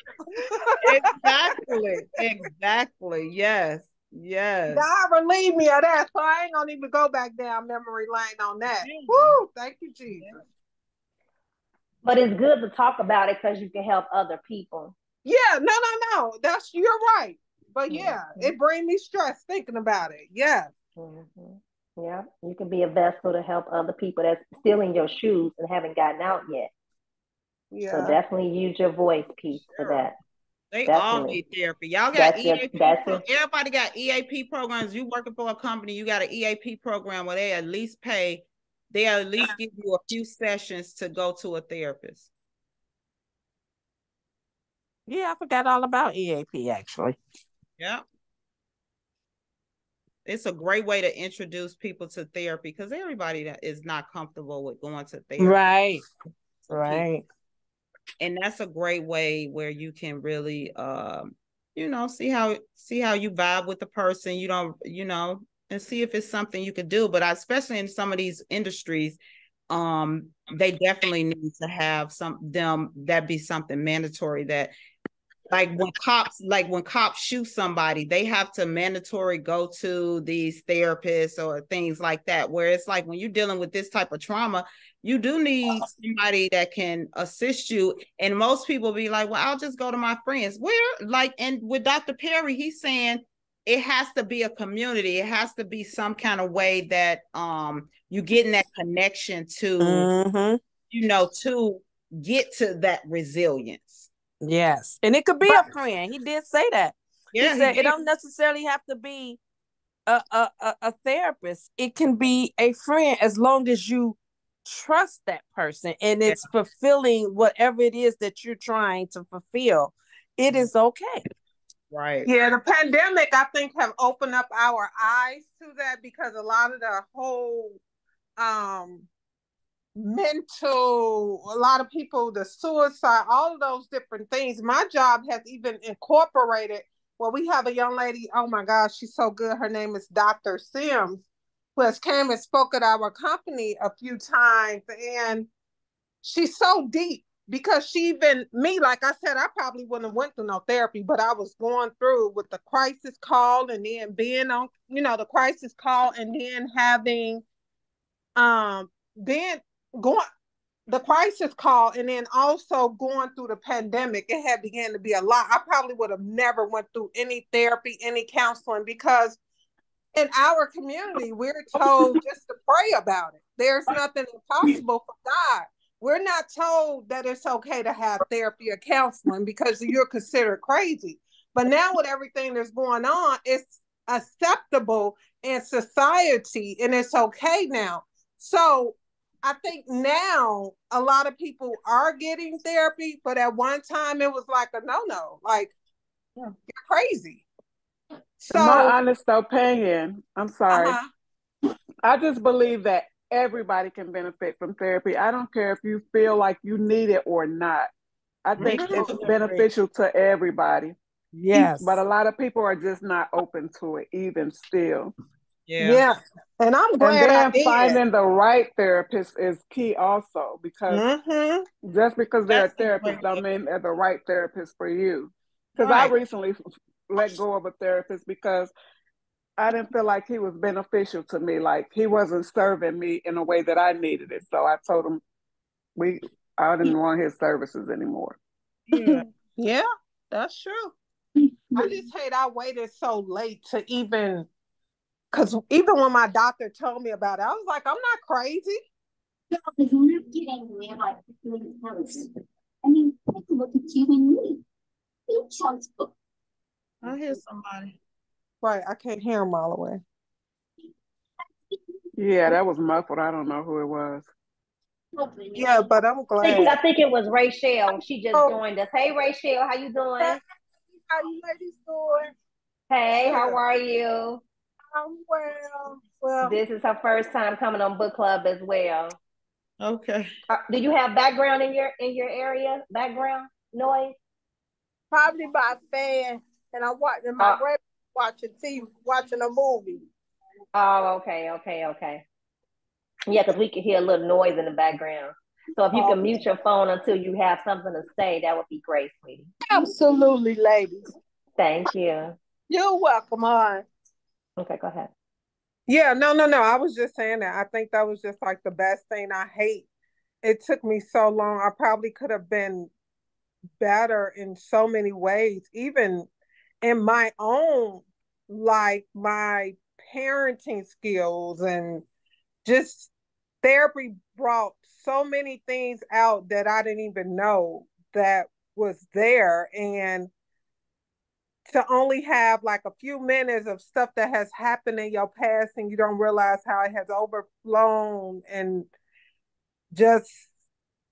exactly. Exactly. Yes. Yes. God relieve me of that. So I ain't gonna even go back down memory lane on that. Woo! Thank you, Jesus. But it's good to talk about it because you can help other people. Yeah, no, no, no. That's you're right. But yeah, mm-hmm. it brings me stress thinking about it. Yeah. Mm-hmm. Yeah, you can be a vessel to help other people that's still in your shoes and haven't gotten out yet. Yeah. So definitely use your voice piece sure. for that. They Definitely. all need therapy. Y'all got that's EAP. Your, everybody got EAP programs. You working for a company, you got an EAP program where they at least pay, they at least give you a few sessions to go to a therapist. Yeah, I forgot all about EAP actually. Yeah. It's a great way to introduce people to therapy because everybody that is not comfortable with going to therapy. Right. Right and that's a great way where you can really um you know see how see how you vibe with the person you don't you know and see if it's something you could do but I, especially in some of these industries um they definitely need to have some them that be something mandatory that like when cops like when cops shoot somebody they have to mandatory go to these therapists or things like that where it's like when you're dealing with this type of trauma you do need somebody that can assist you. And most people be like well i'll just go to my friends. Where like and with dr perry he's saying it has to be a community. It has to be some kind of way that um you getting that connection to mm-hmm. you know to get to that resilience Yes. And it could be but, a friend. He did say that. Yeah, he said he it don't necessarily have to be a, a, a, a therapist. It can be a friend as long as you trust that person and it's yeah. fulfilling whatever it is that you're trying to fulfill. It is okay. Right. Yeah, the pandemic I think have opened up our eyes to that because a lot of the whole um mental, a lot of people, the suicide, all of those different things. My job has even incorporated. Well, we have a young lady. Oh my gosh, she's so good. Her name is Dr. Sims, who has came and spoke at our company a few times, and she's so deep because she even me, like I said, I probably wouldn't have went through no therapy, but I was going through with the crisis call and then being on, you know, the crisis call and then having um then going the crisis call and then also going through the pandemic it had began to be a lot. I probably would have never went through any therapy any counseling because in our community we're told just to pray about it. There's nothing impossible for god. We're not told that it's okay to have therapy or counseling because you're considered crazy. But now with everything that's going on it's acceptable in society and it's okay now. So I think now a lot of people are getting therapy, but at one time it was like a no no, like yeah. you're crazy. So, In my honest opinion, I'm sorry. Uh-huh. I just believe that everybody can benefit from therapy. I don't care if you feel like you need it or not. I think it's beneficial to everybody. Yes. But a lot of people are just not open to it, even still. Yeah. yeah. And I'm glad and then finding the right therapist is key also because mm-hmm. just because they're That's a therapist don't mean they're the right therapist for you. Because right. I recently let go of a therapist because I didn't feel like he was beneficial to me. Like he wasn't serving me in a way that I needed it. So I told him we I didn't want his services anymore. Yeah, yeah that's true. I just hate I waited so late to even because even when my doctor told me about it, I was like, I'm not crazy. No, because you're not getting me like I mean, take a look at you and me. You chose book. I hear somebody. Right, I can't hear him all the way. Yeah, that was muffled. I don't know who it was. Yeah, but I'm glad. I think, I think it was Rachel. She just oh. joined us. Hey, Rachel, how you doing? How you ladies doing? Hey, how are you? I'm well. Well, This is her first time coming on book club as well. Okay. Uh, do you have background in your in your area? Background noise? probably by fan, and I'm watching my Uh, grandma watching TV, watching a movie. Oh, okay, okay, okay. Yeah, because we can hear a little noise in the background. So if you Oh. can mute your phone until you have something to say, that would be great, sweetie. Absolutely, ladies. Thank you. You're welcome, on. Okay, go ahead. Yeah, no, no, no. I was just saying that. I think that was just like the best thing. I hate it took me so long. I probably could have been better in so many ways, even in my own, like my parenting skills and just therapy brought so many things out that I didn't even know that was there. And to only have like a few minutes of stuff that has happened in your past and you don't realize how it has overflown and just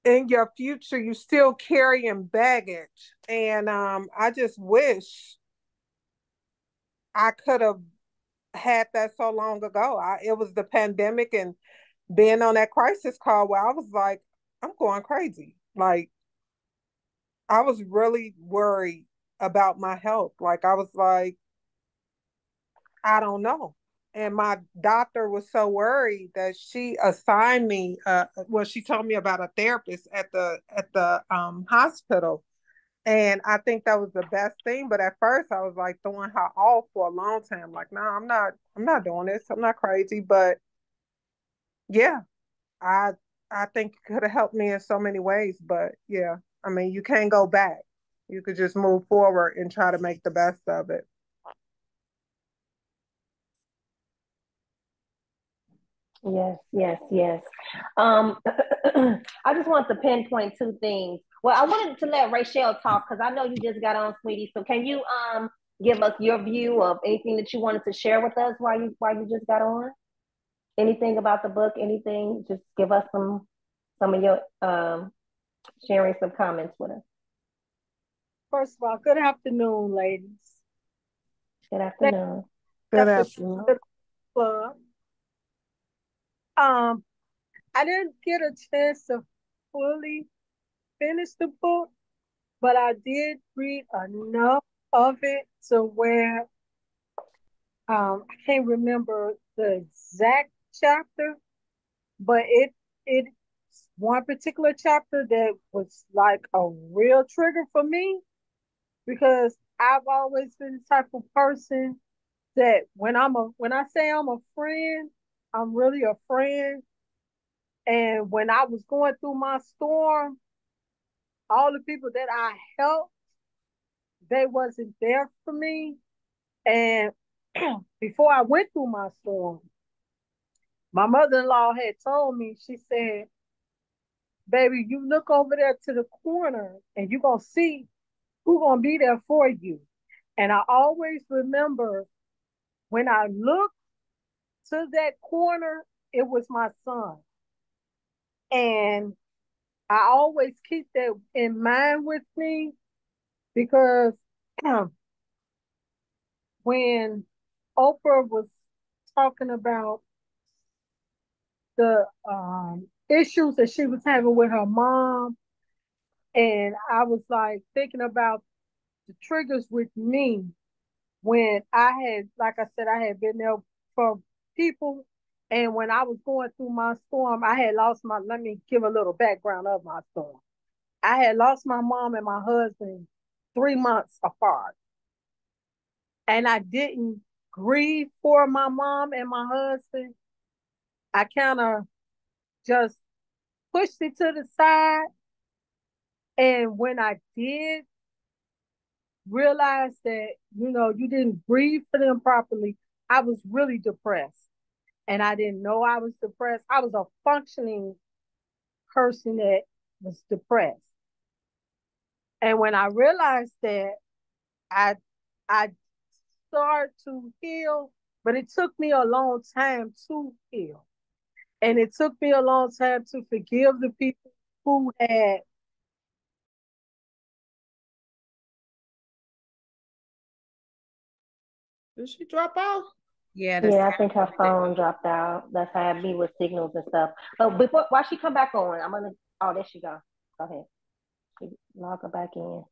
in your future you still carrying baggage. And um i just wish i could have had that so long ago. I, it was the pandemic and being on that crisis call where i was like i'm going crazy. Like i was really worried about my health. Like i was like i don't know. And my doctor was so worried that she assigned me uh well she told me about a therapist at the at the um hospital. And i think that was the best thing. But at first i was like throwing her off for a long time. Like no nah, i'm not i'm not doing this. I'm not crazy. But yeah i i think it could have helped me in so many ways. But yeah i mean you can't go back you could just move forward and try to make the best of it Yes, yes, yes. Um, I just want to pinpoint two things. Well, I wanted to let Rachel talk because I know you just got on, sweetie. So can you um give us your view of anything that you wanted to share with us while you while you just got on? Anything about the book? Anything? Just give us some some of your um sharing some comments with us. First of all, good afternoon, ladies. Good afternoon. good afternoon Club. Um, I didn't get a chance to fully finish the book, but I did read enough of it to where um I can't remember the exact chapter, but it it one particular chapter that was like a real trigger for me because I've always been the type of person that when I'm a when I say I'm a friend, I'm really a friend. And when I was going through my storm, all the people that I helped, they wasn't there for me. And before I went through my storm, my mother-in-law had told me, she said, baby, you look over there to the corner and you're gonna see who's gonna be there for you. And I always remember when I looked to that corner, it was my son. And I always keep that in mind with me because when Oprah was talking about the um, issues that she was having with her mom, and I was like thinking about the triggers with me when I had, like I said, I had been there for people. And when I was going through my storm, I had lost my, let me give a little background of my storm. I had lost my mom and my husband three months apart. And I didn't grieve for my mom and my husband. I kind of just pushed it to the side. And when I did realize that, you know, you didn't breathe for them properly, I was really depressed. And I didn't know I was depressed. I was a functioning person that was depressed. And when I realized that, I I started to heal, but it took me a long time to heal. And it took me a long time to forgive the people who had Did she drop off? Yeah, Yeah, I think her phone dropped out. That's how it be with signals and stuff. But before, while she come back on, I'm gonna, oh, there she go. Go ahead. She- Log her back in.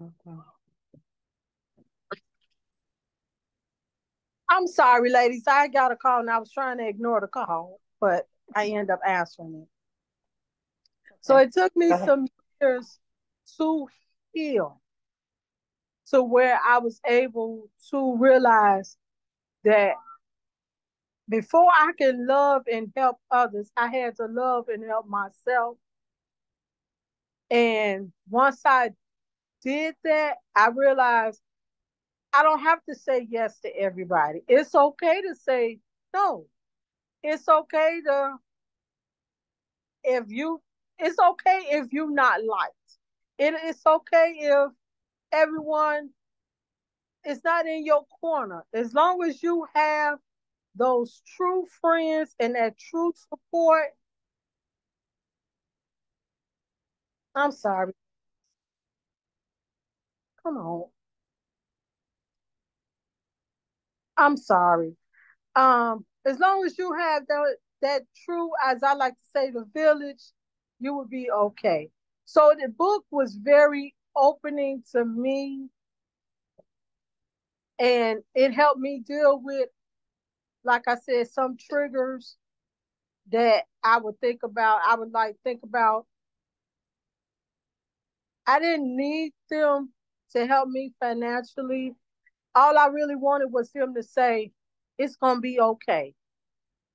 Okay. I'm sorry, ladies. I got a call and I was trying to ignore the call, but I end up answering it. So it took me some years to heal to where I was able to realize that before I can love and help others, I had to love and help myself. And once I did that, I realized I don't have to say yes to everybody. It's okay to say no. It's okay to if you it's okay if you're not liked. It, it's okay if everyone is not in your corner. As long as you have those true friends and that true support. I'm sorry. Come on. I'm sorry. Um, as long as you have that that true, as I like to say, the village, you will be okay. So the book was very opening to me, and it helped me deal with, like I said, some triggers that I would think about. I would like think about. I didn't need them to help me financially. All I really wanted was him to say, it's to be okay.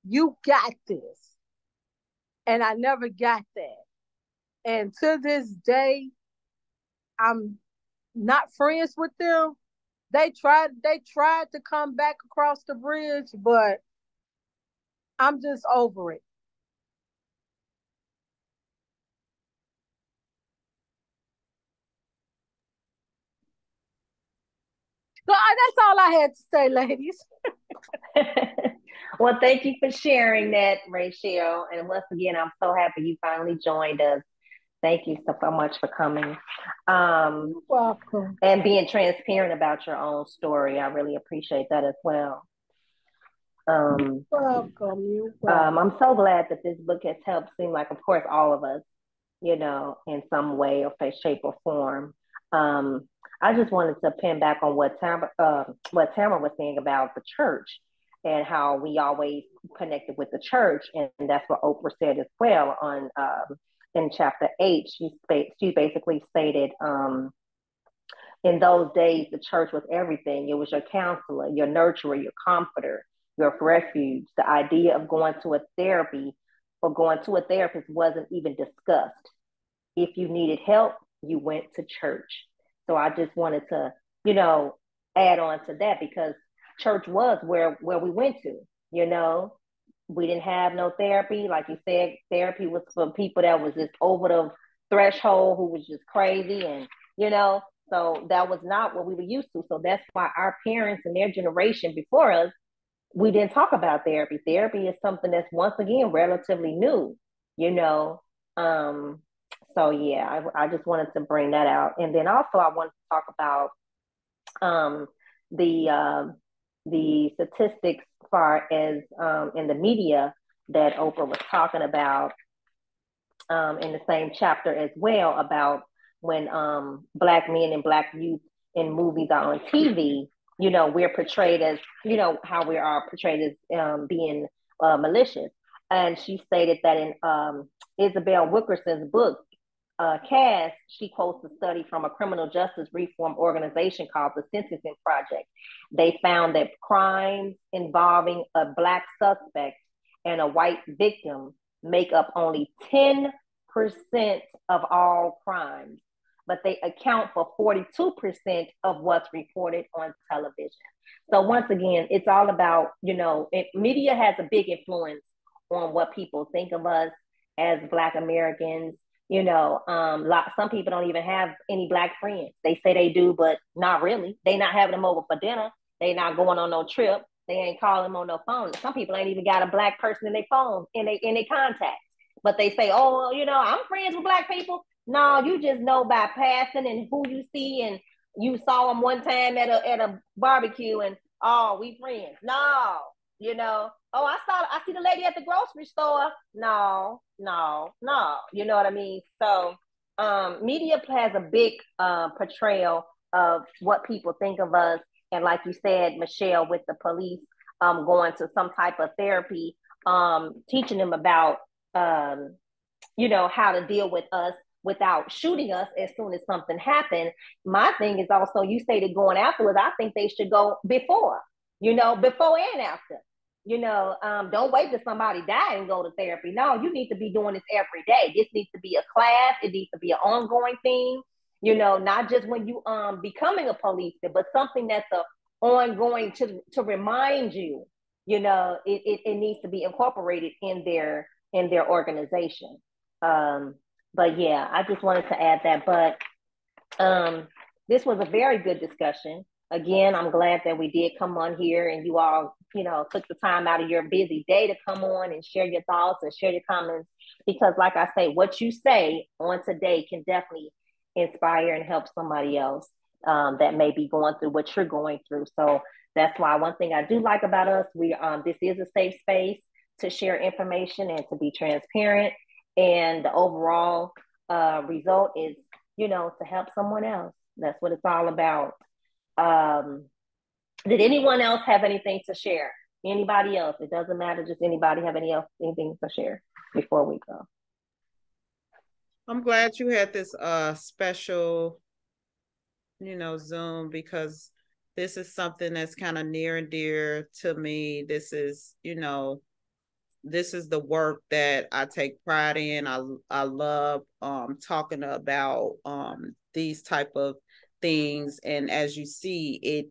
You got this. And I never got that. And to this day, I'm not friends with them. They tried they tried to come back across the bridge, but I'm just over it. So uh, that's all I had to say, ladies. well, thank you for sharing that, Rachel. And once again, I'm so happy you finally joined us. Thank you so, so much for coming. Um, Welcome. and being transparent about your own story. I really appreciate that as well. Um, Welcome. You um, I'm so glad that this book has helped seem like, of course, all of us, you know, in some way or face, shape, or form. Um, I just wanted to pin back on what Tamara, uh, what Tamara was saying about the church and how we always connected with the church, and that's what Oprah said as well on um, in chapter eight. She she basically stated. Um, in those days, the church was everything. It was your counselor, your nurturer, your comforter, your refuge. The idea of going to a therapy or going to a therapist wasn't even discussed. If you needed help, you went to church. So I just wanted to, you know, add on to that because church was where where we went to, you know. We didn't have no therapy. Like you said, therapy was for people that was just over the threshold who was just crazy and you know, so that was not what we were used to. So that's why our parents and their generation before us, we didn't talk about therapy. Therapy is something that's once again relatively new, you know. Um, so yeah, I, I just wanted to bring that out. And then also I wanted to talk about um the uh, the statistics far as um, in the media that Oprah was talking about um, in the same chapter as well about when um, black men and black youth in movies are on TV, you know, we're portrayed as, you know, how we are portrayed as um, being uh, malicious. And she stated that in um, Isabel Wilkerson's book, uh, Caste, she quotes a study from a criminal justice reform organization called the Sentencing Project. They found that crimes involving a Black suspect and a white victim make up only 10% of all crimes, but they account for 42% of what's reported on television. So, once again, it's all about, you know, it, media has a big influence on what people think of us as Black Americans you know um lot, some people don't even have any black friends. They say they do but not really. They not having them over for dinner. They not going on no trip. They ain't calling them on no phone. Some people ain't even got a black person in their phone in their in their contacts. But they say oh you know i'm friends with black people. No you just know by passing and who you see and you saw them one time at a at a barbecue and Oh, we friends. No, you know. Oh, I saw I see the lady at the grocery store. No, no, no. You know what I mean? So um media has a big uh, portrayal of what people think of us. And like you said, Michelle, with the police um going to some type of therapy, um, teaching them about um, you know, how to deal with us without shooting us as soon as something happened. My thing is also you stated going afterwards. I think they should go before, you know, before and after. You know, um, don't wait till somebody die and go to therapy. No, you need to be doing this every day. This needs to be a class. It needs to be an ongoing thing. You know, not just when you um becoming a policeman, but something that's a ongoing to to remind you. You know, it, it, it needs to be incorporated in their in their organization. Um, but yeah, I just wanted to add that. But um, this was a very good discussion. Again, I'm glad that we did come on here and you all, you know, took the time out of your busy day to come on and share your thoughts and share your comments. Because, like I say, what you say on today can definitely inspire and help somebody else um, that may be going through what you're going through. So that's why one thing I do like about us, we um, this is a safe space to share information and to be transparent and the overall uh, result is you know to help someone else that's what it's all about um, did anyone else have anything to share? Anybody else? It doesn't matter. Just anybody have any else anything to share before we go? I'm glad you had this uh special you know zoom because this is something that's kind of near and dear to me. This is you know this is the work that I take pride in. I I love um, talking about um, these type of things, and as you see, it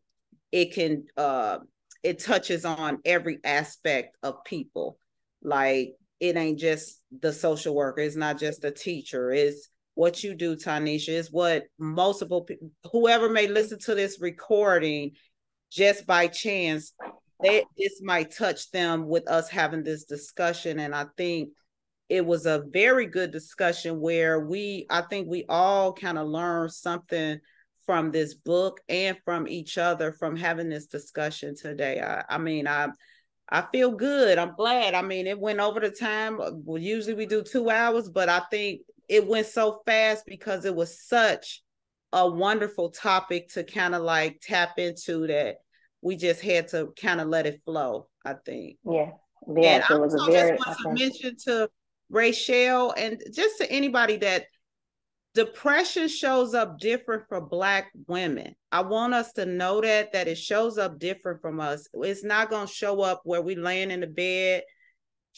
it can uh, it touches on every aspect of people. Like it ain't just the social worker. It's not just the teacher. It's what you do, Tanisha. Is what multiple whoever may listen to this recording just by chance they this might touch them with us having this discussion and i think it was a very good discussion where we i think we all kind of learned something from this book and from each other from having this discussion today i, I mean i i feel good i'm glad i mean it went over the time well, usually we do two hours but i think it went so fast because it was such a wonderful topic to kind of like tap into that we just had to kind of let it flow, I think. Yeah. Yeah, and I also very, just want to mention to Rachel and just to anybody that depression shows up different for black women. I want us to know that that it shows up different from us. It's not going to show up where we laying in the bed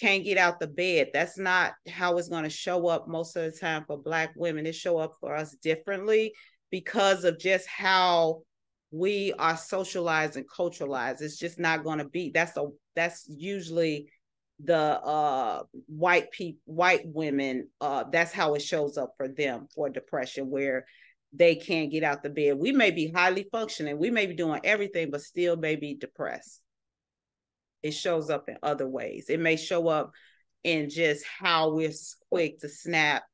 can't get out the bed. That's not how it's going to show up most of the time for black women. It show up for us differently because of just how we are socialized and culturalized. It's just not going to be. That's a that's usually the uh white people white women uh that's how it shows up for them for depression where they can't get out the bed. We may be highly functioning we may be doing everything but still may be depressed. It shows up in other ways. It may show up in just how we're quick to snap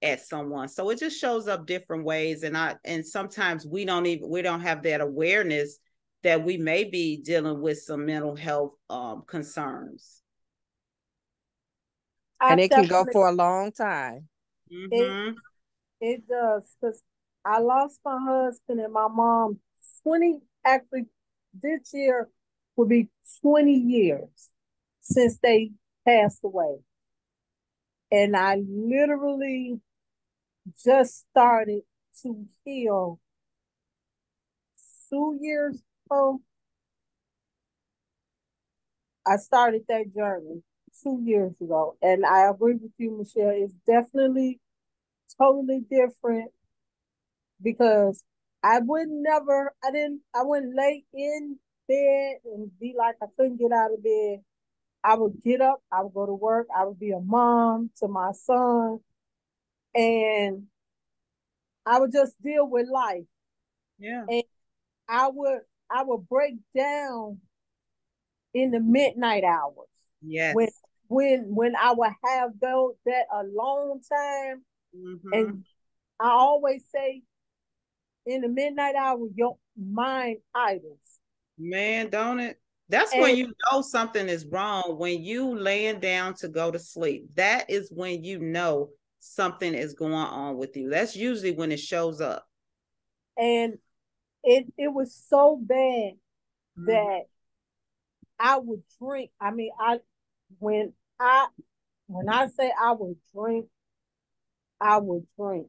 at someone. So it just shows up different ways and i and sometimes we don't even we don't have that awareness that we may be dealing with some mental health um concerns and it can go for a long time mm-hmm. it, it does because i lost my husband and my mom 20 actually this year will be 20 years since they passed away and I literally just started to heal two years ago. I started that journey two years ago. And I agree with you, Michelle. It's definitely totally different because I would never, I didn't, I wouldn't lay in bed and be like I couldn't get out of bed. I would get up, I would go to work, I would be a mom to my son, and I would just deal with life. Yeah. And I would I would break down in the midnight hours. Yes. When when when I would have those that a long time. Mm-hmm. And I always say in the midnight hour, your mind idles. Man, don't it? That's And- when you know something is wrong. When you laying down to go to sleep, that is when you know something is going on with you. That's usually when it shows up. and it it was so bad Mm-hmm. that I would drink. I mean, I when I when I say I would drink, I would drink.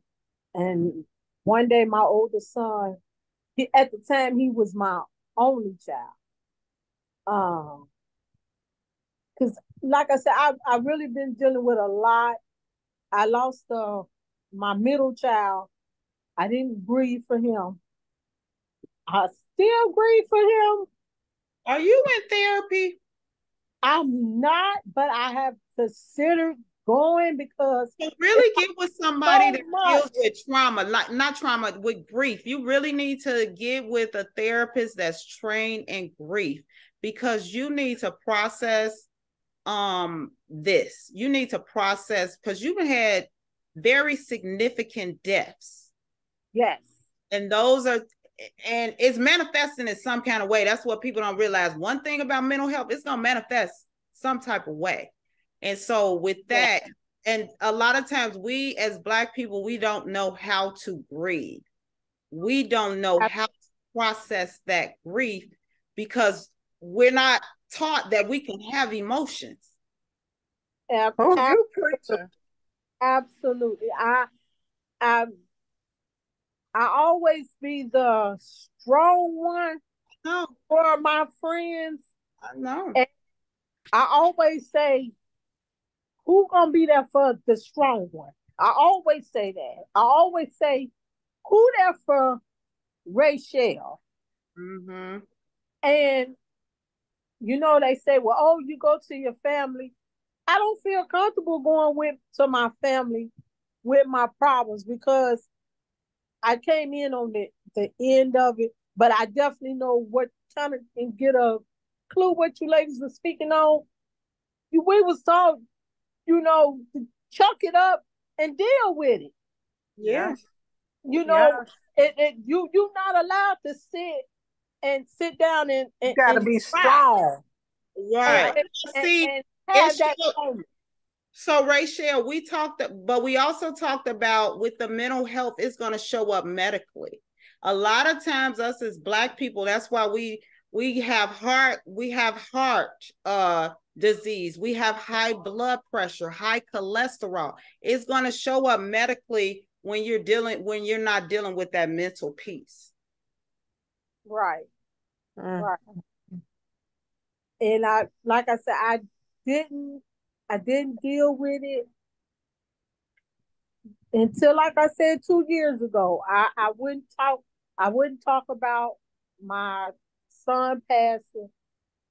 And one day, my oldest son, he, at the time, he was my only child. Um, because like I said, I I really been dealing with a lot. I lost uh my middle child. I didn't grieve for him. I still grieve for him. Are you in therapy? I'm not, but I have considered going because So really get with somebody so that much. deals with trauma, like not trauma, with grief. You really need to get with a therapist that's trained in grief because you need to process um this. You need to process because you've had very significant deaths. yes, And those are and it's manifesting in some kind of way. That's what people don't realize. One thing about mental health, it's gonna manifest some type of way. And so with Yeah. that, and a lot of times we as black people, we don't know how to grieve. We don't know how to process that grief because we're not taught that we can have emotions. ab- Oh, ab- you preacher. absolutely. I, I, I always be the strong one No, for my friends. I know. And- I always say, who gonna be there for the strong one? I always say that. I always say, who there for Rachel? hmm And you know, they say, well, oh, you go to your family. I don't feel comfortable going with to my family with my problems because I came in on the, the end of it, but I definitely know what kind of and get a clue what you ladies were speaking on. You we was told, you know, to chuck it up and deal with it. Yeah. You know, it, it you you're not allowed to sit and sit down and, and You gotta and be cry strong. Right. and, and, See, and have it's that true. moment. So Rachel, we talked, but we also talked about with the mental health, it's going to show up medically. A lot of times, us as Black people, that's why we we have heart, we have heart uh disease, we have high blood pressure, high cholesterol. It's going to show up medically when you're dealing when you're not dealing with that mental piece. Right. Mm. Right. And I like I said, I didn't I didn't deal with it until like I said two years ago. I, I wouldn't talk I wouldn't talk about my son passing.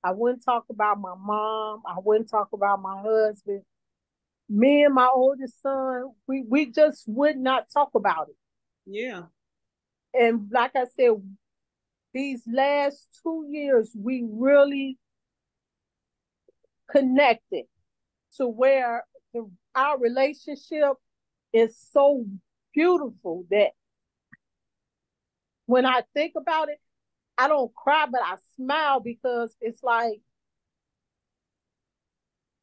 I wouldn't talk about my mom. I wouldn't talk about my husband. Me and my oldest son, we, we just would not talk about it. Yeah. And like I said, these last two years, we really connected to where the, our relationship is so beautiful that when I think about it, I don't cry, but I smile because it's like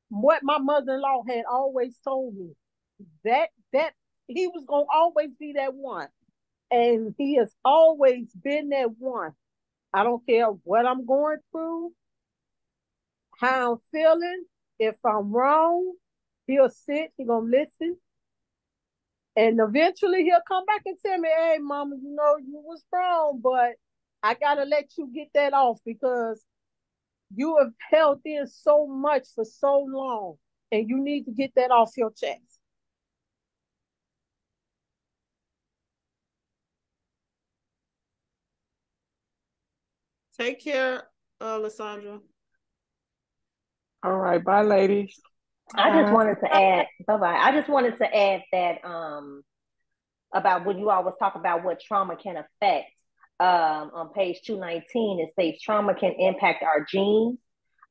what my mother-in-law had always told me that that he was gonna always be that one. And he has always been that one. I don't care what I'm going through, how I'm feeling. If I'm wrong, he'll sit, he gonna listen. And eventually he'll come back and tell me, hey mama, you know, you was wrong, but I gotta let you get that off because you have held in so much for so long and you need to get that off your chest. Take care, uh, Lysandra. All right, bye, ladies. I just wanted to add, bye bye. I just wanted to add that um about when you always talk about what trauma can affect. Um, on page 219, it states trauma can impact our genes,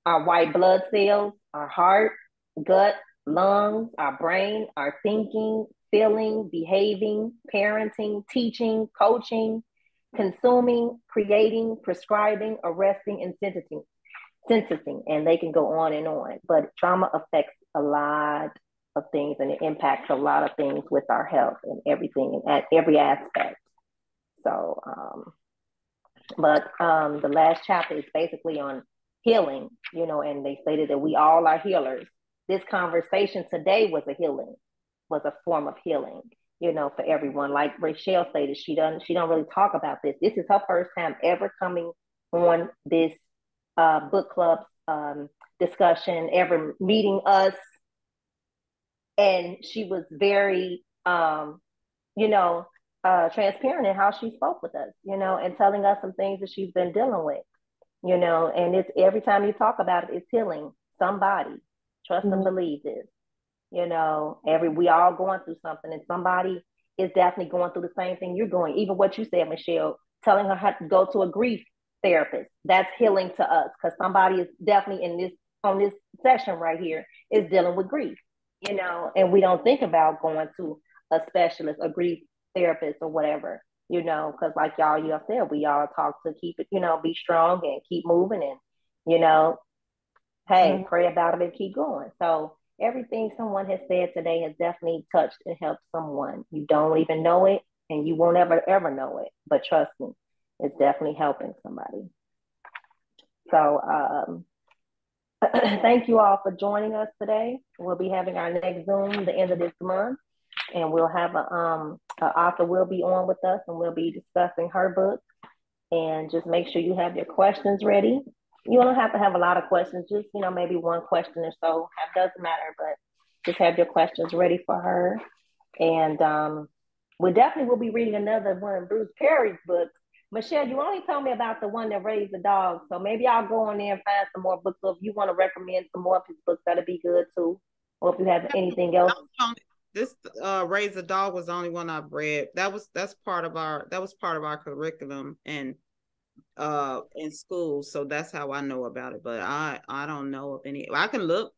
our white blood cells, our heart, gut, lungs, our brain, our thinking, feeling, behaving, parenting, teaching, coaching, consuming, creating, prescribing, arresting, and sentencing. Sentencing, and they can go on and on. But trauma affects a lot of things, and it impacts a lot of things with our health and everything, and at every aspect. So, um, but um, the last chapter is basically on healing, you know, and they stated that we all are healers. This conversation today was a healing, was a form of healing, you know, for everyone. Like Rachelle stated, she doesn't she don't really talk about this. This is her first time ever coming on this uh, book club um, discussion, ever meeting us, and she was very, um, you know, uh, transparent in how she spoke with us, you know, and telling us some things that she's been dealing with you know, and it's every time you talk about it, it's healing somebody. Trust mm-hmm. and believe this. You know, every we all going through something, and somebody is definitely going through the same thing you're going. Even what you said, Michelle, telling her how to go to a grief therapist. That's healing to us because somebody is definitely in this on this session right here is dealing with grief. You know, and we don't think about going to a specialist, a grief therapist, or whatever you know, because like y'all, you have said, we all talk to keep it, you know, be strong and keep moving and, you know, hey, mm-hmm. pray about it and keep going. So everything someone has said today has definitely touched and helped someone. You don't even know it and you won't ever, ever know it, but trust me, it's definitely helping somebody. So, um, thank you all for joining us today. We'll be having our next Zoom the end of this month and we'll have a um a author will be on with us and we'll be discussing her book and just make sure you have your questions ready you don't have to have a lot of questions just you know maybe one question or so have doesn't matter but just have your questions ready for her and um we definitely will be reading another one of bruce perry's books michelle you only told me about the one that raised the dog so maybe i'll go on there and find some more books so if you want to recommend some more of his books that'd be good too or if you have anything else this uh raise a dog was the only one I've read. That was that's part of our that was part of our curriculum and uh in school. So that's how I know about it. But I I don't know of any I can look.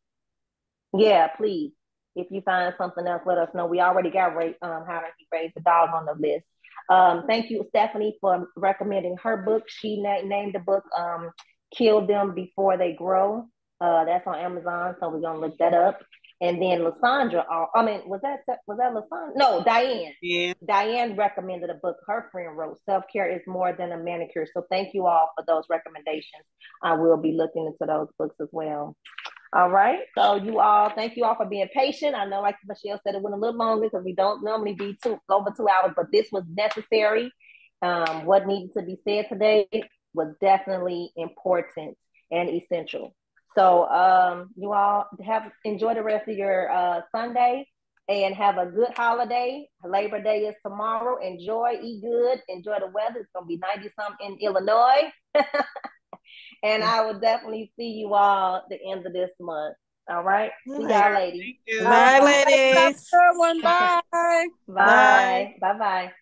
Yeah, please. If you find something else, let us know. We already got um how to raise the dog on the list. Um, thank you, Stephanie, for recommending her book. She na- named the book um, "Kill Them Before They Grow." Uh, that's on Amazon, so we're gonna look that up. And then Lysandra, uh, I mean, was that was that Lysandra? No, Diane. Yeah. Diane recommended a book her friend wrote. Self care is more than a manicure. So thank you all for those recommendations. I will be looking into those books as well. All right. So you all, thank you all for being patient. I know, like Michelle said, it went a little longer because we don't normally be two over two hours, but this was necessary. Um, what needed to be said today was definitely important and essential. So um, you all have enjoy the rest of your uh, Sunday and have a good holiday. Labor Day is tomorrow. Enjoy, eat good, enjoy the weather. It's gonna be 90 something in Illinois. and I will definitely see you all at the end of this month. All right. See y'all ladies. Bye, ladies. Bye. Bye. Bye. Bye.